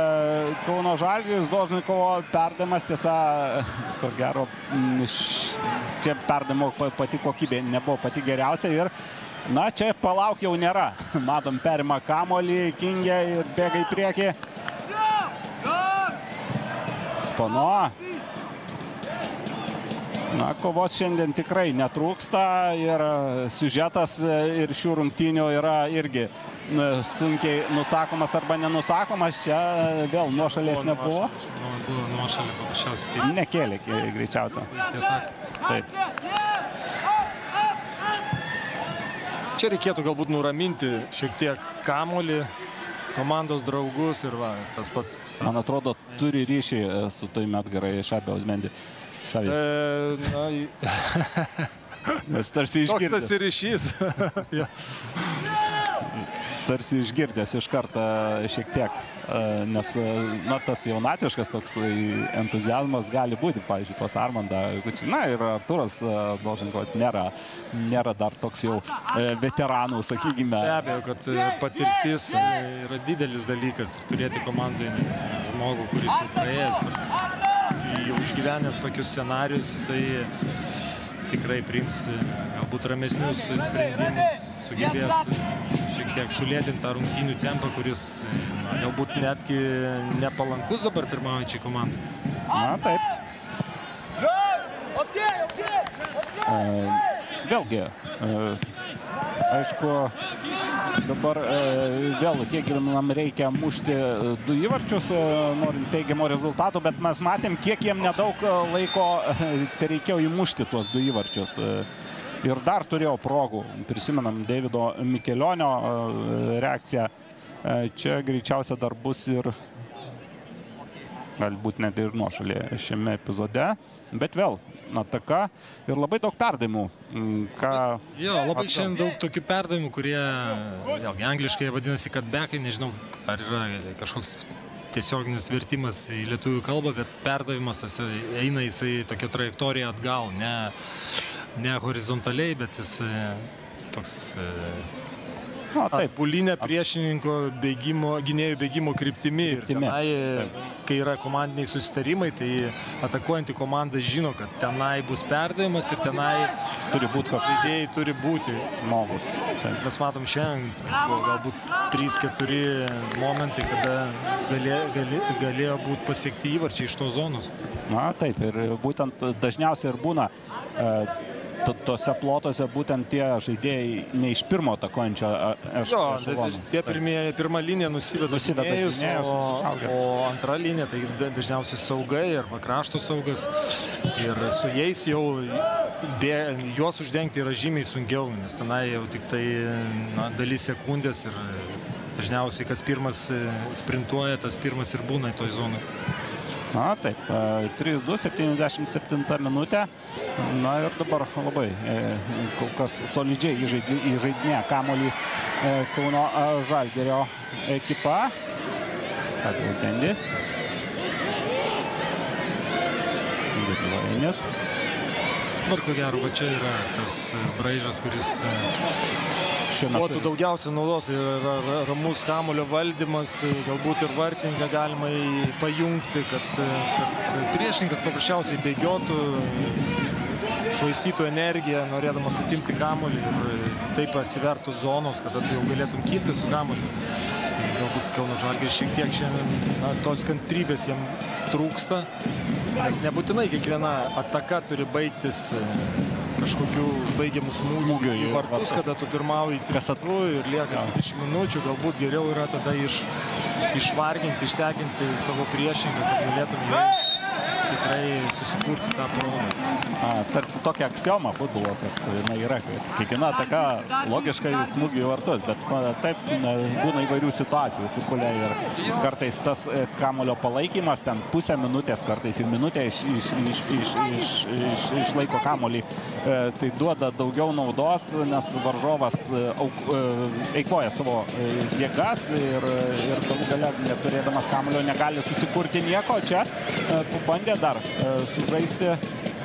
Kauno Žalgiris, Dožnikovo perdamas, tiesa, [laughs] ko gero, čia perdamo pati kokybė nebuvo pati geriausia ir Na, čia palauk jau nėra. [laughs] Matom, perima kamolį, kingė ir bėga į priekį. Spano. Na, kovos šiandien tikrai netrūksta ir siužetas ir šių rungtynių yra irgi sunkiai nusakomas arba nenusakomas. Čia vėl nuošalės nebuvo.
Buvo nuošalė paprasčiausiai.
Nekėlė greičiausia. Taip.
Čia reikėtų galbūt nuraminti šiek tiek kamolį, komandos draugus ir va, tas pats.
Man atrodo, turi ryšį su tai met gerai Šabė Osmendi.
E, na, [laughs]
Nes tarsi išgirdęs.
Koks tas ryšys? [laughs] ja.
Tarsi išgirdęs iš karto šiek tiek. Nes, na, tas jaunatiškas toks entuzijazmas gali būti, pavyzdžiui, pas Armandą. Na ir Arturas Dolžinkovas nėra, nėra dar toks jau veteranų, sakykime.
Be abejo, kad patirtis yra didelis dalykas ir turėti komandai žmogų, kuris jau praėjęs, jau išgyvenęs tokius scenarius, jisai tikrai priims galbūt ramesnius sprendimus, sugebės šiek tiek sulėtinti tą rungtynių tempą, kuris na, galbūt netgi nepalankus dabar pirmaujančiai komandai.
Na taip. E, vėlgi, e, aišku, dabar e, vėl Hegelinam reikia mušti du įvarčius, norint teigiamo rezultato, bet mes matėm, kiek jiem nedaug laiko tai reikėjo įmušti tuos du įvarčius. Ir dar turėjau progų, prisimenam Davido Mikelionio reakciją. E, Čia greičiausia dar bus ir galbūt net ir nuošalė šiame epizode. Bet vėl, ataka ir labai daug perdavimų. Mm, Ką...
Jo, labai
Atgal.
šiandien daug tokių perdavimų, kurie, vėlgi, angliškai vadinasi cutbackai, nežinau, ar yra kažkoks tiesioginis vertimas į lietuvių kalbą, bet perdavimas tas eina jisai tokia trajektorija atgal, ne, ne horizontaliai, bet jis e, toks e,
Na, taip,
Pulinė priešininko bėgimo, gynėjų bėgimo kryptimi.
Kryptimi,
tenai, kai yra komandiniai susitarimai, tai atakuojanti komanda žino, kad tenai bus perdavimas ir tenai
turi būti kažkoks
žaidėjai turi būti.
žmogus. Taip.
Mes matom šiandien, galbūt 3-4 momentai, kada galė, galė, galėjo būti pasiekti įvarčiai iš tos zonos.
Na taip, ir būtent dažniausiai ir būna e, tose plotose būtent tie žaidėjai ne iš pirmo atakuojančio
Jo,
ešelono.
bet tie pirmieji, pirma linija nusiveda
Nusiveda
gynėjus,
gynėjus,
o, o antra linija tai da- dažniausiai saugai arba krašto saugas. Ir su jais jau bė, juos uždengti yra žymiai sunkiau, nes tenai jau tik tai na, dalis sekundės ir dažniausiai kas pirmas e, sprintuoja, tas pirmas ir būna toj zonai.
Na taip, e, 3-2, 77 minutė. Na ir dabar labai e, kol kas solidžiai įžaidinėja kamolį e, Kauno e, Žalgerio ekipa. Šaglas Dendi. Gedvilainis.
Dabar ko gero, va čia yra tas e, braižas, kuris
Šiuo metu
daugiausia naudos ir ra- ra- ramus kamulio valdymas, galbūt ir vartininką galima pajungti, kad, kad priešininkas paprasčiausiai bėgiotų, švaistytų energiją, norėdamas atimti kamulį ir taip atsivertų zonos, kada tu jau galėtum kilti su kamuliu. Tai galbūt Kauno Žalgiris šiek tiek šiandien na, tos kantrybės jam trūksta, nes nebūtinai kiekviena ataka turi baigtis kažkokiu užbaigiamu smūgiu
Smūgiu
į vartus, kada tu pirmauji tikrųjų ir lieka 20 minučių, galbūt geriau yra tada iš, išvarginti, išsekinti savo priešininką, kad galėtum jau tikrai susikurti tą progą.
a, tarsi tokia aksioma futbolo, kad na, yra, kad kiekviena ataka logiškai smūgių vartus, bet na, taip na, būna įvairių situacijų futbole ir kartais tas e, kamulio palaikymas, ten pusę minutės, kartais ir minutę iš, iš, iš, iš, iš, iš, išlaiko kamulį, e, tai duoda daugiau naudos, nes varžovas e, auk, e, eikvoja savo e, jėgas ir, ir galų gale neturėdamas kamulio negali susikurti nieko. Čia e, pabandė dar e, sužaisti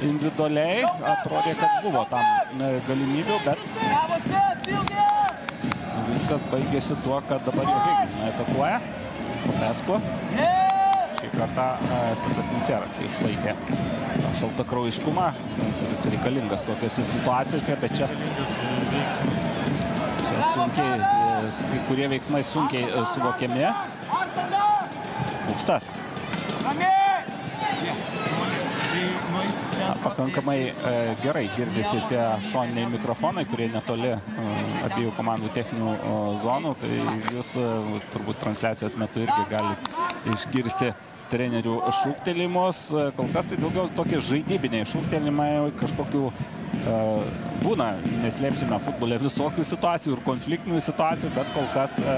individualiai, atrodė, kad buvo tam e, galimybių, bet viskas baigėsi tuo, kad dabar jau Hegelin atakuoja, Popesku. Šį kartą e, Setas Inseras išlaikė tą šaltakraujiškumą, kuris reikalingas tokiose situacijose, bet čia, čia sunkiai, kai kurie veiksmai sunkiai suvokiami. Aukštas. Na, pakankamai e, gerai girdisi tie šoniniai mikrofonai, kurie netoli e, abiejų komandų techninių e, zonų. Tai jūs e, turbūt transliacijos metu irgi galite išgirsti trenerių šūktelimus. E, Kol kas tai daugiau tokie žaidybiniai šūktelimai, kažkokių e, būna, neslėpsime futbole visokių situacijų ir konfliktinių situacijų, bet kol kas e,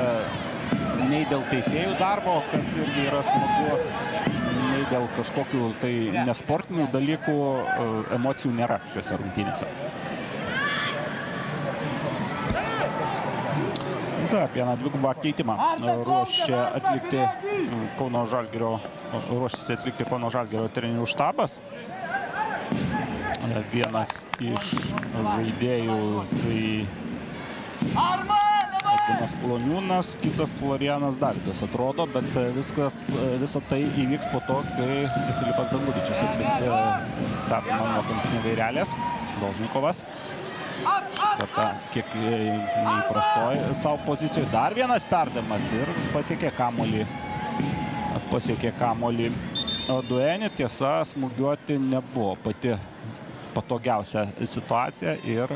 nei dėl teisėjų darbo, kas irgi yra smagu, nei dėl kažkokių tai nesportinių dalykų e, emocijų nėra šiuose rungtynėse. Taip, vieną dvigubą keitimą ruošia atlikti mm, Kauno Žalgirio, ruošiasi atlikti Kauno Žalgirio trenerių štabas. E, Vienas iš žaidėjų tai Edvinas Kloniūnas, kitas Florianas Davidas atrodo, bet e, viskas, e, visa tai įvyks po to, kai Filipas Dangudičius atliks e, perdavimą nuo kampinio vairelės, Dolžnikovas. kartą kiek neįprastoj savo pozicijoje. Dar vienas perdamas ir pasiekė kamolį. Pasiekė kamolį Duenį. Tiesa, smūgiuoti nebuvo pati patogiausia situacija ir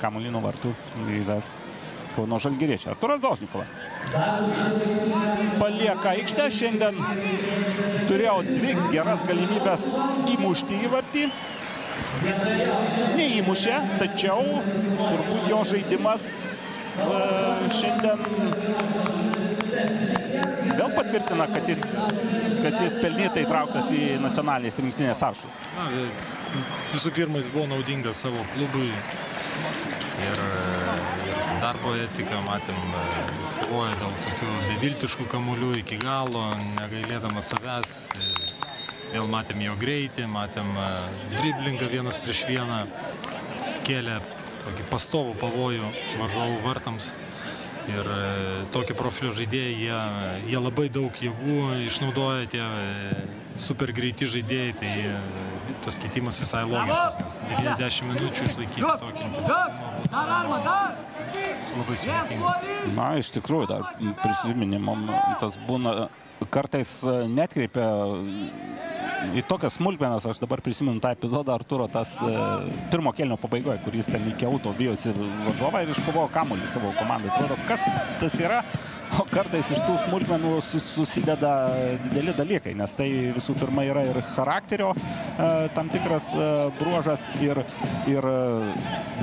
kamolį nuo vartų įves Kauno Žalgiriečiai. Arturas Dožnikovas. Palieka aikštę. Šiandien turėjau dvi geras galimybės įmušti įvartį. Neįmušė, tačiau turbūt jo žaidimas e, šiandien vėl patvirtina, kad jis, kad jis pelnytai įtrauktas į nacionalinės rinktinės sąrašus.
Na, visų pirma, jis buvo naudingas savo klubui ir, ir darbo etiką matėm, kovoja dėl tokių beviltiškų kamuolių iki galo, negailėdamas savęs. Vėl matėm jo greitį, matėm driblingą vienas prieš vieną, kėlė tokį pastovų pavojų varžovų vartams. Ir tokio profilio žaidėjai, jie, jie labai daug jėgų išnaudoja tie super greiti žaidėjai, tai tas keitimas visai logiškas, nes 90 minučių išlaikyti tokį intensyvumą labai sudėtinga.
Na, iš tikrųjų, dar prisiminimam tas būna kartais netkreipia į tokias smulkmenas, aš dabar prisimenu tą epizodą Arturo, tas e, pirmo kelnio pabaigoje, kuris ten iki auto bijosi varžovą ir iškovojo kamuolį savo komandai. Atrodo, kas tas yra, o kartais iš tų smulkmenų susideda dideli dalykai, nes tai visų pirma yra ir charakterio e, tam tikras e, bruožas ir, ir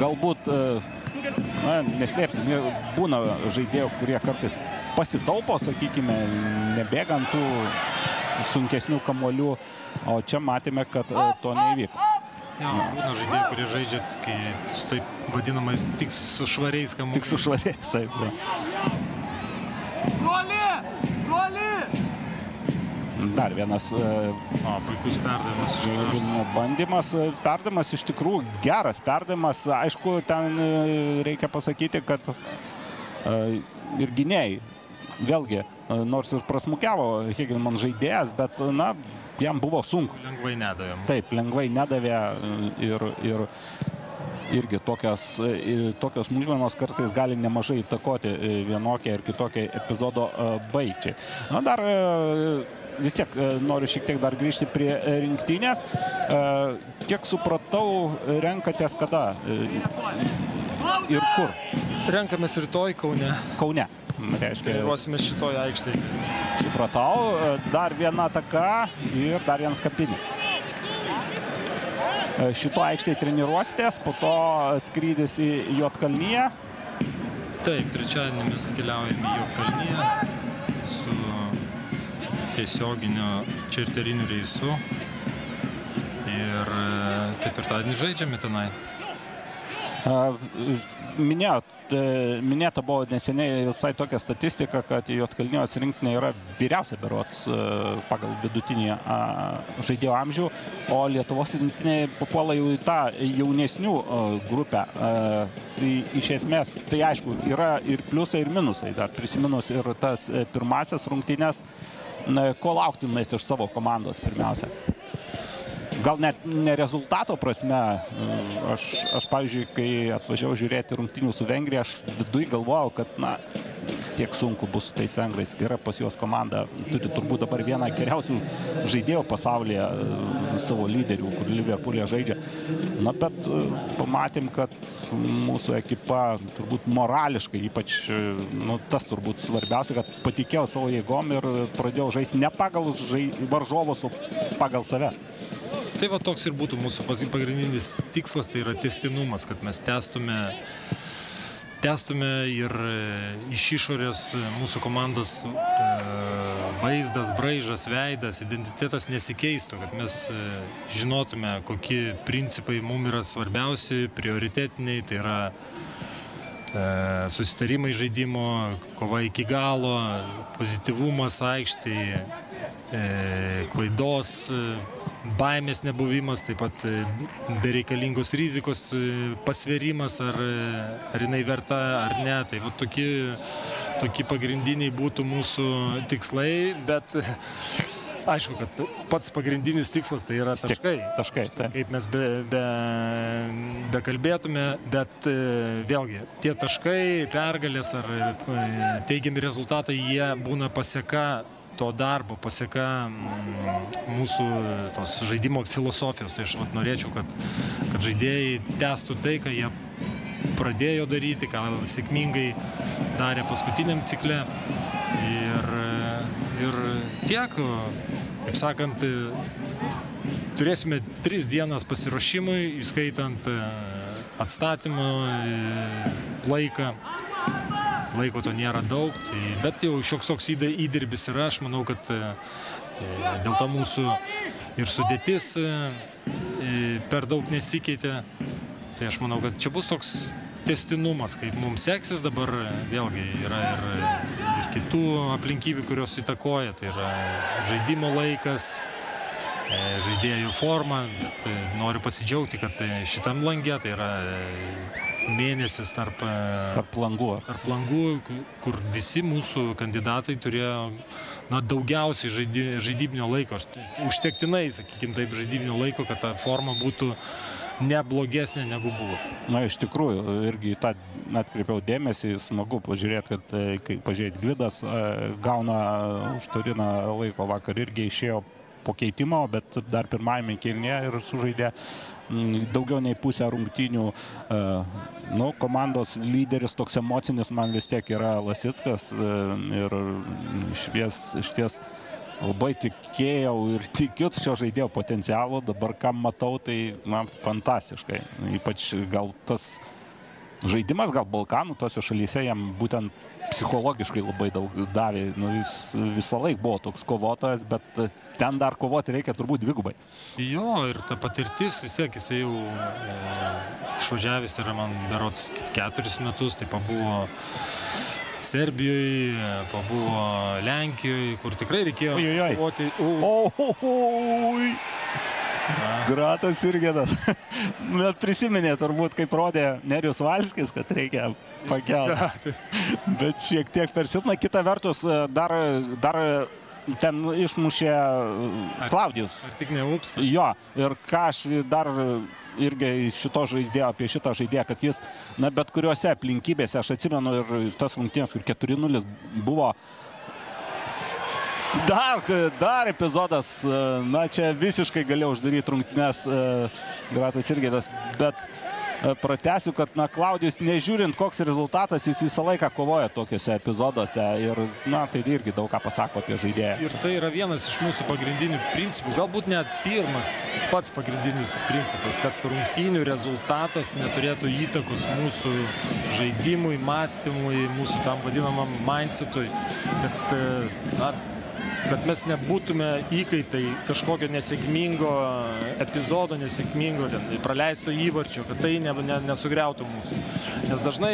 galbūt na, neslėpsim, būna žaidėjų, kurie kartais pasitaupo, sakykime, nebėgant tų sunkesnių kamolių, o čia matėme, kad to neįvyko.
Ja, būna žaidėjai, kurie žaidžia, kai su taip vadinamais tik su švariais kamuoliais.
Tik su švariais, taip.
Broli! Broli!
Dar vienas
o, puikus perdavimas.
Bandymas, perdavimas iš tikrųjų geras perdavimas. Aišku, ten reikia pasakyti, kad ir gynėjai, vėlgi, nors ir prasmukiavo Hegelman žaidėjas, bet, na, jam buvo sunku.
Lengvai nedavė.
Taip, lengvai nedavė ir, ir irgi tokios, tokios smulkmenos kartais gali nemažai įtakoti vienokią ir kitokią epizodo baigčiai. Na, dar vis tiek noriu šiek tiek dar grįžti prie rinktinės. Kiek supratau, renkatės kada ir kur?
Renkamės rytoj Kaune.
Kaune. Reiškia,
Treniruosimės šitoje aikštėje.
Supratau, dar viena ataka ir dar vienas kampinis. Šito aikštėje treniruositės, po to skrydis į Jotkalnyje.
Taip, trečiadienį mes keliaujame į Jotkalnyje su tiesioginio čarteriniu reisu. Ir ketvirtadienį žaidžiame tenai.
Minėjot, minėta buvo neseniai visai tokia statistika, kad Jotkalnijos rinktinė yra vyriausia berots pagal vidutinį žaidėjo amžių, o Lietuvos rinktinė papuola jau į tą jaunesnių grupę. Tai iš esmės, tai aišku, yra ir pliusai, ir minusai. Dar prisiminus ir tas pirmasias rungtynės, ko lauktumėte iš savo komandos pirmiausia? Gal net ne rezultato prasme. Aš, aš pavyzdžiui, kai atvažiavau žiūrėti rungtynių su Vengrija, aš viduje galvojau, kad, na, vis tiek sunku bus su tais vengrais. Yra pas juos komanda, turi turbūt dabar vieną geriausių žaidėjų pasaulyje, savo lyderių, kur Liverpoolė žaidžia. Na, bet pamatėm, kad mūsų ekipa turbūt morališkai, ypač, nu, tas turbūt svarbiausia, kad patikėjau savo jėgom ir pradėjau žaisti ne pagal žai, varžovus, o pagal save.
Tai va toks ir būtų mūsų pagrindinis tikslas, tai yra testinumas, kad mes testume, testume ir iš išorės mūsų komandos vaizdas, braižas, veidas, identitetas nesikeistų, kad mes žinotume, kokie principai mums yra svarbiausi, prioritetiniai, tai yra susitarimai žaidimo, kova iki galo, pozityvumas aikštėje, klaidos baimės nebuvimas, taip pat bereikalingos rizikos pasverimas, ar, ar jinai verta ar ne. Tai va, tokie, tokie pagrindiniai būtų mūsų tikslai, bet [laughs] aišku, kad pats pagrindinis tikslas tai yra taškai.
Taškai, taip.
Kaip mes be, be, be kalbėtume, bet e, vėlgi, tie taškai, pergalės ar e, teigiami rezultatai, jie būna pasieka to darbo, pasieka mm, mūsų tos žaidimo filosofijos. Tai aš vat, norėčiau, kad, kad žaidėjai testų tai, ką jie pradėjo daryti, ką sėkmingai darė paskutiniam cikle. Ir, ir tiek, kaip sakant, turėsime tris dienas pasiruošimui, įskaitant e, atstatymą, e, laiką. Laiko to nėra daug, tai, bet jau šioks toks įdirbis yra, aš manau, kad e, e, dėl to mūsų ir sudėtis e, per daug nesikeitė. Tai aš manau, kad čia bus toks testinumas, kaip mums seksis dabar vėlgi yra ir, ir kitų aplinkybių, kurios įtakoja. Tai yra žaidimo laikas, žaidėjų forma, bet noriu pasidžiaugti, kad šitam langė tai yra mėnesis tarp, e,
Tarp langų.
tarp langų, ku- kur visi mūsų kandidatai turėjo na, daugiausiai žaidi, žaidybinio laiko, užtektinai, sakykime taip, žaidybinio laiko, kad ta forma būtų neblogesnė negu buvo.
Na, iš tikrųjų, irgi tą atkreipiau dėmesį, smagu pažiūrėti, kad, e, kai pažiūrėti, Gvidas e, gauna už Turiną laiko vakar irgi išėjo po keitimo, bet dar pirmajame kilnėje ir sužaidė daugiau nei pusę rungtynių. Nu, komandos lyderis toks emocinis man vis tiek yra Lasitskas e, ir išties, išties labai tikėjau ir tikiu šio žaidėjo potencialu, dabar ką matau, tai man fantastiškai. Ypač gal tas žaidimas, gal Balkanų tose šalyse jam būtent psichologiškai labai daug davė. Nu, jis visą laiką buvo toks kovotojas, bet ten dar kovoti reikia turbūt dvigubai.
Jo, ir ta patirtis, vis tiek jisai jau e, išvažiavęs, yra man berots keturis metus, tai pabuvo Serbijoje, pabuvo Lenkijoje, kur tikrai reikėjo kovoti. O,
Oi! Gratas Irgenas. [laughs] Net prisiminė turbūt, kaip rodė Nerius Valskis, kad reikia pakelti. [laughs] Bet šiek tiek per silpna. Kita vertus, dar, dar ten išmušė Klaudijus.
ar tik neups?
Jo, ir ką aš dar irgi šito žaidėjo, apie šitą žaidėją, kad jis, na, bet kuriuose aplinkybėse, aš atsimenu ir tas rungtynės, kur 4-0 buvo. Dar, dar epizodas, na, čia visiškai galėjau uždaryti rungtynės, Gratas irgi tas, bet e, pratęsiu, kad, na, Klaudijus, nežiūrint, koks rezultatas, jis visą laiką kovoja tokiuose epizoduose ir, na, tai irgi daug ką pasako apie žaidėją.
Ir tai yra vienas iš mūsų pagrindinių principų, galbūt net pirmas pats pagrindinis principas, kad rungtynių rezultatas neturėtų įtakos mūsų žaidimui, mąstymui, mūsų tam vadinamam mindsetui, e, na, kad mes nebūtume įkaitai kažkokio nesėkmingo epizodo, nesėkmingo, ten, praleisto įvarčio, kad tai ne, ne, nesugriautų mūsų. Nes dažnai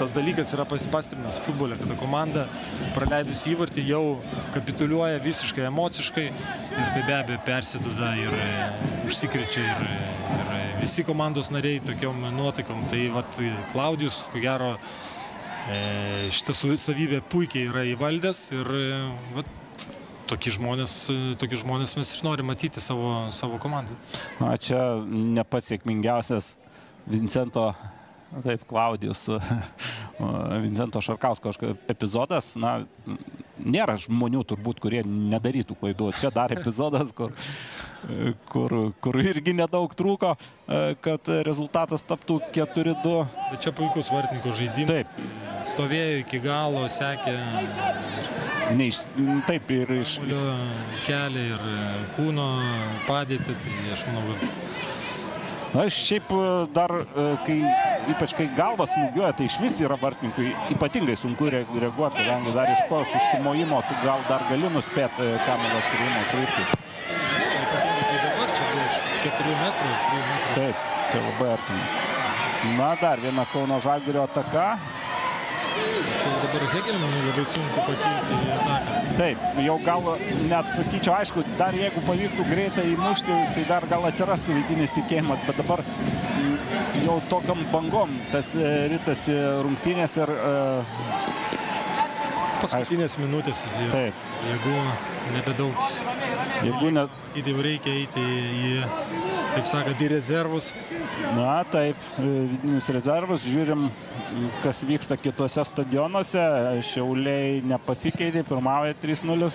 tas dalykas yra pas- pastebimas futbole, kada komanda praleidus įvartį jau kapituliuoja visiškai emociškai ir tai be abejo persiduda ir e, užsikrečia ir, ir visi komandos nariai tokiom nuotaikom. Tai vat Klaudijus, ko gero, E, šitą su- savybę puikiai yra įvaldęs ir e, vat, tokie žmonės, e, tokie žmonės mes ir norime matyti savo, savo komandai.
Na, čia ne pats sėkmingiausias Vincento, taip, Klaudijus, [laughs] Vincento Šarkausko epizodas. Na, nėra žmonių turbūt, kurie nedarytų klaidų. Čia dar epizodas, kur, kur, kur irgi nedaug trūko, kad rezultatas taptų 4-2.
Bet čia puikus vartininko žaidimas.
Taip.
Stovėjo iki galo, sekė
Neiš, taip ir iš...
kelią ir e, kūno padėtį. Tai aš manau, kad
Na, šiaip e, dar, e, kai, ypač kai galvas smūgiuoja, tai iš vis yra vartininkui ypatingai sunku re- reaguoti, kadangi dar iš tos užsimojimo tu gal dar gali nuspėti kameros skriejimo kryptį.
ypatingai kai dabar čia buvo iš 4 metrų, 3 metrų.
Taip, tai labai artimas. Na, dar viena Kauno Žalgirio ataka.
Čia dabar Hegelmanui labai sunku pakilti į ataką.
Taip, jau gal net sakyčiau, aišku, dar jeigu pavyktų greitai įmušti, tai dar gal atsirastų vidinis tikėjimas, bet dabar mm, jau tokiam bangom tas e, ritasi rungtynės ir e,
Paskutinės minutės. jau.
Taip.
Jeigu nebedaug.
Jeigu ne,
Jau reikia eiti į, kaip sakant, į rezervus.
Na taip, vidinis rezervas, žiūrim, kas vyksta kitose stadionuose. Šiauliai nepasikeitė, pirmauja 3-0.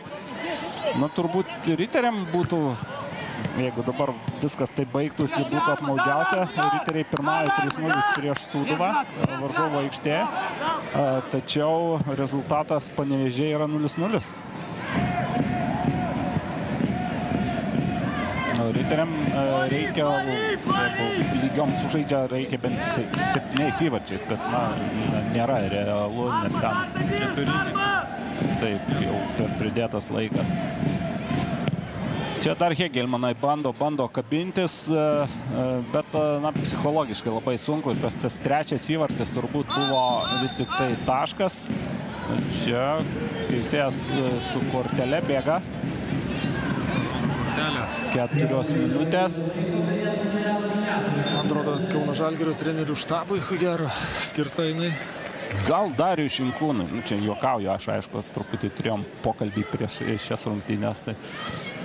Na turbūt riteriam būtų, jeigu dabar viskas taip baigtųsi, būtų apmaudiausia. Riteriai pirmauja 3-0 prieš Sūduvą, varžovo aikštėje. Tačiau rezultatas panevežėjai yra 0-0. Riteriam e, reikia, jeigu lygiom sužaidžia, reikia bent se- septyniais įvarčiais, kas na, nėra realu, nes ten
Keturi.
taip jau pridėtas laikas. Čia dar Hegelmanai bando, bando kabintis, e, e, bet na, psichologiškai labai sunku. Ir tas, tas trečias įvartis turbūt buvo vis tik tai taškas. Čia teisėjas e, su kortelė bėga.
Kortelė.
Keturios minutės.
Man atrodo, Kauno Žalgirio trenerių štabui, ko gero, skirta jinai.
Gal Dariui Šinkūnui, nu, čia juokauju, aš aišku, truputį turėjom pokalbį prieš šias rungtynės. Tai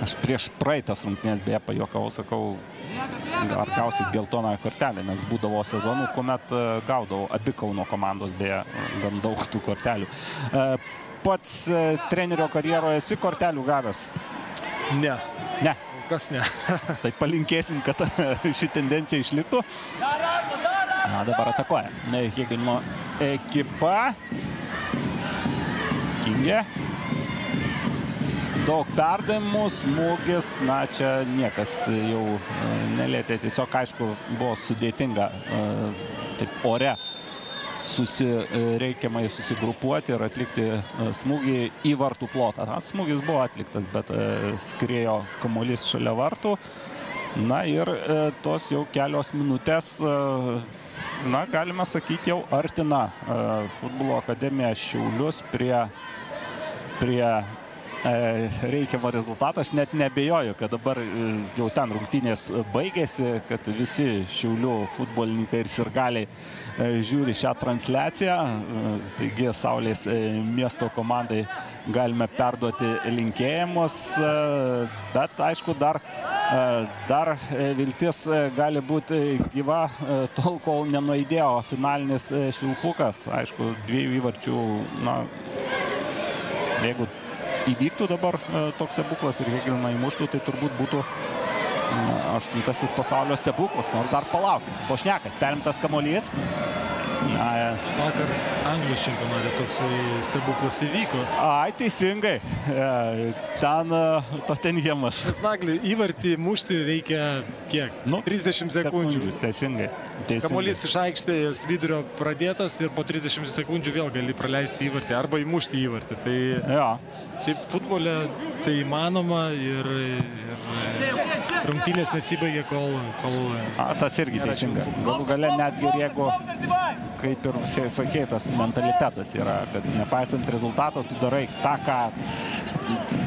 aš prieš praeitas rungtynės beje pajuokau, sakau, ar gausit geltoną kortelę, nes būdavo sezonų, kuomet e, gaudavo abi Kauno komandos, beje, gan daug tų kortelių. E, Pats e, trenerio karjeroje esi kortelių gavęs?
Ne.
Ne.
Kas ne? [laughs]
Tai palinkėsim, kad [laughs] ši tendencija išliktų. Na, dabar atakuoja. Ne, Hegelino ekipa. Kingė. Daug perdavimų, smūgis, na čia niekas jau e, nelėtė, tiesiog aišku buvo sudėtinga e, taip ore susireikiamai susigrupuoti ir atlikti e, smūgį į vartų plotą. Na, smūgis buvo atliktas, bet skriejo kamuolys šalia vartų. Na ir tos jau kelios minutės, na, galime sakyti, jau artina e, futbolo akademija Šiaulius prie, prie e, reikiamą rezultatą. Aš net nebejoju, kad dabar e, jau ten rungtynės baigėsi, kad visi Šiaulių futbolininkai ir sirgaliai e, žiūri šią transliaciją. E, Taigi Saulės e, miesto komandai galime perduoti linkėjimus, e, bet aišku dar, e, dar e, viltis e, gali būti gyva e, tol, kol nenuaidėjo finalinis e, švilpukas. Aišku, dviejų įvarčių, na, jeigu įvyktų dabar e, toks stebuklas ir Hegelina įmuštų, tai turbūt būtų na, aštuntasis pasaulio stebuklas. Nors dar palaukim. Bošnekas, perimtas kamuolys. Na, e,
Vakar Anglijos čempionate toksai stebuklas įvyko.
ai, teisingai. E, Ten e, Tottenhamas.
Nagli, įvartį mušti reikia kiek?
Nu,
30 sekundžių.
Teisingai. teisingai.
Kamuolys iš aikštės vidurio pradėtas ir po 30 sekundžių vėl gali praleisti įvartį arba įmušti įvartį. Tai
Jo.
Šiaip futbole tai įmanoma ir, ir rungtynės nesibaigė, kol... kol
A, tas irgi teisinga. Galų gale netgi ir jeigu, kaip ir sa- sakei, tas mentalitetas yra, kad nepaisant rezultato, tu darai tą, ką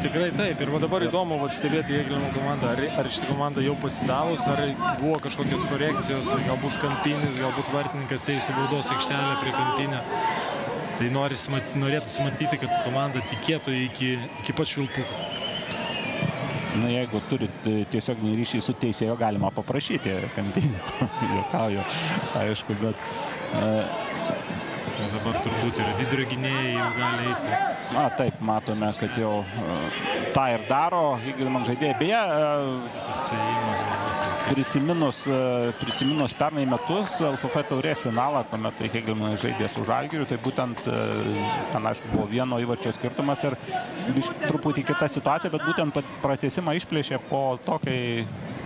Tikrai taip. Ir dabar įdomu vat, stebėti Jėgelino komandą. Ar, ar šitą komandą jau pasidavus, ar buvo kažkokios korekcijos, galbūt kampinis, galbūt vartininkas eis į baudos aikštelę prie kampinio. Tai norisi, mat- norėtųsi matyti, kad komanda tikėtų iki, iki pat švilpukų.
Na, jeigu turit e, tiesioginį ryšį su teisėjo, galima paprašyti kampinio. [laughs] Juokauju, aišku, bet... E,
O dabar turbūt ir vidurio gynėjai jau gali eiti.
na, taip, matome, kad jau e, tą ir daro. Higelman žaidėjai. Beje,
galbūt.
prisiminus, e, prisiminus pernai metus LFF taurės finalą, kuomet Hegelman žaidė su Žalgiriu, tai būtent ten, aišku, buvo vieno įvarčio skirtumas ir truputį kita situacija, bet būtent pratęsimą išplėšė po to,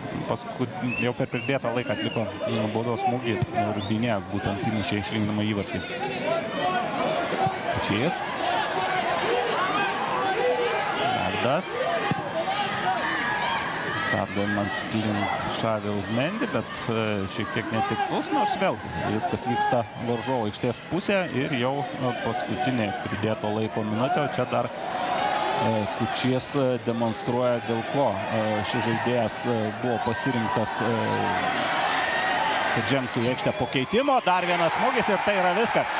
kai paskui jau per pridėtą laiką atliko mm, baudos smūgį ir Binė būtent įmušė išrinkdama įvartį. Čiais. Dardas. Perdavimas link Šavė Uzmendi, bet e, šiek tiek netikslus, nors vėlgi viskas vyksta varžovo aikštės pusė ir jau e, paskutinė pridėto laiko minutė, o čia dar Kučies e, demonstruoja, dėl ko e, šis žaidėjas e, buvo pasirinktas, kad žengtų į aikštę po keitimo. Dar vienas smūgis ir tai yra viskas.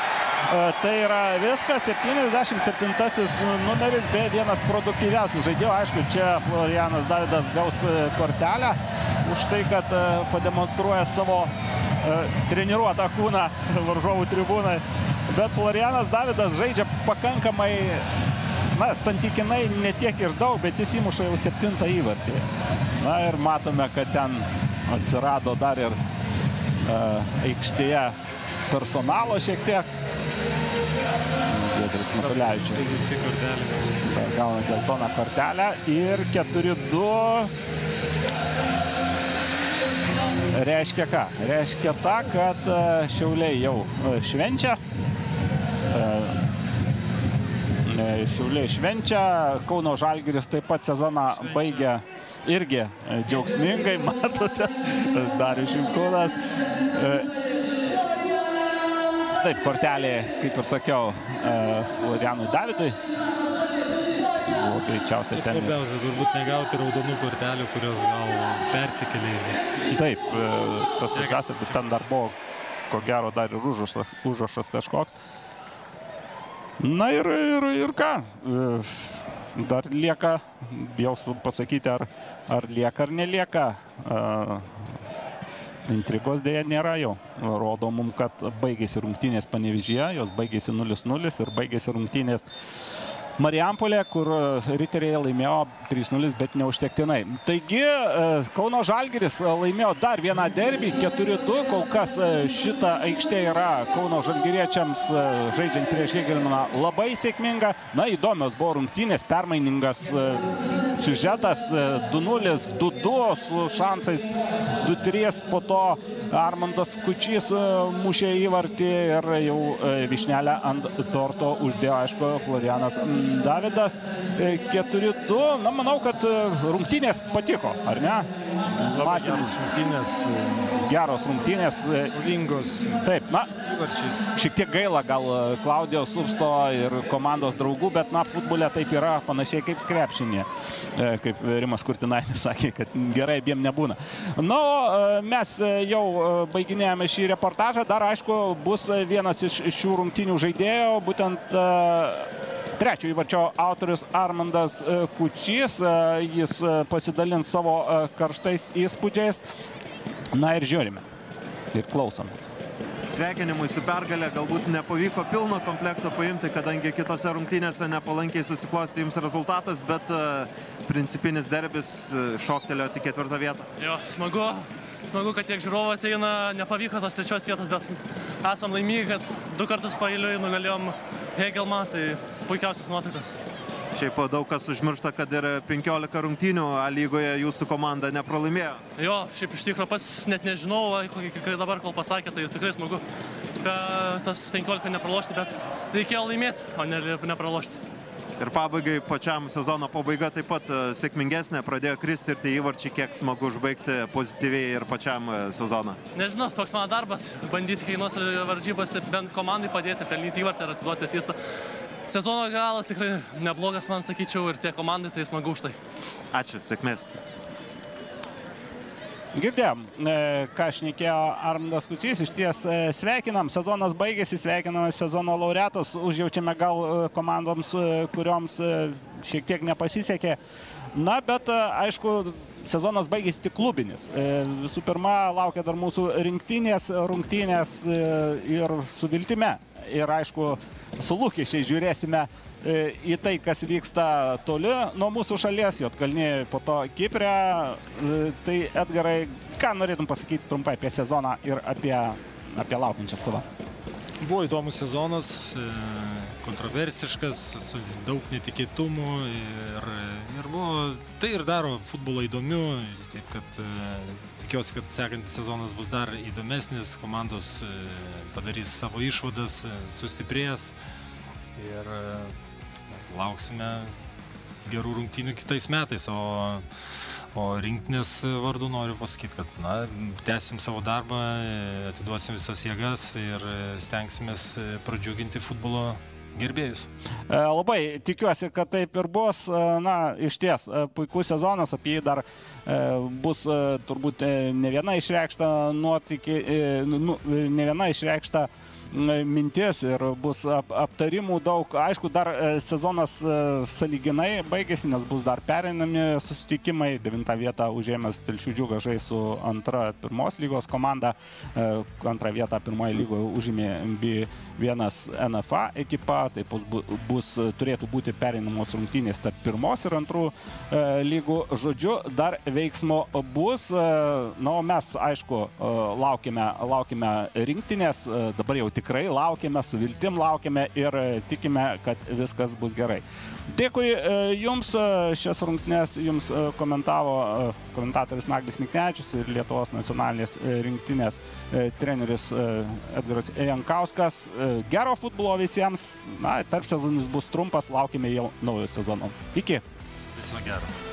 Tai yra viskas, 77 numeris, be vienas produktyviausių žaidėjų. Aišku, čia Florianas Davidas gaus kortelę už tai, kad pademonstruoja savo treniruotą kūną [laughs] varžovų tribūnai. Bet Florianas Davidas žaidžia pakankamai, na, santykinai netiek ir daug, bet jis įmuša jau septintą įvartį. Na ir matome, kad ten atsirado dar ir uh, aikštėje personalo šiek tiek. Giedris Matulevičius. Gauna geltoną kortelę ir 4-2 reiškia ką? Reiškia tą, kad Šiauliai jau švenčia. Šiauliai švenčia, Kauno Žalgiris taip pat sezoną baigia irgi džiaugsmingai, [laughs] matote, Darius Šimkūnas. Taip, kortelė, kaip ir sakiau, Florianui Davidui. Buvo greičiausiai ten.
Svarbiausia, turbūt negauti raudonų kortelių, kurios gal persikėlė.
Taip, tas svarbiausia, bet ten dar buvo, ko gero, dar ir užrašas kažkoks. Na ir, ir, ir ką, dar lieka, bijau pasakyti, ar, ar lieka ar nelieka. Intrigos dėja nėra jau. Rodo mum, kad baigėsi rungtynės Panevižyje, jos baigėsi 0-0 ir baigėsi rungtynės Marijampolė, kur riteriai laimėjo 3-0, bet neužtektinai. Taigi, Kauno Žalgiris laimėjo dar vieną derbį, 4-2. Kol kas šita aikštė yra Kauno Žalgiriečiams žaidžiant prieš Hegelmaną labai sėkminga. Na, įdomios buvo rungtynės, permainingas siužetas 2-0, 2-2 su šansais 2-3. Po to Armandas Kučys mušė įvartį ir jau višnelę ant torto uždėjo, aišku, Florianas Davidas 4-2. Na, manau, kad rungtynės patiko, ar ne?
Matėm rungtynės.
Geros rungtynės.
Vingos.
Taip, na,
Įvarčiais.
šiek tiek gaila gal Klaudijos Upsto ir komandos draugų, bet, na, futbole taip yra panašiai kaip krepšinė. Kaip Rimas Kurtinaitis [laughs] sakė, kad gerai abiem nebūna. Na, o mes jau baiginėjame šį reportažą. Dar, aišku, bus vienas iš šių rungtynių žaidėjų, būtent Trečio įvarčio autorius Armandas Kučys. Jis pasidalins savo karštais įspūdžiais. Na ir žiūrime. Ir klausom.
Sveikinimui su pergalė galbūt nepavyko pilno komplekto paimti, kadangi kitose rungtynėse nepalankiai susiklosti jums rezultatas, bet principinis derbis šoktelėjo tik ketvirtą vietą.
Jo, smagu, smagu, kad tiek žiūrovų ateina, nepavyko tos trečios vietos, bet esam laimingi, kad du kartus pailiui nugalėjom Hegelmą, tai puikiausias nuotaikos.
Šiaip daug kas užmiršta, kad ir 15 rungtynių A lygoje jūsų komanda nepralaimėjo.
Jo, šiaip iš tikrųjų pas net nežinau, kai dabar kol pasakė, tai tikrai smagu be tas 15 nepralošti, bet reikėjo laimėti, o ne nepralošti.
Ir pabaigai pačiam sezono pabaiga taip pat sėkmingesnė, pradėjo kristi ir tie įvarčiai, kiek smagu užbaigti pozityviai ir pačiam sezoną.
Nežinau, toks mano darbas, bandyti kainos varžybose bent komandai padėti, pelnyti įvartį ir atiduoti asistą. Sezono galas tikrai neblogas, man sakyčiau, ir tie komandai, tai smagu už tai.
Ačiū, sėkmės.
Girdėjom, ką šnekėjo Armandas Kučys, iš ties sveikinam, sezonas baigėsi, sveikinam sezono laureatus, užjaučiame gal komandoms, kurioms šiek tiek nepasisekė. Na, bet aišku, sezonas baigėsi tik klubinis. Visų pirma, laukia dar mūsų rinktinės, rungtynės ir su viltime. Ir aišku, su lūkesčiai žiūrėsime į tai, kas vyksta toli nuo mūsų šalies, Jotkalnyje, po to Kiprė. Tai Edgarai, ką norėtum pasakyti trumpai apie sezoną ir apie, apie laukiančią kovą?
Buvo įdomus sezonas, kontroversiškas, su daug netikėtumų ir, ir buvo, tai ir daro futbolą įdomiu, taip kad tikiuosi, kad sekantis sezonas bus dar įdomesnis, komandos padarys savo išvadas, sustiprės ir lauksime gerų rungtynių kitais metais, o, o rinktinės vardu noriu pasakyti, kad na, tęsim savo darbą, atiduosim visas jėgas ir stengsimės pradžiuginti futbolo gerbėjus.
Labai tikiuosi, kad taip ir bus. Na, iš ties, puikus sezonas, apie jį dar bus turbūt ne viena išreikšta nuotykį, nu, ne viena išreikšta mintis ir bus ap, aptarimų daug. Aišku, dar e, sezonas e, saliginai baigėsi, nes bus dar perinami susitikimai. Devintą vietą užėmęs Telšių džiugas žais su antra pirmos lygos komanda. E, antrą vietą pirmoje lygoje užėmė B1 NFA ekipa. Tai bus, bus, turėtų būti perinamos rungtynės tarp pirmos ir antrų lygų. Žodžiu, dar veiksmo bus. Na, o mes, aišku, laukime, laukime rinktinės. Dabar jau tikrai laukiame, su viltim laukiame ir tikime, kad viskas bus gerai. Dėkui e, Jums, e, šias rungtynės Jums e, komentavo komentatorius Naglis Miknečius ir Lietuvos nacionalinės rinktinės treneris Edgaras Jankauskas. Gero futbolo visiems, na, tarp sezonis bus trumpas, laukime jau naujo sezono. Iki.
Viso gero.